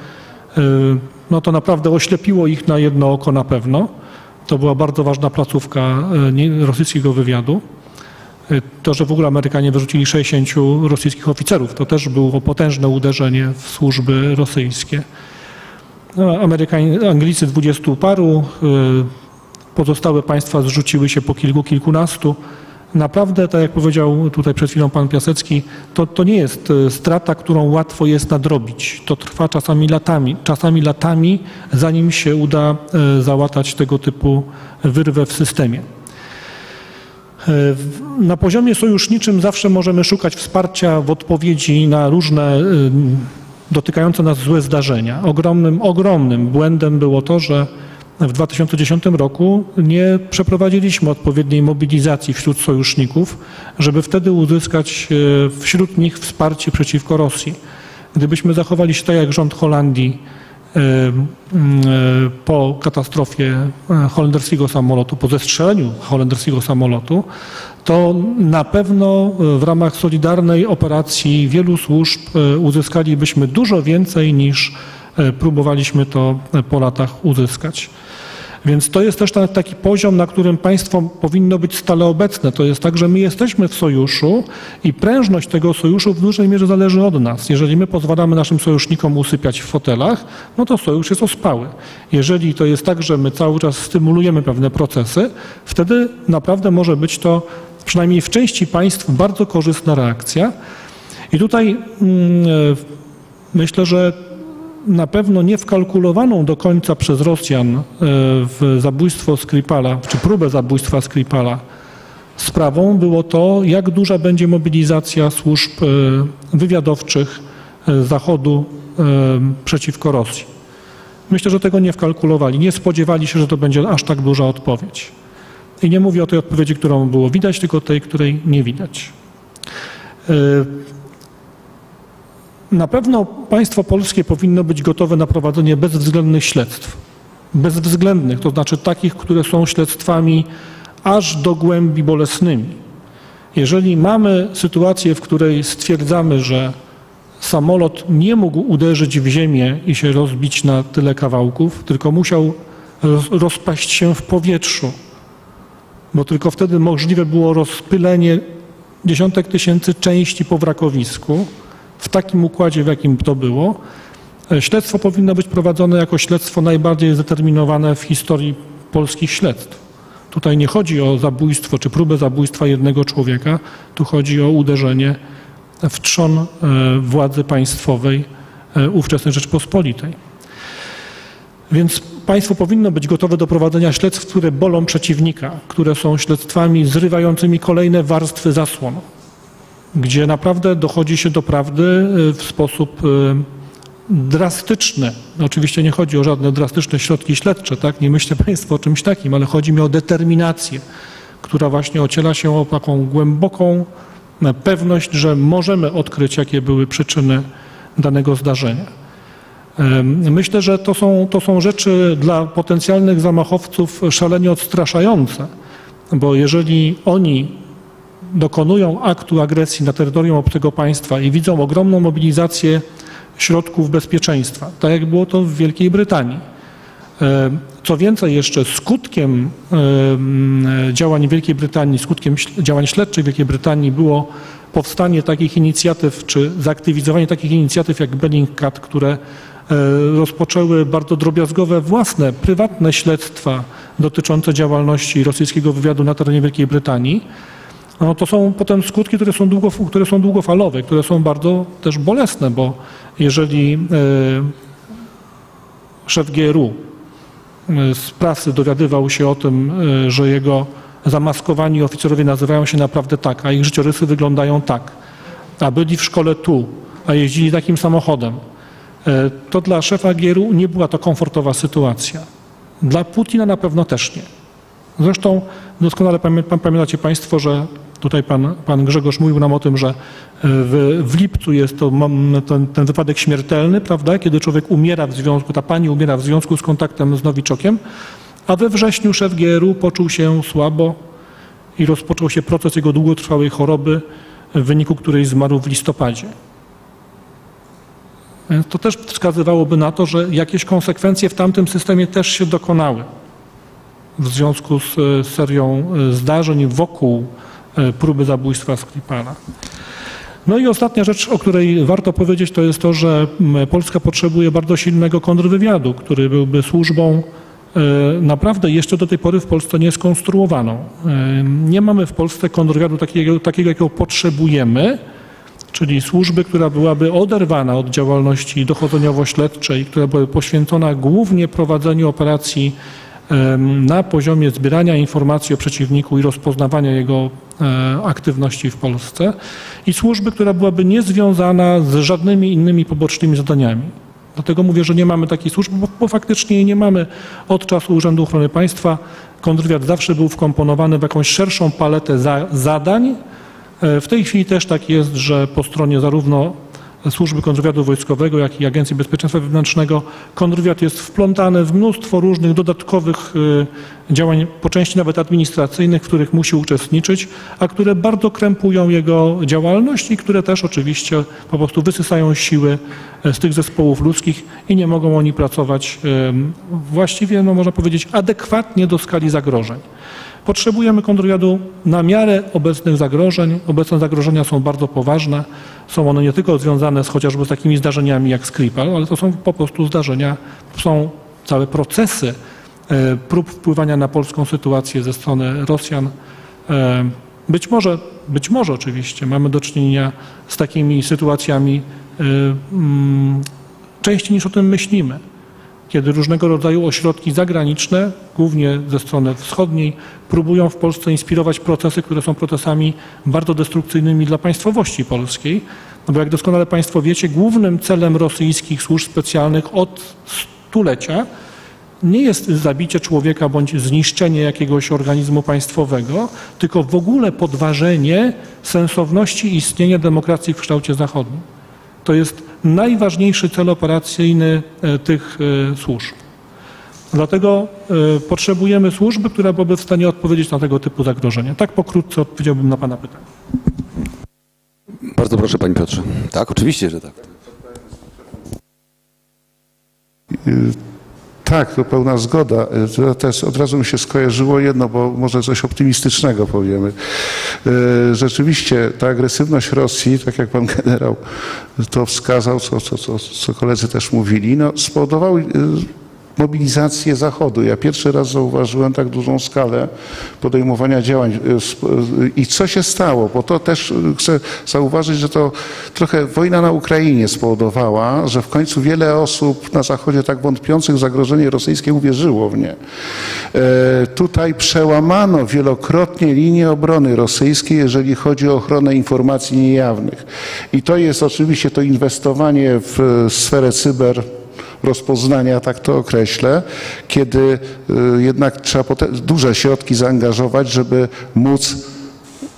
No to naprawdę oślepiło ich na jedno oko na pewno. To była bardzo ważna placówka rosyjskiego wywiadu. To, że w ogóle Amerykanie wyrzucili 60 rosyjskich oficerów, to też było potężne uderzenie w służby rosyjskie. No, Amerykanie, Anglicy dwudziestu paru, y, pozostałe państwa zrzuciły się po kilku, kilkunastu. Naprawdę, tak jak powiedział tutaj przed chwilą pan Piasecki, to, to nie jest y, strata, którą łatwo jest nadrobić. To trwa czasami latami, czasami latami, zanim się uda y, załatać tego typu wyrwę w systemie. Na poziomie sojuszniczym zawsze możemy szukać wsparcia w odpowiedzi na różne dotykające nas złe zdarzenia. Ogromnym, ogromnym błędem było to, że w 2010 roku nie przeprowadziliśmy odpowiedniej mobilizacji wśród sojuszników, żeby wtedy uzyskać y, wśród nich wsparcie przeciwko Rosji. Gdybyśmy zachowali się tak jak rząd Holandii e, e, po katastrofie e, holenderskiego samolotu, po zestrzeleniu holenderskiego samolotu, to na pewno e, w ramach solidarnej operacji wielu służb e, uzyskalibyśmy dużo więcej niż próbowaliśmy to po latach uzyskać. Więc to jest też ta- taki poziom, na którym państwo powinno być stale obecne. To jest tak, że my jesteśmy w sojuszu i prężność tego sojuszu w dużej mierze zależy od nas. Jeżeli my pozwalamy naszym sojusznikom usypiać w fotelach, no to sojusz jest ospały. Jeżeli to jest tak, że my cały czas stymulujemy pewne procesy, wtedy naprawdę może być to przynajmniej w części państw bardzo korzystna reakcja. I tutaj mm, e, myślę, że na pewno nie wkalkulowaną do końca przez Rosjan e, w zabójstwo Skripala, czy próbę zabójstwa Skripala sprawą było to, jak duża będzie mobilizacja służb e, wywiadowczych e, Zachodu przeciwko Rosji. Myślę, że tego nie wkalkulowali. Nie spodziewali się, że to będzie aż tak duża odpowiedź. I nie mówię o tej odpowiedzi, którą było widać, tylko tej, której nie widać. Na pewno państwo polskie powinno być gotowe na prowadzenie bezwzględnych śledztw. Bezwzględnych, to znaczy takich, które są śledztwami aż do głębi bolesnymi. Jeżeli mamy sytuację, w której stwierdzamy, że samolot nie mógł uderzyć w ziemię i się rozbić na tyle kawałków, tylko musiał roz- rozpaść się w powietrzu, bo tylko wtedy możliwe było rozpylenie dziesiątek tysięcy części po wrakowisku w takim układzie, w jakim to było. E, Śledztwo powinno być prowadzone jako śledztwo najbardziej zdeterminowane w historii polskich śledztw. Tutaj nie chodzi o zabójstwo czy próbę zabójstwa jednego człowieka, tu chodzi o uderzenie w trzon e, władzy państwowej e, ówczesnej Rzeczpospolitej. Więc państwo powinno być gotowe do prowadzenia śledztw, które bolą przeciwnika, które są śledztwami zrywającymi kolejne warstwy zasłon, gdzie naprawdę dochodzi się do prawdy e, w sposób e, drastyczny. No Oczywiście nie chodzi o żadne drastyczne środki śledcze, tak? Nie myślę Państwo o czymś takim, ale chodzi mi o determinację, która właśnie ociela się o taką głęboką e, pewność, że możemy odkryć, jakie były przyczyny danego zdarzenia. Myślę, że to są, to są rzeczy dla potencjalnych zamachowców szalenie odstraszające, bo jeżeli oni dokonują aktu agresji na terytorium obcego państwa i widzą ogromną mobilizację środków bezpieczeństwa, tak jak było to w Wielkiej Brytanii. E, Co więcej, jeszcze skutkiem e, działań Wielkiej Brytanii, skutkiem działań śledczych Wielkiej Brytanii było powstanie takich inicjatyw, czy zaktywizowanie takich inicjatyw jak Bellingcat, które e, rozpoczęły bardzo drobiazgowe własne, prywatne śledztwa dotyczące działalności rosyjskiego wywiadu na terenie Wielkiej Brytanii. No, to są potem skutki, które są, długo, które są długofalowe, które są bardzo też bolesne, bo jeżeli e, szef GRU e, z prasy dowiadywał się o tym, e, że jego zamaskowani oficerowie nazywają się naprawdę tak, a ich życiorysy wyglądają tak, a byli w szkole tu, a jeździli takim samochodem, to dla szefa GRU nie była to komfortowa sytuacja. Dla Putina na pewno też nie. Zresztą doskonale pamię- pa- pamiętacie Państwo, że tutaj pan, pan Grzegorz mówił nam o tym, że e, w, w lipcu jest to ten, ten wypadek śmiertelny, prawda, kiedy człowiek umiera w związku, ta pani umiera w związku z kontaktem z Nowiczokiem, a we wrześniu szef GRU poczuł się słabo i rozpoczął się proces jego długotrwałej choroby, w wyniku której zmarł w listopadzie. Więc to też wskazywałoby na to, że jakieś konsekwencje w tamtym systemie też się dokonały w związku z e, serią e, zdarzeń wokół e, próby zabójstwa Skripala. No i ostatnia rzecz, o której warto powiedzieć, to jest to, że Polska potrzebuje bardzo silnego kontrwywiadu, który byłby służbą e, naprawdę jeszcze do tej pory w Polsce nie skonstruowaną. E, Nie mamy w Polsce kontrwywiadu takiego, takiego jakiego potrzebujemy, czyli służby, która byłaby oderwana od działalności dochodzeniowo-śledczej, która byłaby poświęcona głównie prowadzeniu operacji na poziomie zbierania informacji o przeciwniku i rozpoznawania jego e, aktywności w Polsce i służby, która byłaby niezwiązana z żadnymi innymi pobocznymi zadaniami. Dlatego mówię, że nie mamy takiej służby, bo, bo faktycznie nie mamy od czasu Urzędu Ochrony Państwa. Kontrwywiad zawsze był wkomponowany w jakąś szerszą paletę za, zadań. E, W tej chwili też tak jest, że po stronie zarówno Służby Kontrwywiadu Wojskowego, jak i Agencji Bezpieczeństwa Wewnętrznego kontrwywiad jest wplątany w mnóstwo różnych dodatkowych y, działań, po części nawet administracyjnych, w których musi uczestniczyć, a które bardzo krępują jego działalność i które też oczywiście po prostu wysysają siły e, z tych zespołów ludzkich i nie mogą oni pracować y, właściwie, no można powiedzieć, adekwatnie do skali zagrożeń. Potrzebujemy kontrwywiadu na miarę obecnych zagrożeń. Obecne zagrożenia są bardzo poważne. Są one nie tylko związane z chociażby z takimi zdarzeniami jak Skripal, ale to są po prostu zdarzenia, są całe procesy e, prób wpływania na polską sytuację ze strony Rosjan. E, Być może, być może oczywiście mamy do czynienia z takimi sytuacjami e, mm, częściej niż o tym myślimy kiedy różnego rodzaju ośrodki zagraniczne, głównie ze strony wschodniej, próbują w Polsce inspirować procesy, które są procesami bardzo destrukcyjnymi dla państwowości polskiej. No bo jak doskonale Państwo wiecie, głównym celem rosyjskich służb specjalnych od stulecia nie jest zabicie człowieka bądź zniszczenie jakiegoś organizmu państwowego, tylko w ogóle podważenie sensowności istnienia demokracji w kształcie zachodnim. To jest najważniejszy cel operacyjny e, tych e, służb. Dlatego e, potrzebujemy służby, która byłaby w stanie odpowiedzieć na tego typu zagrożenia. Tak pokrótce odpowiedziałbym na Pana pytanie. Bardzo proszę, panie Piotrze. Tak, oczywiście, że tak. Tak, to pełna zgoda. Y, To też od razu mi się skojarzyło jedno, bo może coś optymistycznego powiemy. Y, Rzeczywiście ta agresywność Rosji, tak jak pan generał to wskazał, co, co, co, co koledzy też mówili, no, spowodowały y, mobilizację Zachodu. Ja pierwszy raz zauważyłem tak dużą skalę podejmowania działań. sp- y, I co się stało? Bo to też y, chcę zauważyć, że to trochę wojna na Ukrainie spowodowała, że w końcu wiele osób na Zachodzie tak wątpiących w zagrożenie rosyjskie uwierzyło w nie. E, Tutaj przełamano wielokrotnie linię obrony rosyjskiej, jeżeli chodzi o ochronę informacji niejawnych. I to jest oczywiście to inwestowanie w e, sferę cyber rozpoznania, tak to określę, kiedy y, jednak trzeba duże środki zaangażować, żeby móc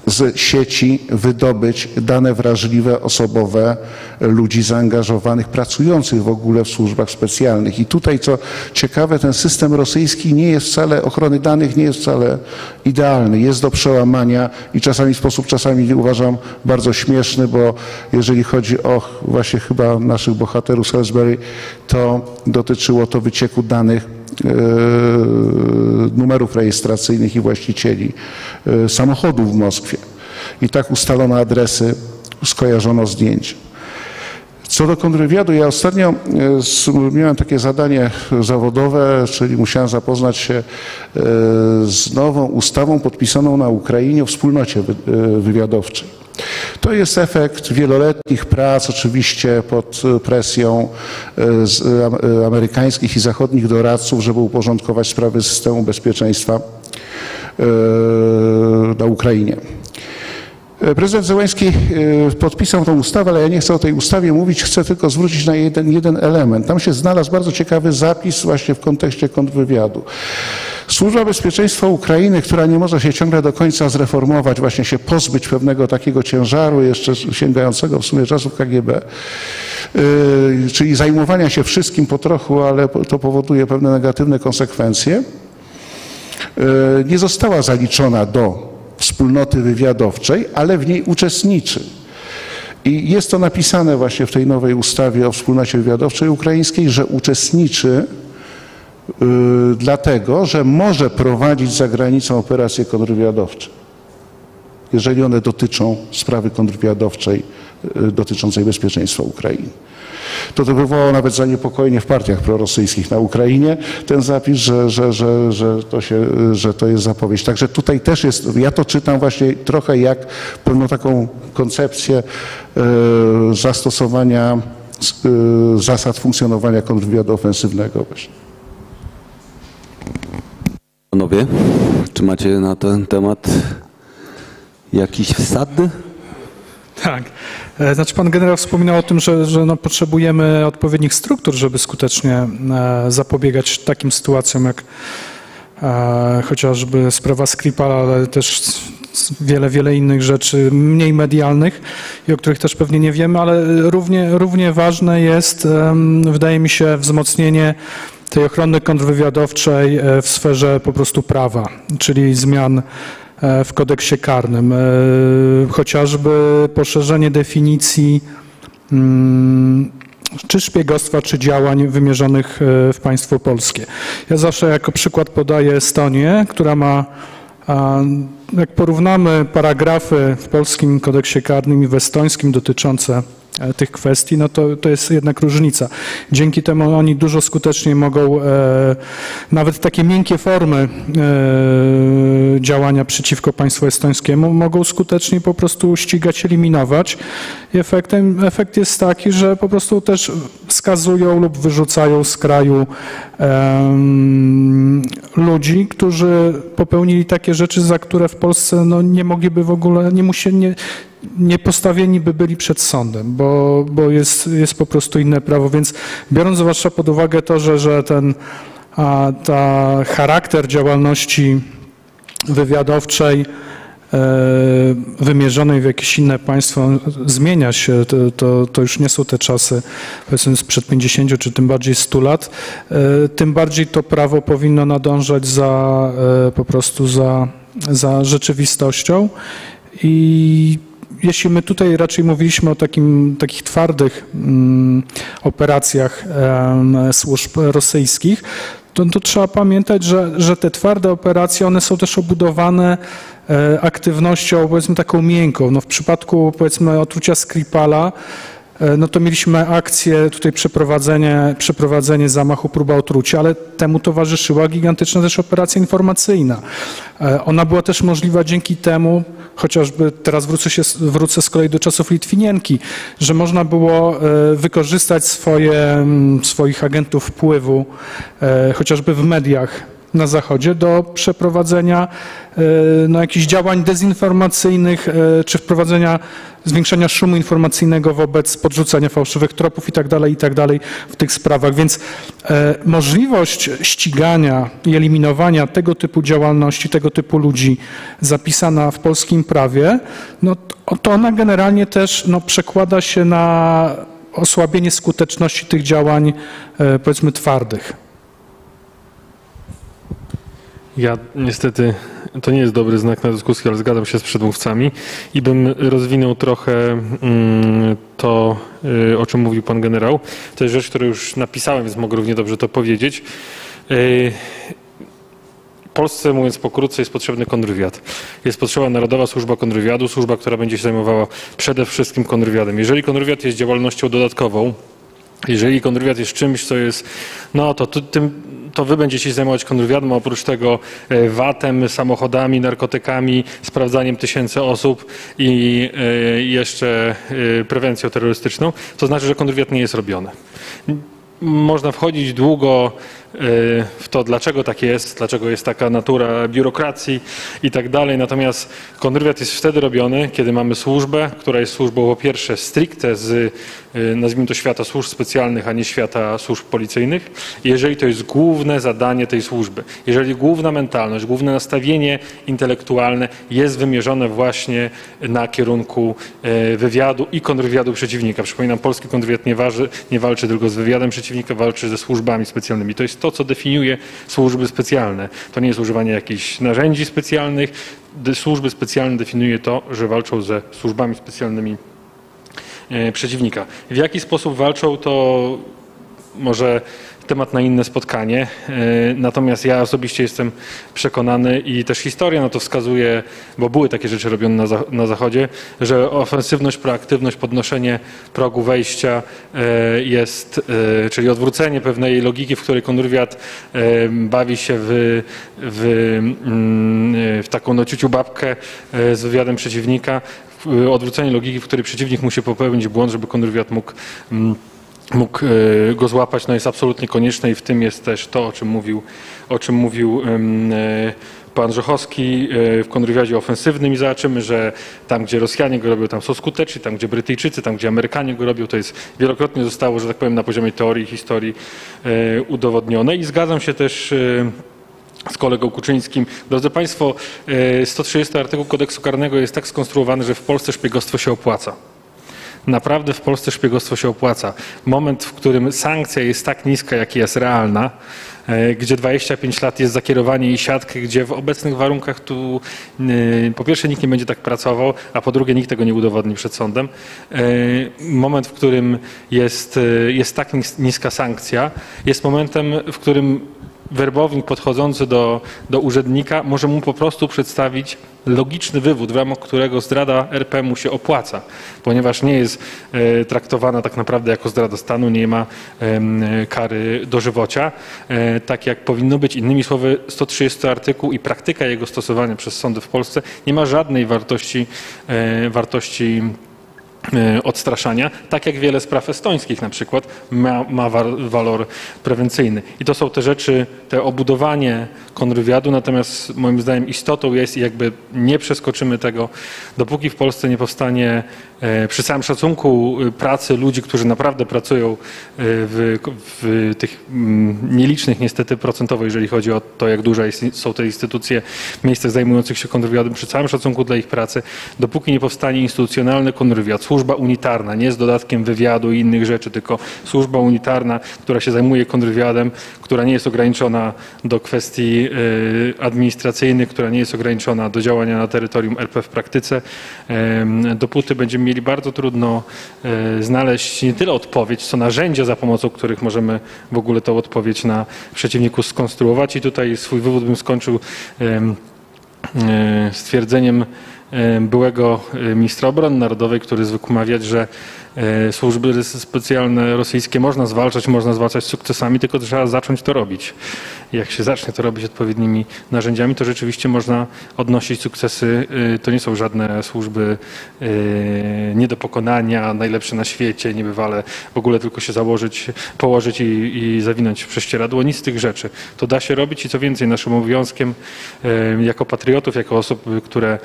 z sieci wydobyć dane wrażliwe, osobowe ludzi zaangażowanych, pracujących w ogóle w służbach specjalnych. I tutaj, co ciekawe, ten system rosyjski nie jest wcale, ochrony danych nie jest wcale idealny. Jest do przełamania i czasami sposób, czasami uważam bardzo śmieszny, bo jeżeli chodzi o właśnie chyba naszych bohaterów Salisbury, to dotyczyło to wycieku danych numerów rejestracyjnych i właścicieli e, samochodów w Moskwie. I tak ustalono adresy, skojarzono zdjęcia. Co do kontrwywiadu, ja ostatnio e, miałem takie zadanie zawodowe, czyli musiałem zapoznać się e, z nową ustawą podpisaną na Ukrainie o wspólnocie wy- e, wywiadowczej. To jest efekt wieloletnich prac, oczywiście pod e, presją e, e, amerykańskich i zachodnich doradców, żeby uporządkować sprawy systemu bezpieczeństwa na Ukrainie. Prezydent Zełański podpisał tą ustawę, ale ja nie chcę o tej ustawie mówić, chcę tylko zwrócić na jeden, jeden element. Tam się znalazł bardzo ciekawy zapis właśnie w kontekście kontrwywiadu. Służba Bezpieczeństwa Ukrainy, która nie może się ciągle do końca zreformować, właśnie się pozbyć pewnego takiego ciężaru, jeszcze sięgającego w sumie czasów KGB, yy, czyli zajmowania się wszystkim po trochu, ale to powoduje pewne negatywne konsekwencje, yy, nie została zaliczona do wspólnoty wywiadowczej, ale w niej uczestniczy. I jest to napisane właśnie w tej nowej ustawie o wspólnocie wywiadowczej ukraińskiej, że uczestniczy dlatego, że może prowadzić za granicą operacje kontrwywiadowcze, jeżeli one dotyczą sprawy kontrwywiadowczej yy, dotyczącej bezpieczeństwa Ukrainy. To to wywołało nawet zaniepokojenie w partiach prorosyjskich na Ukrainie, ten zapis, że, że, że, że, to, się, że to jest zapowiedź. Także tutaj też jest, ja to czytam właśnie trochę jak pewną taką koncepcję zastosowania zasad funkcjonowania kontrwywiadu ofensywnego właśnie. Panowie, czy macie na ten temat jakiś wsad? Tak. E, Znaczy pan generał wspominał o tym, że, że no potrzebujemy odpowiednich struktur, żeby skutecznie e, zapobiegać takim sytuacjom jak e, chociażby sprawa Skripal, ale też wiele, wiele innych rzeczy mniej medialnych i o których też pewnie nie wiemy, ale równie, równie ważne jest, wydaje mi się, wzmocnienie tej ochrony kontrwywiadowczej e, w sferze po prostu prawa, czyli zmian e, w kodeksie karnym, e, chociażby poszerzenie definicji mm, czy szpiegostwa, czy działań wymierzonych w państwo polskie. Ja zawsze jako przykład podaję Estonię, która ma, jak porównamy paragrafy w polskim kodeksie karnym i w estońskim dotyczące tych kwestii, no to, to jest jednak różnica. Dzięki temu oni dużo skuteczniej mogą e, nawet takie miękkie formy e, działania przeciwko państwu estońskiemu mogą skutecznie po prostu ścigać, eliminować. I efektem, efekt jest taki, że po prostu też skazują lub wyrzucają z kraju ludzi, którzy popełnili takie rzeczy, za które w Polsce no, nie mogliby w ogóle, nie musieli, nie, nie postawieni by byli przed sądem, bo, bo jest, jest po prostu inne prawo. Więc biorąc zwłaszcza pod uwagę to, że, że ten a, ta charakter działalności wywiadowczej e, wymierzonej w jakieś inne państwo zmienia się, to, to, to już nie są te czasy powiedzmy sprzed 50 czy tym bardziej 100 lat, E, tym bardziej to prawo powinno nadążać za e, po prostu za, za rzeczywistością i jeśli my tutaj raczej mówiliśmy o takim, takich twardych mm, operacjach służb rosyjskich, to, to trzeba pamiętać, że, że te twarde operacje, one są też obudowane e, aktywnością, powiedzmy taką miękką. No w przypadku, powiedzmy, otrucia Skripala, no to mieliśmy akcję, tutaj przeprowadzenie, przeprowadzenie zamachu, próba otrucia, ale temu towarzyszyła gigantyczna też operacja informacyjna. E, Ona była też możliwa dzięki temu, chociażby teraz wrócę, się, wrócę z kolei do czasów Litwinienki, że można było e, wykorzystać swoje, mm, swoich agentów wpływu, e, chociażby w mediach na Zachodzie, do przeprowadzenia e, no, jakichś działań dezinformacyjnych, e, czy wprowadzenia, zwiększenia szumu informacyjnego wobec podrzucania fałszywych tropów i tak dalej, i tak w tych sprawach. Więc e, możliwość ścigania i eliminowania tego typu działalności, tego typu ludzi zapisana w polskim prawie, no to- ona generalnie też no, przekłada się na osłabienie skuteczności tych działań, powiedzmy, twardych. Ja niestety, to nie jest dobry znak na dyskusję, ale zgadzam się z przedmówcami i bym rozwinął trochę mm, to, y, o czym mówił pan generał. To jest rzecz, którą już napisałem, więc mogę równie dobrze to powiedzieć. Y, Polsce, mówiąc pokrótce, jest potrzebny kontrwywiad. Jest potrzebna Narodowa Służba Kontrwywiadu, służba, która będzie się zajmowała przede wszystkim kontrwywiadem. Jeżeli kontrwywiad jest działalnością dodatkową, jeżeli kontrwywiad jest czymś, co jest, no to, tym, to wy będziecie się zajmować kontrwywiadem, oprócz tego e, VAT-em, samochodami, narkotykami, sprawdzaniem tysięcy osób i e, jeszcze e, prewencją terrorystyczną, to znaczy, że kontrwywiad nie jest robiony. Można wchodzić długo w to, dlaczego tak jest, dlaczego jest taka natura biurokracji i tak dalej. Natomiast kontrwywiad jest wtedy robiony, kiedy mamy służbę, która jest służbą po pierwsze stricte z, y, nazwijmy to, świata służb specjalnych, a nie świata służb policyjnych. Jeżeli to jest główne zadanie tej służby, jeżeli główna mentalność, główne nastawienie intelektualne jest wymierzone właśnie na kierunku y, wywiadu i kontrwywiadu przeciwnika. Przypominam, polski kontrwywiad nie, waży, nie walczy tylko z wywiadem przeciwnika, walczy ze służbami specjalnymi. To jest to, co definiuje służby specjalne. To nie jest używanie jakichś narzędzi specjalnych. Służby specjalne definiuje to, że walczą ze służbami specjalnymi e, przeciwnika. W jaki sposób walczą, to może temat na inne spotkanie. E, Natomiast ja osobiście jestem przekonany i też historia na to wskazuje, bo były takie rzeczy robione na, za- na Zachodzie, że ofensywność, proaktywność, podnoszenie progu wejścia e, jest, e, czyli odwrócenie pewnej logiki, w której kontrwywiad bawi się w, w, mm, w taką no, ciuciu babkę z wywiadem przeciwnika, odwrócenie logiki, w której przeciwnik musi popełnić błąd, żeby kontrwywiad mógł mm, mógł e, go złapać, no jest absolutnie konieczne i w tym jest też to, o czym mówił, o czym mówił e, pan Żochowski e, w kontrwywiadzie ofensywnym i zobaczymy, że tam, gdzie Rosjanie go robią, tam są skuteczni, tam, gdzie Brytyjczycy, tam, gdzie Amerykanie go robią, to jest wielokrotnie zostało, że tak powiem, na poziomie teorii i historii udowodnione i zgadzam się też z kolegą Kuczyńskim. Drodzy Państwo, e, 130 artykuł kodeksu karnego jest tak skonstruowany, że w Polsce szpiegostwo się opłaca. Naprawdę w Polsce szpiegostwo się opłaca. Moment, w którym sankcja jest tak niska, jak jest realna, e, gdzie 25 lat jest zakierowanie i siatkę, gdzie w obecnych warunkach tu e, po pierwsze nikt nie będzie tak pracował, a po drugie nikt tego nie udowodni przed sądem. E, Moment, w którym jest, jest tak nis- niska sankcja, jest momentem, w którym werbownik podchodzący do, do urzędnika może mu po prostu przedstawić logiczny wywód, w ramach którego zdrada RP mu się opłaca, ponieważ nie jest e, traktowana tak naprawdę jako zdrada stanu, nie ma kary dożywocia, e, tak jak powinno być. Innymi słowy, 130 artykuł i praktyka jego stosowania przez sądy w Polsce nie ma żadnej wartości, e, wartości odstraszania, tak jak wiele spraw estońskich na przykład ma, ma wa- walor prewencyjny. I to są te rzeczy, te obudowanie kontrwywiadu, natomiast moim zdaniem istotą jest i jakby nie przeskoczymy tego, dopóki w Polsce nie powstanie e, przy całym szacunku e, pracy ludzi, którzy naprawdę pracują e, w, w tych mm, nielicznych niestety procentowo, jeżeli chodzi o to, jak duże jest, są te instytucje w miejscach zajmujących się kontrwywiadem, przy całym szacunku dla ich pracy, dopóki nie powstanie instytucjonalny kontrwywiad, służba unitarna, nie z dodatkiem wywiadu i innych rzeczy, tylko służba unitarna, która się zajmuje kontrwywiadem, która nie jest ograniczona do kwestii e, administracyjnych, która nie jest ograniczona do działania na terytorium RP w praktyce, dopóty będziemy mieli bardzo trudno e, znaleźć nie tyle odpowiedź, co narzędzia, za pomocą których możemy w ogóle tą odpowiedź na przeciwniku skonstruować. I tutaj swój wywód bym skończył e, stwierdzeniem, byłego e, ministra obrony narodowej, który zwykł mawiać, że e, służby specjalne rosyjskie można zwalczać, można zwalczać sukcesami, tylko trzeba zacząć to robić. Jak się zacznie to robić odpowiednimi narzędziami, to rzeczywiście można odnosić sukcesy. E, To nie są żadne służby e, nie do pokonania, najlepsze na świecie, niebywale w ogóle tylko się założyć, położyć i, i zawinąć w prześcieradło. Nic z tych rzeczy. To da się robić i co więcej, naszym obowiązkiem e, jako patriotów, jako osób, które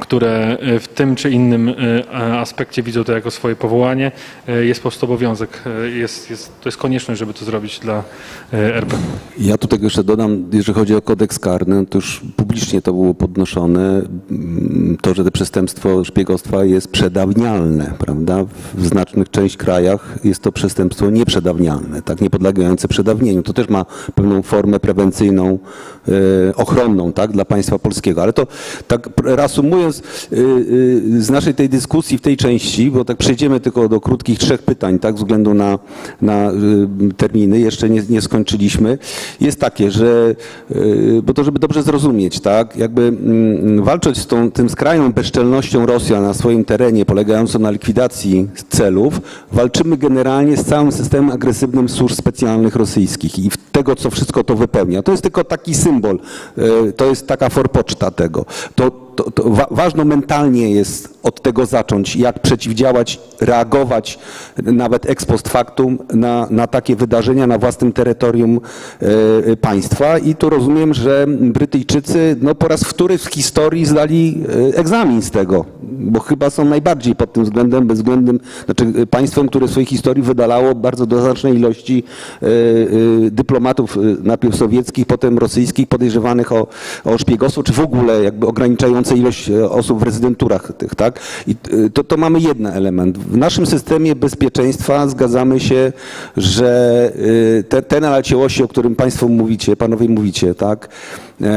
które e, w tym czy innym e, aspekcie widzą to jako swoje powołanie, e, jest po prostu obowiązek, jest, jest, to jest konieczność, żeby to zrobić dla RP. Ja tu tego jeszcze dodam, jeżeli chodzi o kodeks karny, to już publicznie to było podnoszone, mm, to, że to przestępstwo szpiegostwa jest przedawnialne, prawda? W znacznych część krajach jest to przestępstwo nieprzedawnialne, tak, niepodlegające przedawnieniu. To też ma pewną formę prewencyjną, ochronną, tak, dla państwa polskiego. Ale to tak reasumując e, e, z naszej tej dyskusji w tej części, bo tak przejdziemy tylko do krótkich trzech pytań, tak, względu na, na e, terminy, jeszcze nie, nie skończyliśmy, jest takie, że, bo to żeby dobrze zrozumieć, tak, jakby mm, walcząc z tą, tym skrajną bezczelnością Rosjan na swoim terenie, polegającą na likwidacji celów, walczymy generalnie z całym systemem agresywnym służb specjalnych rosyjskich i tego, co wszystko to wypełnia. To jest tylko taki symbol, to jest taka forpoczta tego. To, to, to wa ważno mentalnie jest od tego zacząć, jak przeciwdziałać, reagować nawet ex post factum na, na takie wydarzenia na własnym terytorium e, państwa. I tu rozumiem, że Brytyjczycy no, po raz wtóry w historii zdali e, egzamin z tego, bo chyba są najbardziej pod tym względem bezwzględnym, znaczy e, państwem, które w swojej historii wydalało bardzo do znacznej ilości e, e, dyplomatów najpierw sowieckich, potem rosyjskich podejrzewanych o, o szpiegostwo, czy w ogóle jakby ilość e, osób w rezydenturach tych, tak? I e, to, to mamy jeden element. W naszym systemie bezpieczeństwa zgadzamy się, że e, te, te naleciałości, o którym Państwo mówicie, Panowie mówicie, tak?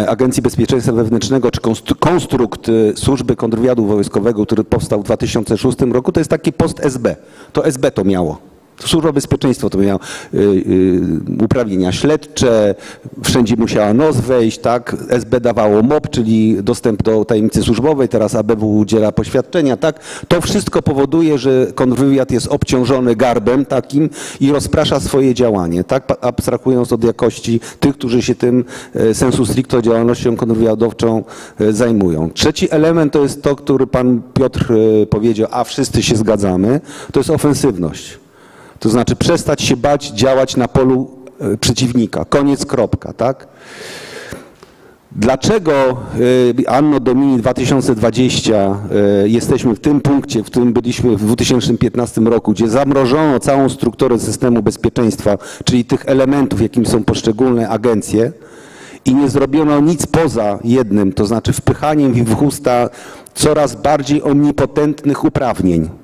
Agencji Bezpieczeństwa Wewnętrznego, czy konstru- konstrukt Służby Kontrwywiadu Wojskowego, który powstał w 2006 roku, to jest taki post-SB. To SB to miało. Służba Bezpieczeństwa to miała y, y, uprawnienia śledcze, wszędzie musiała NOS wejść, tak? SB dawało MOP, czyli dostęp do tajemnicy służbowej, teraz ABW udziela poświadczenia, tak? To wszystko powoduje, że kontrwywiad jest obciążony garbem takim i rozprasza swoje działanie, tak? Abstrahując od jakości tych, którzy się tym e, sensu stricto działalnością kontrwywiadowczą e, zajmują. Trzeci element to jest to, który pan Piotr e, powiedział, a wszyscy się zgadzamy, to jest ofensywność. To znaczy przestać się bać działać na polu e, przeciwnika. Koniec, kropka, tak? Dlaczego y, Anno Domini 2020 y, jesteśmy w tym punkcie, w którym byliśmy w 2015 roku, gdzie zamrożono całą strukturę systemu bezpieczeństwa, czyli tych elementów, jakim są poszczególne agencje i nie zrobiono nic poza jednym, to znaczy wpychaniem w usta coraz bardziej omnipotentnych uprawnień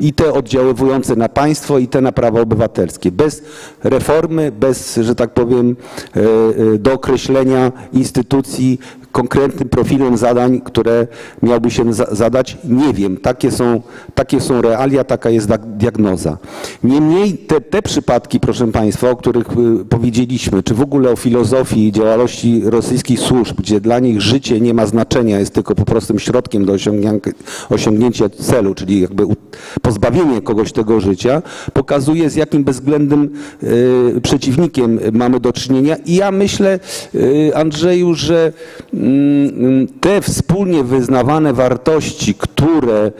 i te oddziaływujące na państwo, i te na prawa obywatelskie. Bez reformy, bez, że tak powiem, e, e, dookreślenia instytucji konkretnym profilem zadań, które miałby się za- zadać, nie wiem. Takie są, takie są realia, taka jest diagnoza. Niemniej te, te przypadki, proszę Państwa, o których y, powiedzieliśmy, czy w ogóle o filozofii działalności rosyjskich służb, gdzie dla nich życie nie ma znaczenia, jest tylko po prostym środkiem do osiągnięcia, celu, czyli jakby pozbawienie kogoś tego życia, pokazuje z jakim bezwzględnym y, przeciwnikiem mamy do czynienia. I ja myślę, y, Andrzeju, że te wspólnie wyznawane wartości, które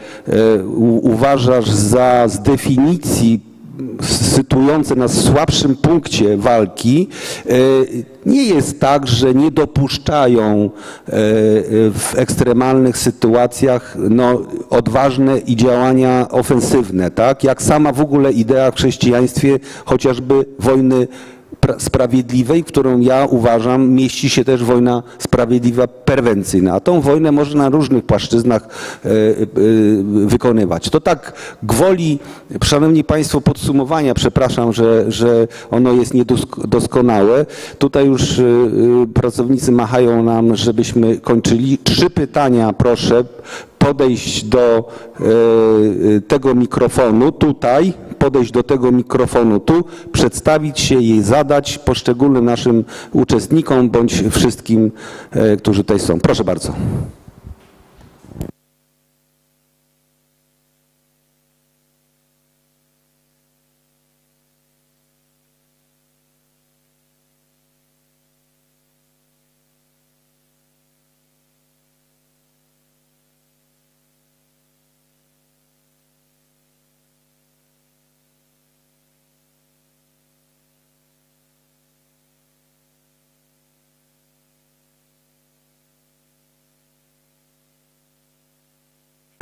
u- uważasz za z definicji sytuujące nas w słabszym punkcie walki, e, nie jest tak, że nie dopuszczają e, w ekstremalnych sytuacjach no, odważne i działania ofensywne, tak? Jak sama w ogóle idea w chrześcijaństwie chociażby wojny sprawiedliwej, którą ja uważam, mieści się też wojna sprawiedliwa perwencyjna. A tą wojnę można na różnych płaszczyznach e, e, wykonywać. To tak gwoli, szanowni państwo, podsumowania, przepraszam, że, że ono jest niedoskonałe. Tutaj już e, pracownicy machają nam, żebyśmy kończyli. Trzy pytania proszę podejść do e, e, tego mikrofonu tutaj, podejść do tego mikrofonu tu, przedstawić się i zadać poszczególnym naszym uczestnikom bądź wszystkim, e, którzy tutaj są. Proszę bardzo.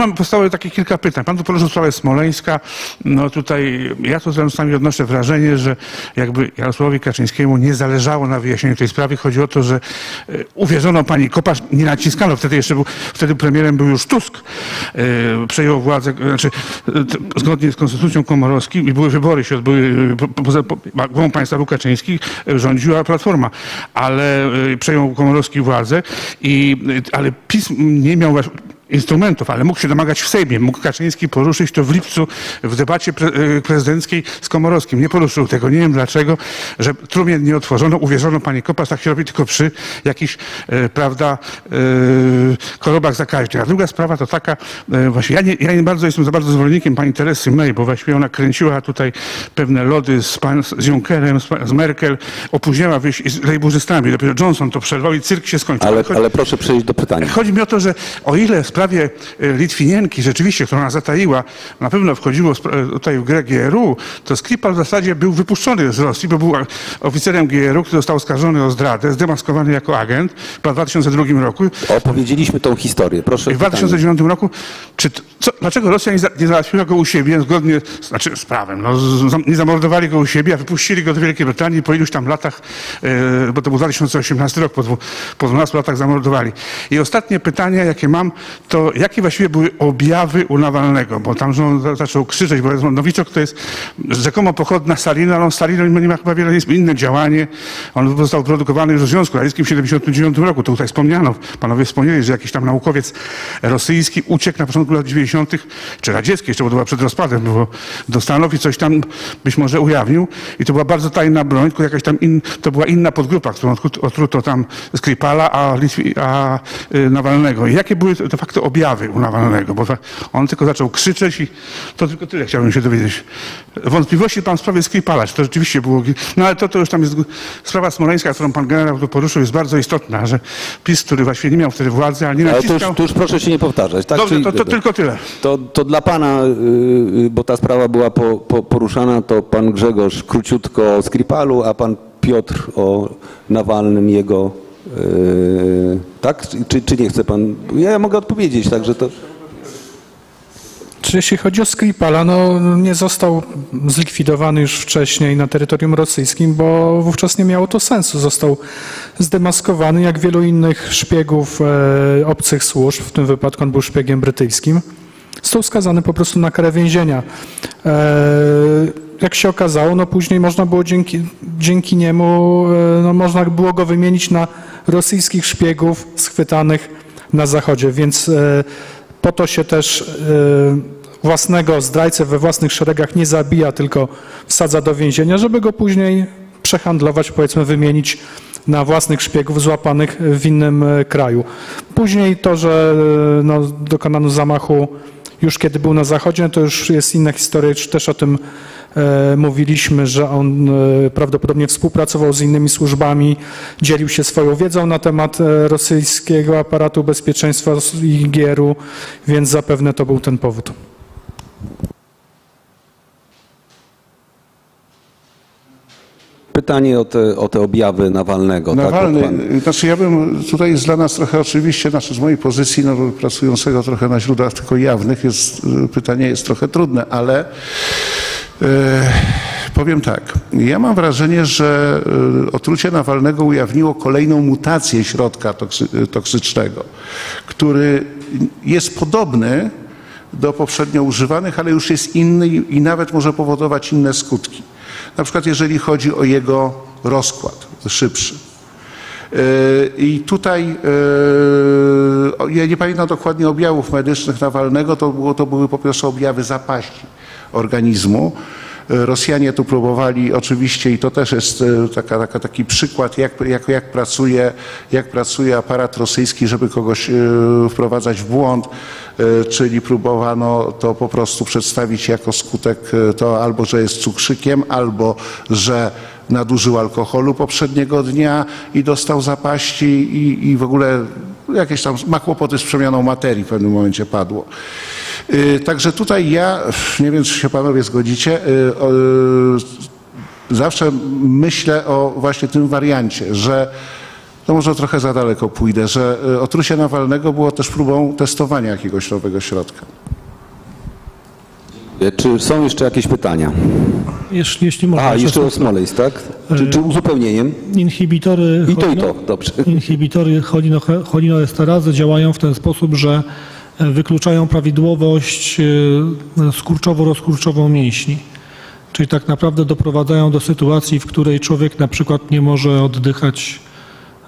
Mam powstało takie kilka pytań. Pan tu poruszył sprawę Smoleńska. No tutaj ja tu czasami odnoszę wrażenie, że jakby Jarosławowi Kaczyńskiemu nie zależało na wyjaśnieniu tej sprawy. Chodzi o to, że e, uwierzono pani Kopasz, nie naciskano, wtedy jeszcze był, wtedy premierem był już Tusk, e, przejął władzę, znaczy e, zgodnie z konstytucją komorowską i były wybory się odbyły, po- po- poza po- głową państwa Kaczyński, rządziła Platforma, ale przejął Komorowski władzę i, ale PiS nie miał instrumentów, ale mógł się domagać w Sejmie. Mógł Kaczyński poruszyć to w lipcu w debacie pre, e, prezydenckiej z Komorowskim. Nie poruszył tego. Nie wiem dlaczego, że trumien nie otworzono, uwierzono pani Kopas, tak się robi tylko przy jakichś, e, prawda, e, chorobach zakaźnych. A druga sprawa to taka, e, właśnie ja nie, ja nie bardzo jestem za bardzo zwolennikiem pani Teresy May, bo właściwie ona kręciła tutaj pewne lody z, pan, z Junckerem, z, z Merkel, opóźniała wyjść z lejburzystami. Dopiero Johnson to przerwał i cyrk się skończył. Ale, chodzi- ale proszę przejść do pytania. Chodzi mi o to, że o ile w sprawie e, Litwinienki rzeczywiście, którą ona zataiła, na pewno wchodziło e, tutaj w grę GRU, to Skripal w zasadzie był wypuszczony z Rosji, bo był oficerem GRU, który został oskarżony o zdradę, zdemaskowany jako agent w 2002 roku. Opowiedzieliśmy tą historię. Proszę w pytanie. 2009 roku, czy, co, dlaczego Rosja nie, za, nie załatwiła go u siebie zgodnie, z- znaczy z prawem, no, z, nie zamordowali go u siebie, a wypuścili go do Wielkiej Brytanii po iluś tam latach, e, bo to był 2018 rok, po, dwu, po 12 latach zamordowali. I ostatnie pytanie, jakie mam, to jakie właściwie były objawy u Nawalnego, bo tam za- zaczął krzyczeć, bo Nowiczok to jest rzekomo pochodna Stalina, ale on nie ma chyba wiele jest inne działanie. On został produkowany już w Związku Radzieckim w 1979 roku. To tutaj wspomniano, panowie wspomnieli, że jakiś tam naukowiec rosyjski uciekł na początku lat 90., czy radziecki jeszcze, bo to była przed rozpadem, było do Stanów i coś tam być może ujawnił. I to była bardzo tajna broń, tylko jakaś tam in, to była inna podgrupa, którą otruto tam Skripala, a, a y, Nawalnego. I jakie były de facto objawy u Nawalnego? Bo on tylko zaczął krzyczeć i to tylko tyle chciałbym się dowiedzieć. Wątpliwości pan w sprawie Skripala, czy to rzeczywiście było... No ale to, to już tam jest... Sprawa smoleńska, którą pan generał tu poruszył, jest bardzo istotna, że PiS, który właściwie nie miał wtedy władzy, ale nie Ale to naciskał... już, to już proszę się nie powtarzać. Tak? Dobrze, to, to tylko tyle. To, to dla pana, y, y, bo ta sprawa była po, po, poruszana, to pan Grzegorz króciutko o Skripalu, a pan Piotr o Nawalnym, jego... y, tak? Czy, czy nie chce pan? Ja mogę odpowiedzieć, także to... Czy jeśli chodzi o Skripala, no nie został zlikwidowany już wcześniej na terytorium rosyjskim, bo wówczas nie miało to sensu. Został zdemaskowany jak wielu innych szpiegów e, obcych służb, w tym wypadku on był szpiegiem brytyjskim. Został skazany po prostu na karę więzienia. E, jak się okazało, no później można było dzięki, dzięki niemu, e, no można było go wymienić na rosyjskich szpiegów schwytanych na zachodzie, więc e, po to się też e, własnego zdrajcę we własnych szeregach nie zabija, tylko wsadza do więzienia, żeby go później przehandlować, powiedzmy wymienić na własnych szpiegów złapanych w innym e, kraju. Później to, że no, dokonano zamachu już kiedy był na zachodzie, to już jest inna historia, też o tym mówiliśmy, że on e, prawdopodobnie współpracował z innymi służbami, dzielił się swoją wiedzą na temat e, rosyjskiego aparatu bezpieczeństwa i GRU, więc zapewne to był ten powód. Pytanie o te, o te objawy Nawalnego. Tak, Nawalny, bo pan- znaczy ja bym, tutaj jest dla nas trochę oczywiście, znaczy z mojej pozycji, no, pracującego trochę na źródłach tylko jawnych, jest, y, pytanie jest trochę trudne, ale e, powiem tak. Ja mam wrażenie, że e, otrucie Nawalnego ujawniło kolejną mutację środka toksy, toksycznego, który jest podobny do poprzednio używanych, ale już jest inny i nawet może powodować inne skutki. Na przykład jeżeli chodzi o jego rozkład szybszy. Yy, I tutaj, o- ja nie pamiętam dokładnie objawów medycznych Nawalnego, to, było, to były po prostu objawy zapaści organizmu. Rosjanie tu próbowali oczywiście, i to też jest yy, taka, taka, taki przykład, jak, jak, jak, pracuje, jak pracuje aparat rosyjski, żeby kogoś yy, wprowadzać w błąd, yy, czyli próbowano to po prostu przedstawić jako skutek to albo, że jest cukrzykiem, albo, że nadużył alkoholu poprzedniego dnia i dostał zapaści i, i w ogóle jakieś tam ma kłopoty z przemianą materii w pewnym momencie padło. Y, Także tutaj ja, nie wiem czy się panowie zgodzicie, y, y, zawsze myślę o właśnie tym wariancie, że to może trochę za daleko pójdę, że otrucie Nawalnego było też próbą testowania jakiegoś nowego środka. Czy są jeszcze jakieś pytania? Jeśli, jeśli można. A, jeszcze o. Smolejs, tak? Czy, czy uzupełnieniem? Inhibitory. I to, i to, dobrze. Inhibitory cholino- cholinoesterazy działają w ten sposób, że e, wykluczają prawidłowość e, skurczowo-rozkurczową mięśni. Czyli tak naprawdę doprowadzają do sytuacji, w której człowiek na przykład nie może oddychać.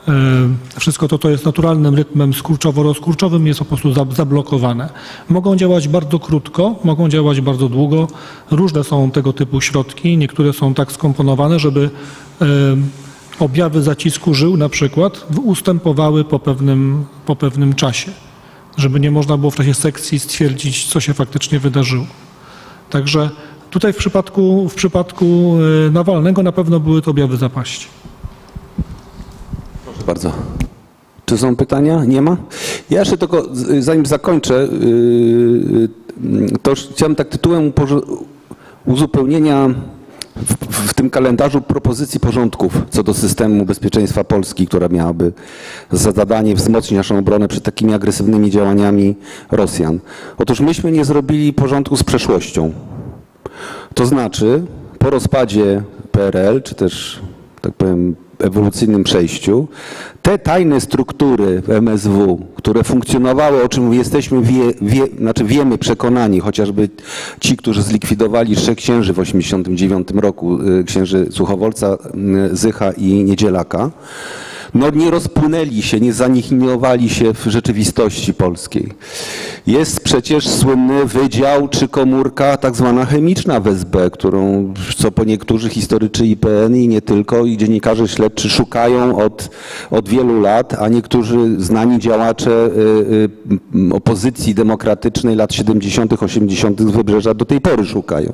E, Wszystko to, co jest naturalnym rytmem skurczowo-rozkurczowym, jest po prostu za- zablokowane. Mogą działać bardzo krótko, mogą działać bardzo długo. Różne są tego typu środki. Niektóre są tak skomponowane, żeby e, objawy zacisku żył na przykład ustępowały po pewnym, po pewnym czasie, żeby nie można było w czasie sekcji stwierdzić, co się faktycznie wydarzyło. Także tutaj w przypadku, w przypadku e, Nawalnego na pewno były to objawy zapaści. Bardzo. Czy są pytania? Nie ma? Ja jeszcze tylko, zanim zakończę, yy, yy, to chciałem tak tytułem uzupełnienia w, w tym kalendarzu propozycji porządków co do systemu bezpieczeństwa Polski, która miałaby za zadanie wzmocnić naszą obronę przed takimi agresywnymi działaniami Rosjan. Otóż myśmy nie zrobili porządku z przeszłością. To znaczy, po rozpadzie PRL, czy też, tak powiem, ewolucyjnym przejściu, te tajne struktury MSW, które funkcjonowały, o czym jesteśmy, wie, wie, znaczy wiemy, przekonani, chociażby ci, którzy zlikwidowali trzech księży w 1989 roku, y, księży Suchowolca, y, Zycha i Niedzielaka, no nie rozpłynęli się, nie zanihilowali się w rzeczywistości polskiej. Jest przecież słynny wydział czy komórka tak zwana chemiczna w SB, którą co po niektórzy historyczy IPN i nie tylko i dziennikarze śledczy szukają od, od wielu lat, a niektórzy znani działacze y, y, opozycji demokratycznej lat 70., 80. z wybrzeża do tej pory szukają.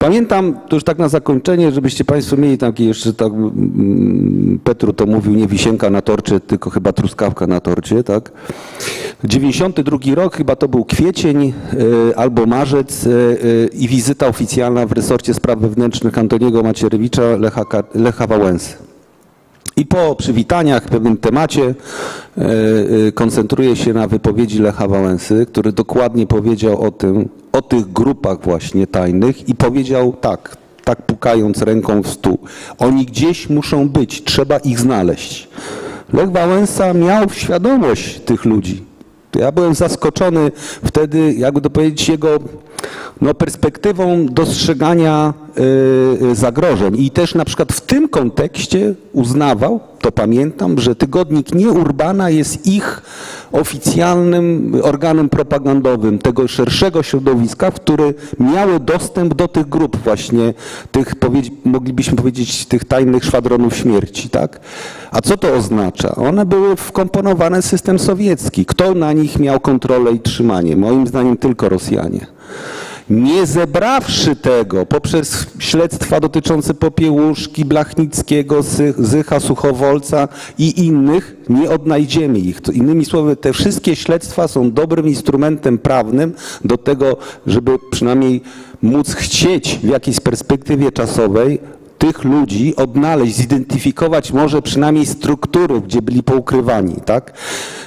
Pamiętam, to już tak na zakończenie, żebyście Państwo mieli takie jeszcze, tak, mm, Petru to mówił, nie wisienka na torcie, tylko chyba truskawka na torcie, tak? 92 rok, chyba to był kwiecień y, albo marzec y, y, i wizyta oficjalna w resorcie spraw wewnętrznych Antoniego Macierewicza, Lecha, Lecha Wałęsy. I po przywitaniach w pewnym temacie e, e, koncentruję się na wypowiedzi Lecha Wałęsy, który dokładnie powiedział o tym, o tych grupach właśnie tajnych i powiedział tak, tak pukając ręką w stół. Oni gdzieś muszą być, trzeba ich znaleźć. Lech Wałęsa miał świadomość tych ludzi. Ja byłem zaskoczony wtedy, jakby to powiedzieć, jego no, perspektywą dostrzegania y, y, zagrożeń. I też na przykład w tym kontekście uznawał, to pamiętam, że tygodnik Nie Urbana jest ich oficjalnym organem propagandowym tego szerszego środowiska, który miały dostęp do tych grup właśnie, tych, moglibyśmy powiedzieć, tych tajnych szwadronów śmierci, tak? A co to oznacza? One były wkomponowane w system sowiecki. Kto na nich miał kontrolę i trzymanie? Moim zdaniem tylko Rosjanie. Nie zebrawszy tego poprzez śledztwa dotyczące Popiełuszki, Blachnickiego, Zycha, Suchowolca i innych, nie odnajdziemy ich. Innymi słowy, te wszystkie śledztwa są dobrym instrumentem prawnym do tego, żeby przynajmniej móc chcieć w jakiejś perspektywie czasowej tych ludzi odnaleźć, zidentyfikować może przynajmniej struktury, gdzie byli poukrywani, tak?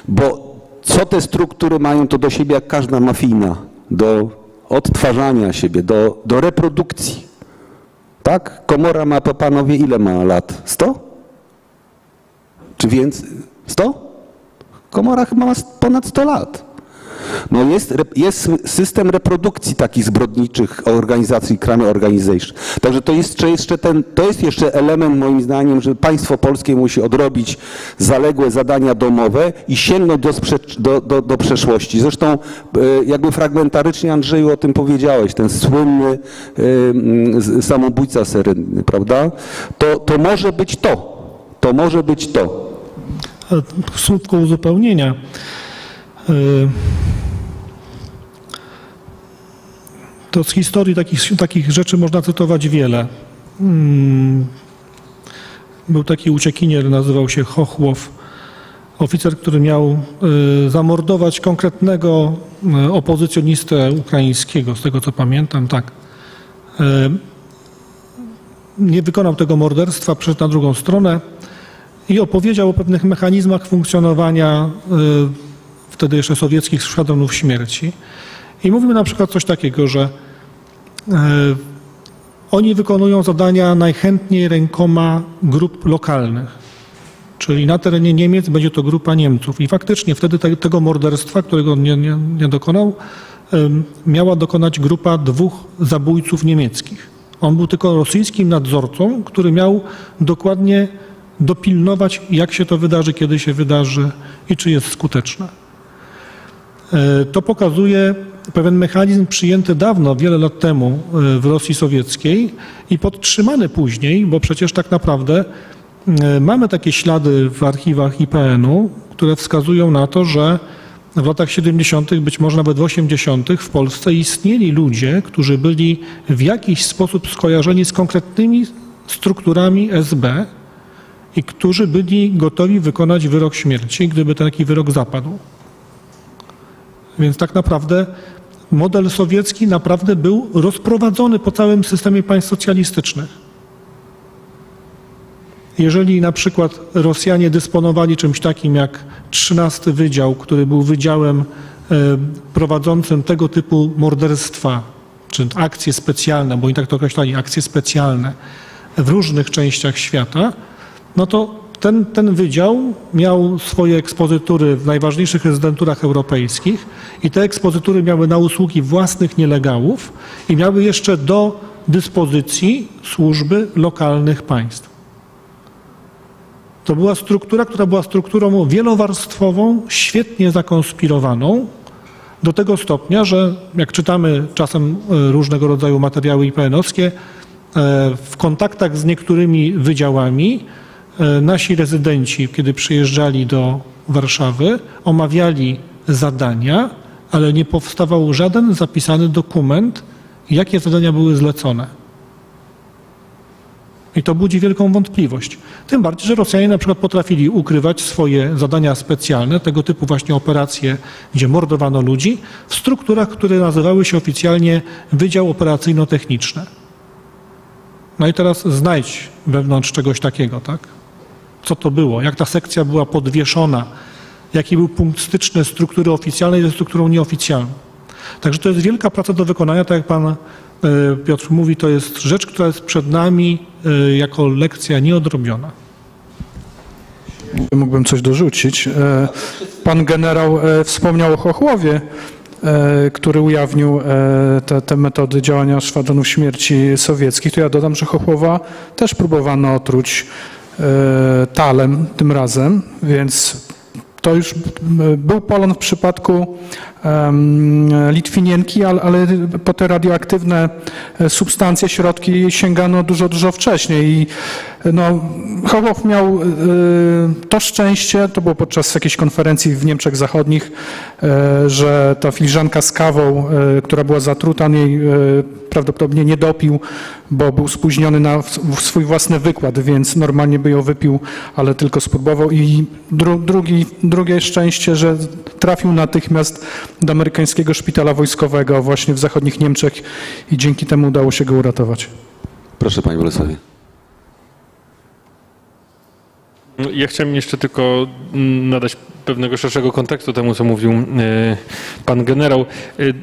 Bo co te struktury mają to do siebie jak każda mafijna? Do odtwarzania siebie, do, do reprodukcji. Tak? Komora ma po panowie ile ma lat? 100? Czy więcej? 100? Komora chyba ma ponad 100 lat. No jest, jest system reprodukcji takich zbrodniczych organizacji, crime organization. Także to jest jeszcze, ten, to jest jeszcze element moim zdaniem, że państwo polskie musi odrobić zaległe zadania domowe i sięgnąć do, do, do, do przeszłości. Zresztą e, jakby fragmentarycznie Andrzeju o tym powiedziałeś, ten słynny e, samobójca seryjny, prawda? To, to może być to. To może być to. Słówko uzupełnienia. E, To z historii takich, takich rzeczy można cytować wiele. Mm, Był taki uciekinier, nazywał się Chochłow. Oficer, który miał e, zamordować konkretnego e, opozycjonistę ukraińskiego, z tego co pamiętam, tak. Nie wykonał tego morderstwa, przeszedł na drugą stronę i opowiedział o pewnych mechanizmach funkcjonowania y, wtedy jeszcze sowieckich szwadronów śmierci. I mówimy na przykład coś takiego, że y, oni wykonują zadania najchętniej rękoma grup lokalnych. Czyli na terenie Niemiec będzie to grupa Niemców. I faktycznie wtedy te, tego morderstwa, którego nie, nie, nie dokonał, miała dokonać grupa dwóch zabójców niemieckich. On był tylko rosyjskim nadzorcą, który miał dokładnie dopilnować, jak się to wydarzy, kiedy się wydarzy i czy jest skuteczne. E, To pokazuje pewien mechanizm przyjęty dawno, wiele lat temu e, w Rosji Sowieckiej i podtrzymany później, bo przecież tak naprawdę e, mamy takie ślady w archiwach IPN-u, które wskazują na to, że w latach 70., być może nawet w 80. w Polsce istnieli ludzie, którzy byli w jakiś sposób skojarzeni z konkretnymi strukturami SB i którzy byli gotowi wykonać wyrok śmierci, gdyby taki wyrok zapadł. Więc tak naprawdę model sowiecki naprawdę był rozprowadzony po całym systemie państw socjalistycznych. Jeżeli na przykład Rosjanie dysponowali czymś takim jak 13 Wydział, który był wydziałem e, prowadzącym tego typu morderstwa, czy akcje specjalne, bo oni tak to określali, akcje specjalne w różnych częściach świata, no to ten, ten wydział miał swoje ekspozytury w najważniejszych rezydenturach europejskich i te ekspozytury miały na usługi własnych nielegalów i miały jeszcze do dyspozycji służby lokalnych państw. To była struktura, która była strukturą wielowarstwową, świetnie zakonspirowaną, do tego stopnia, że jak czytamy czasem e, różnego rodzaju materiały IPN-owskie, e, w kontaktach z niektórymi wydziałami nasi rezydenci, kiedy przyjeżdżali do Warszawy, omawiali zadania, ale nie powstawał żaden zapisany dokument, jakie zadania były zlecone. I to budzi wielką wątpliwość. Tym bardziej, że Rosjanie na przykład potrafili ukrywać swoje zadania specjalne, tego typu właśnie operacje, gdzie mordowano ludzi, w strukturach, które nazywały się oficjalnie Wydział Operacyjno-Techniczny. No i teraz znajdź wewnątrz czegoś takiego, tak? Co to było? Jak ta sekcja była podwieszona? Jaki był punkt styczny struktury oficjalnej ze strukturą nieoficjalną? Także to jest wielka praca do wykonania, tak jak pan e, Piotr mówi, to jest rzecz, która jest przed nami e, jako lekcja nieodrobiona. Mógłbym coś dorzucić. E, Pan generał wspomniał o Chochłowie, który ujawnił te, te metody działania szwadronów śmierci sowieckich. To ja dodam, że Chochłowa też próbowano otruć talem tym razem, więc to już m, był polon w przypadku Litwinienki, ale, po te radioaktywne e, substancje, środki sięgano dużo, dużo wcześniej. I no, Chochow miał e, to szczęście, to było podczas jakiejś konferencji w Niemczech Zachodnich, e, że ta filiżanka z kawą, która była zatruta, jej prawdopodobnie nie dopił, bo był spóźniony na swój własny wykład, więc normalnie by ją wypił, ale tylko spróbował. I dru, drugi, drugie szczęście, że trafił natychmiast do amerykańskiego szpitala wojskowego właśnie w zachodnich Niemczech i dzięki temu udało się go uratować. Proszę Panie Bolesławie. Ja chciałem jeszcze tylko mm, nadać pewnego szerszego kontekstu temu, co mówił e, pan generał. E,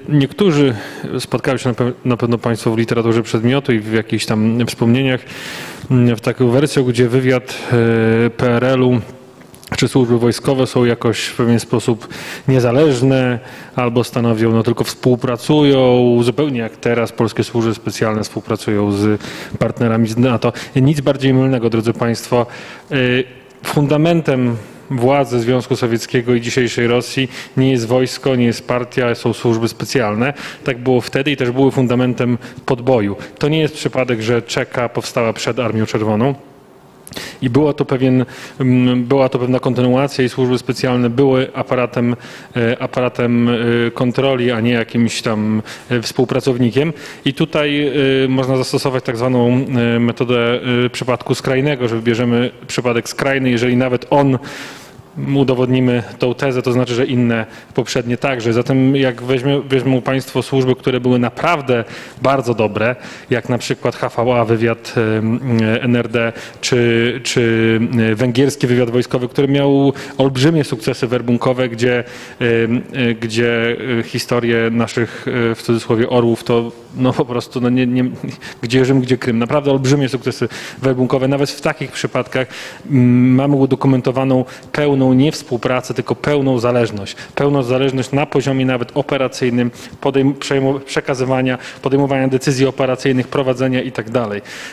Niektórzy spotkają się na pewno Państwo w literaturze przedmiotu i w jakichś tam wspomnieniach mm, w taką wersją, gdzie wywiad e, PRL-u czy służby wojskowe są jakoś w pewien sposób niezależne albo stanowią, no tylko współpracują, zupełnie jak teraz polskie służby specjalne współpracują z partnerami z NATO. Nic bardziej mylnego, drodzy Państwo. Y, Fundamentem władzy Związku Sowieckiego i dzisiejszej Rosji nie jest wojsko, nie jest partia, są służby specjalne. Tak było wtedy i też były fundamentem podboju. To nie jest przypadek, że Czeka powstała przed Armią Czerwoną. I było to pewien, mm, była to pewna kontynuacja i służby specjalne były aparatem, e, aparatem e, kontroli, a nie jakimś tam e, współpracownikiem. I tutaj można zastosować tak zwaną metodę przypadku skrajnego, że wybierzemy przypadek skrajny, jeżeli nawet on udowodnimy tą tezę, to znaczy, że inne poprzednie także. Zatem jak weźmie, weźmą Państwo służby, które były naprawdę bardzo dobre, jak na przykład HVA, wywiad NRD, czy, czy e, węgierski wywiad wojskowy, który miał olbrzymie sukcesy werbunkowe, gdzie, e, gdzie e, historie naszych w cudzysłowie orłów to no po prostu no nie, nie, gdzie Rzym, gdzie Krym. Naprawdę olbrzymie sukcesy werbunkowe. Nawet w takich przypadkach mm, mamy udokumentowaną pełną nie współpracę, tylko pełną zależność. Pełną zależność na poziomie nawet operacyjnym, podejm- przekazywania, podejmowania decyzji operacyjnych, prowadzenia i tak.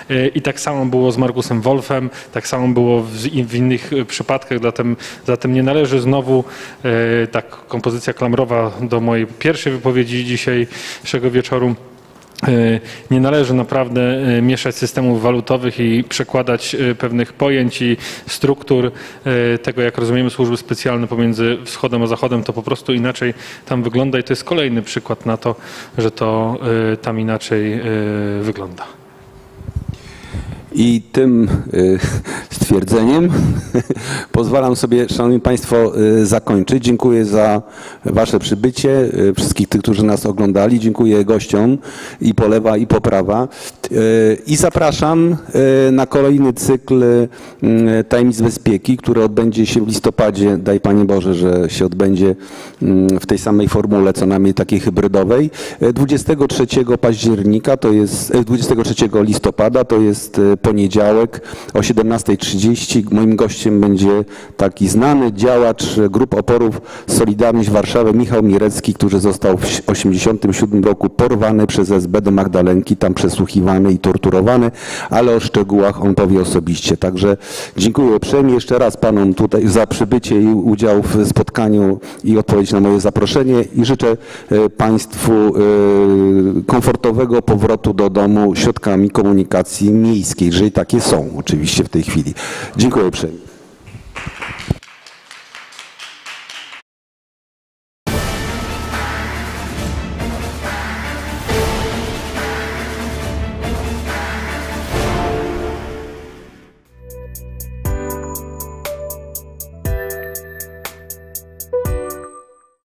E, I tak samo było z Markusem Wolfem, tak samo było w, w innych e, przypadkach, zatem, zatem nie należy znowu e, tak kompozycja klamrowa do mojej pierwszej wypowiedzi dzisiejszego wieczoru. E, Nie należy naprawdę e, mieszać systemów walutowych i przekładać e, pewnych pojęć i struktur tego, jak rozumiemy służby specjalne pomiędzy wschodem a zachodem, to po prostu inaczej tam wygląda i to jest kolejny przykład na to, że to tam inaczej wygląda. I tym y, stwierdzeniem pozwalam sobie, Szanowni Państwo, y, zakończyć. Dziękuję za Wasze przybycie, y, wszystkich tych, którzy nas oglądali. Dziękuję gościom i po lewa, i po prawa. Y, I zapraszam na kolejny cykl Tajemnic Bezpieki, który odbędzie się w listopadzie. Daj Panie Boże, że się odbędzie mm, w tej samej formule, co najmniej takiej hybrydowej. Y, 23 października, to jest y, 23 listopada, to jest poniedziałek o 17.30. Moim gościem będzie taki znany działacz grup oporów Solidarność Warszawy, Michał Mirecki, który został w 1987 roku porwany przez SB do Magdalenki, tam przesłuchiwany i torturowany, ale o szczegółach on powie osobiście. Także dziękuję uprzejmie jeszcze raz panom tutaj za przybycie i udział w spotkaniu i odpowiedź na moje zaproszenie i życzę e, Państwu e, komfortowego powrotu do domu środkami komunikacji miejskiej, jeżeli takie są oczywiście w tej chwili. Dziękuję uprzejmie.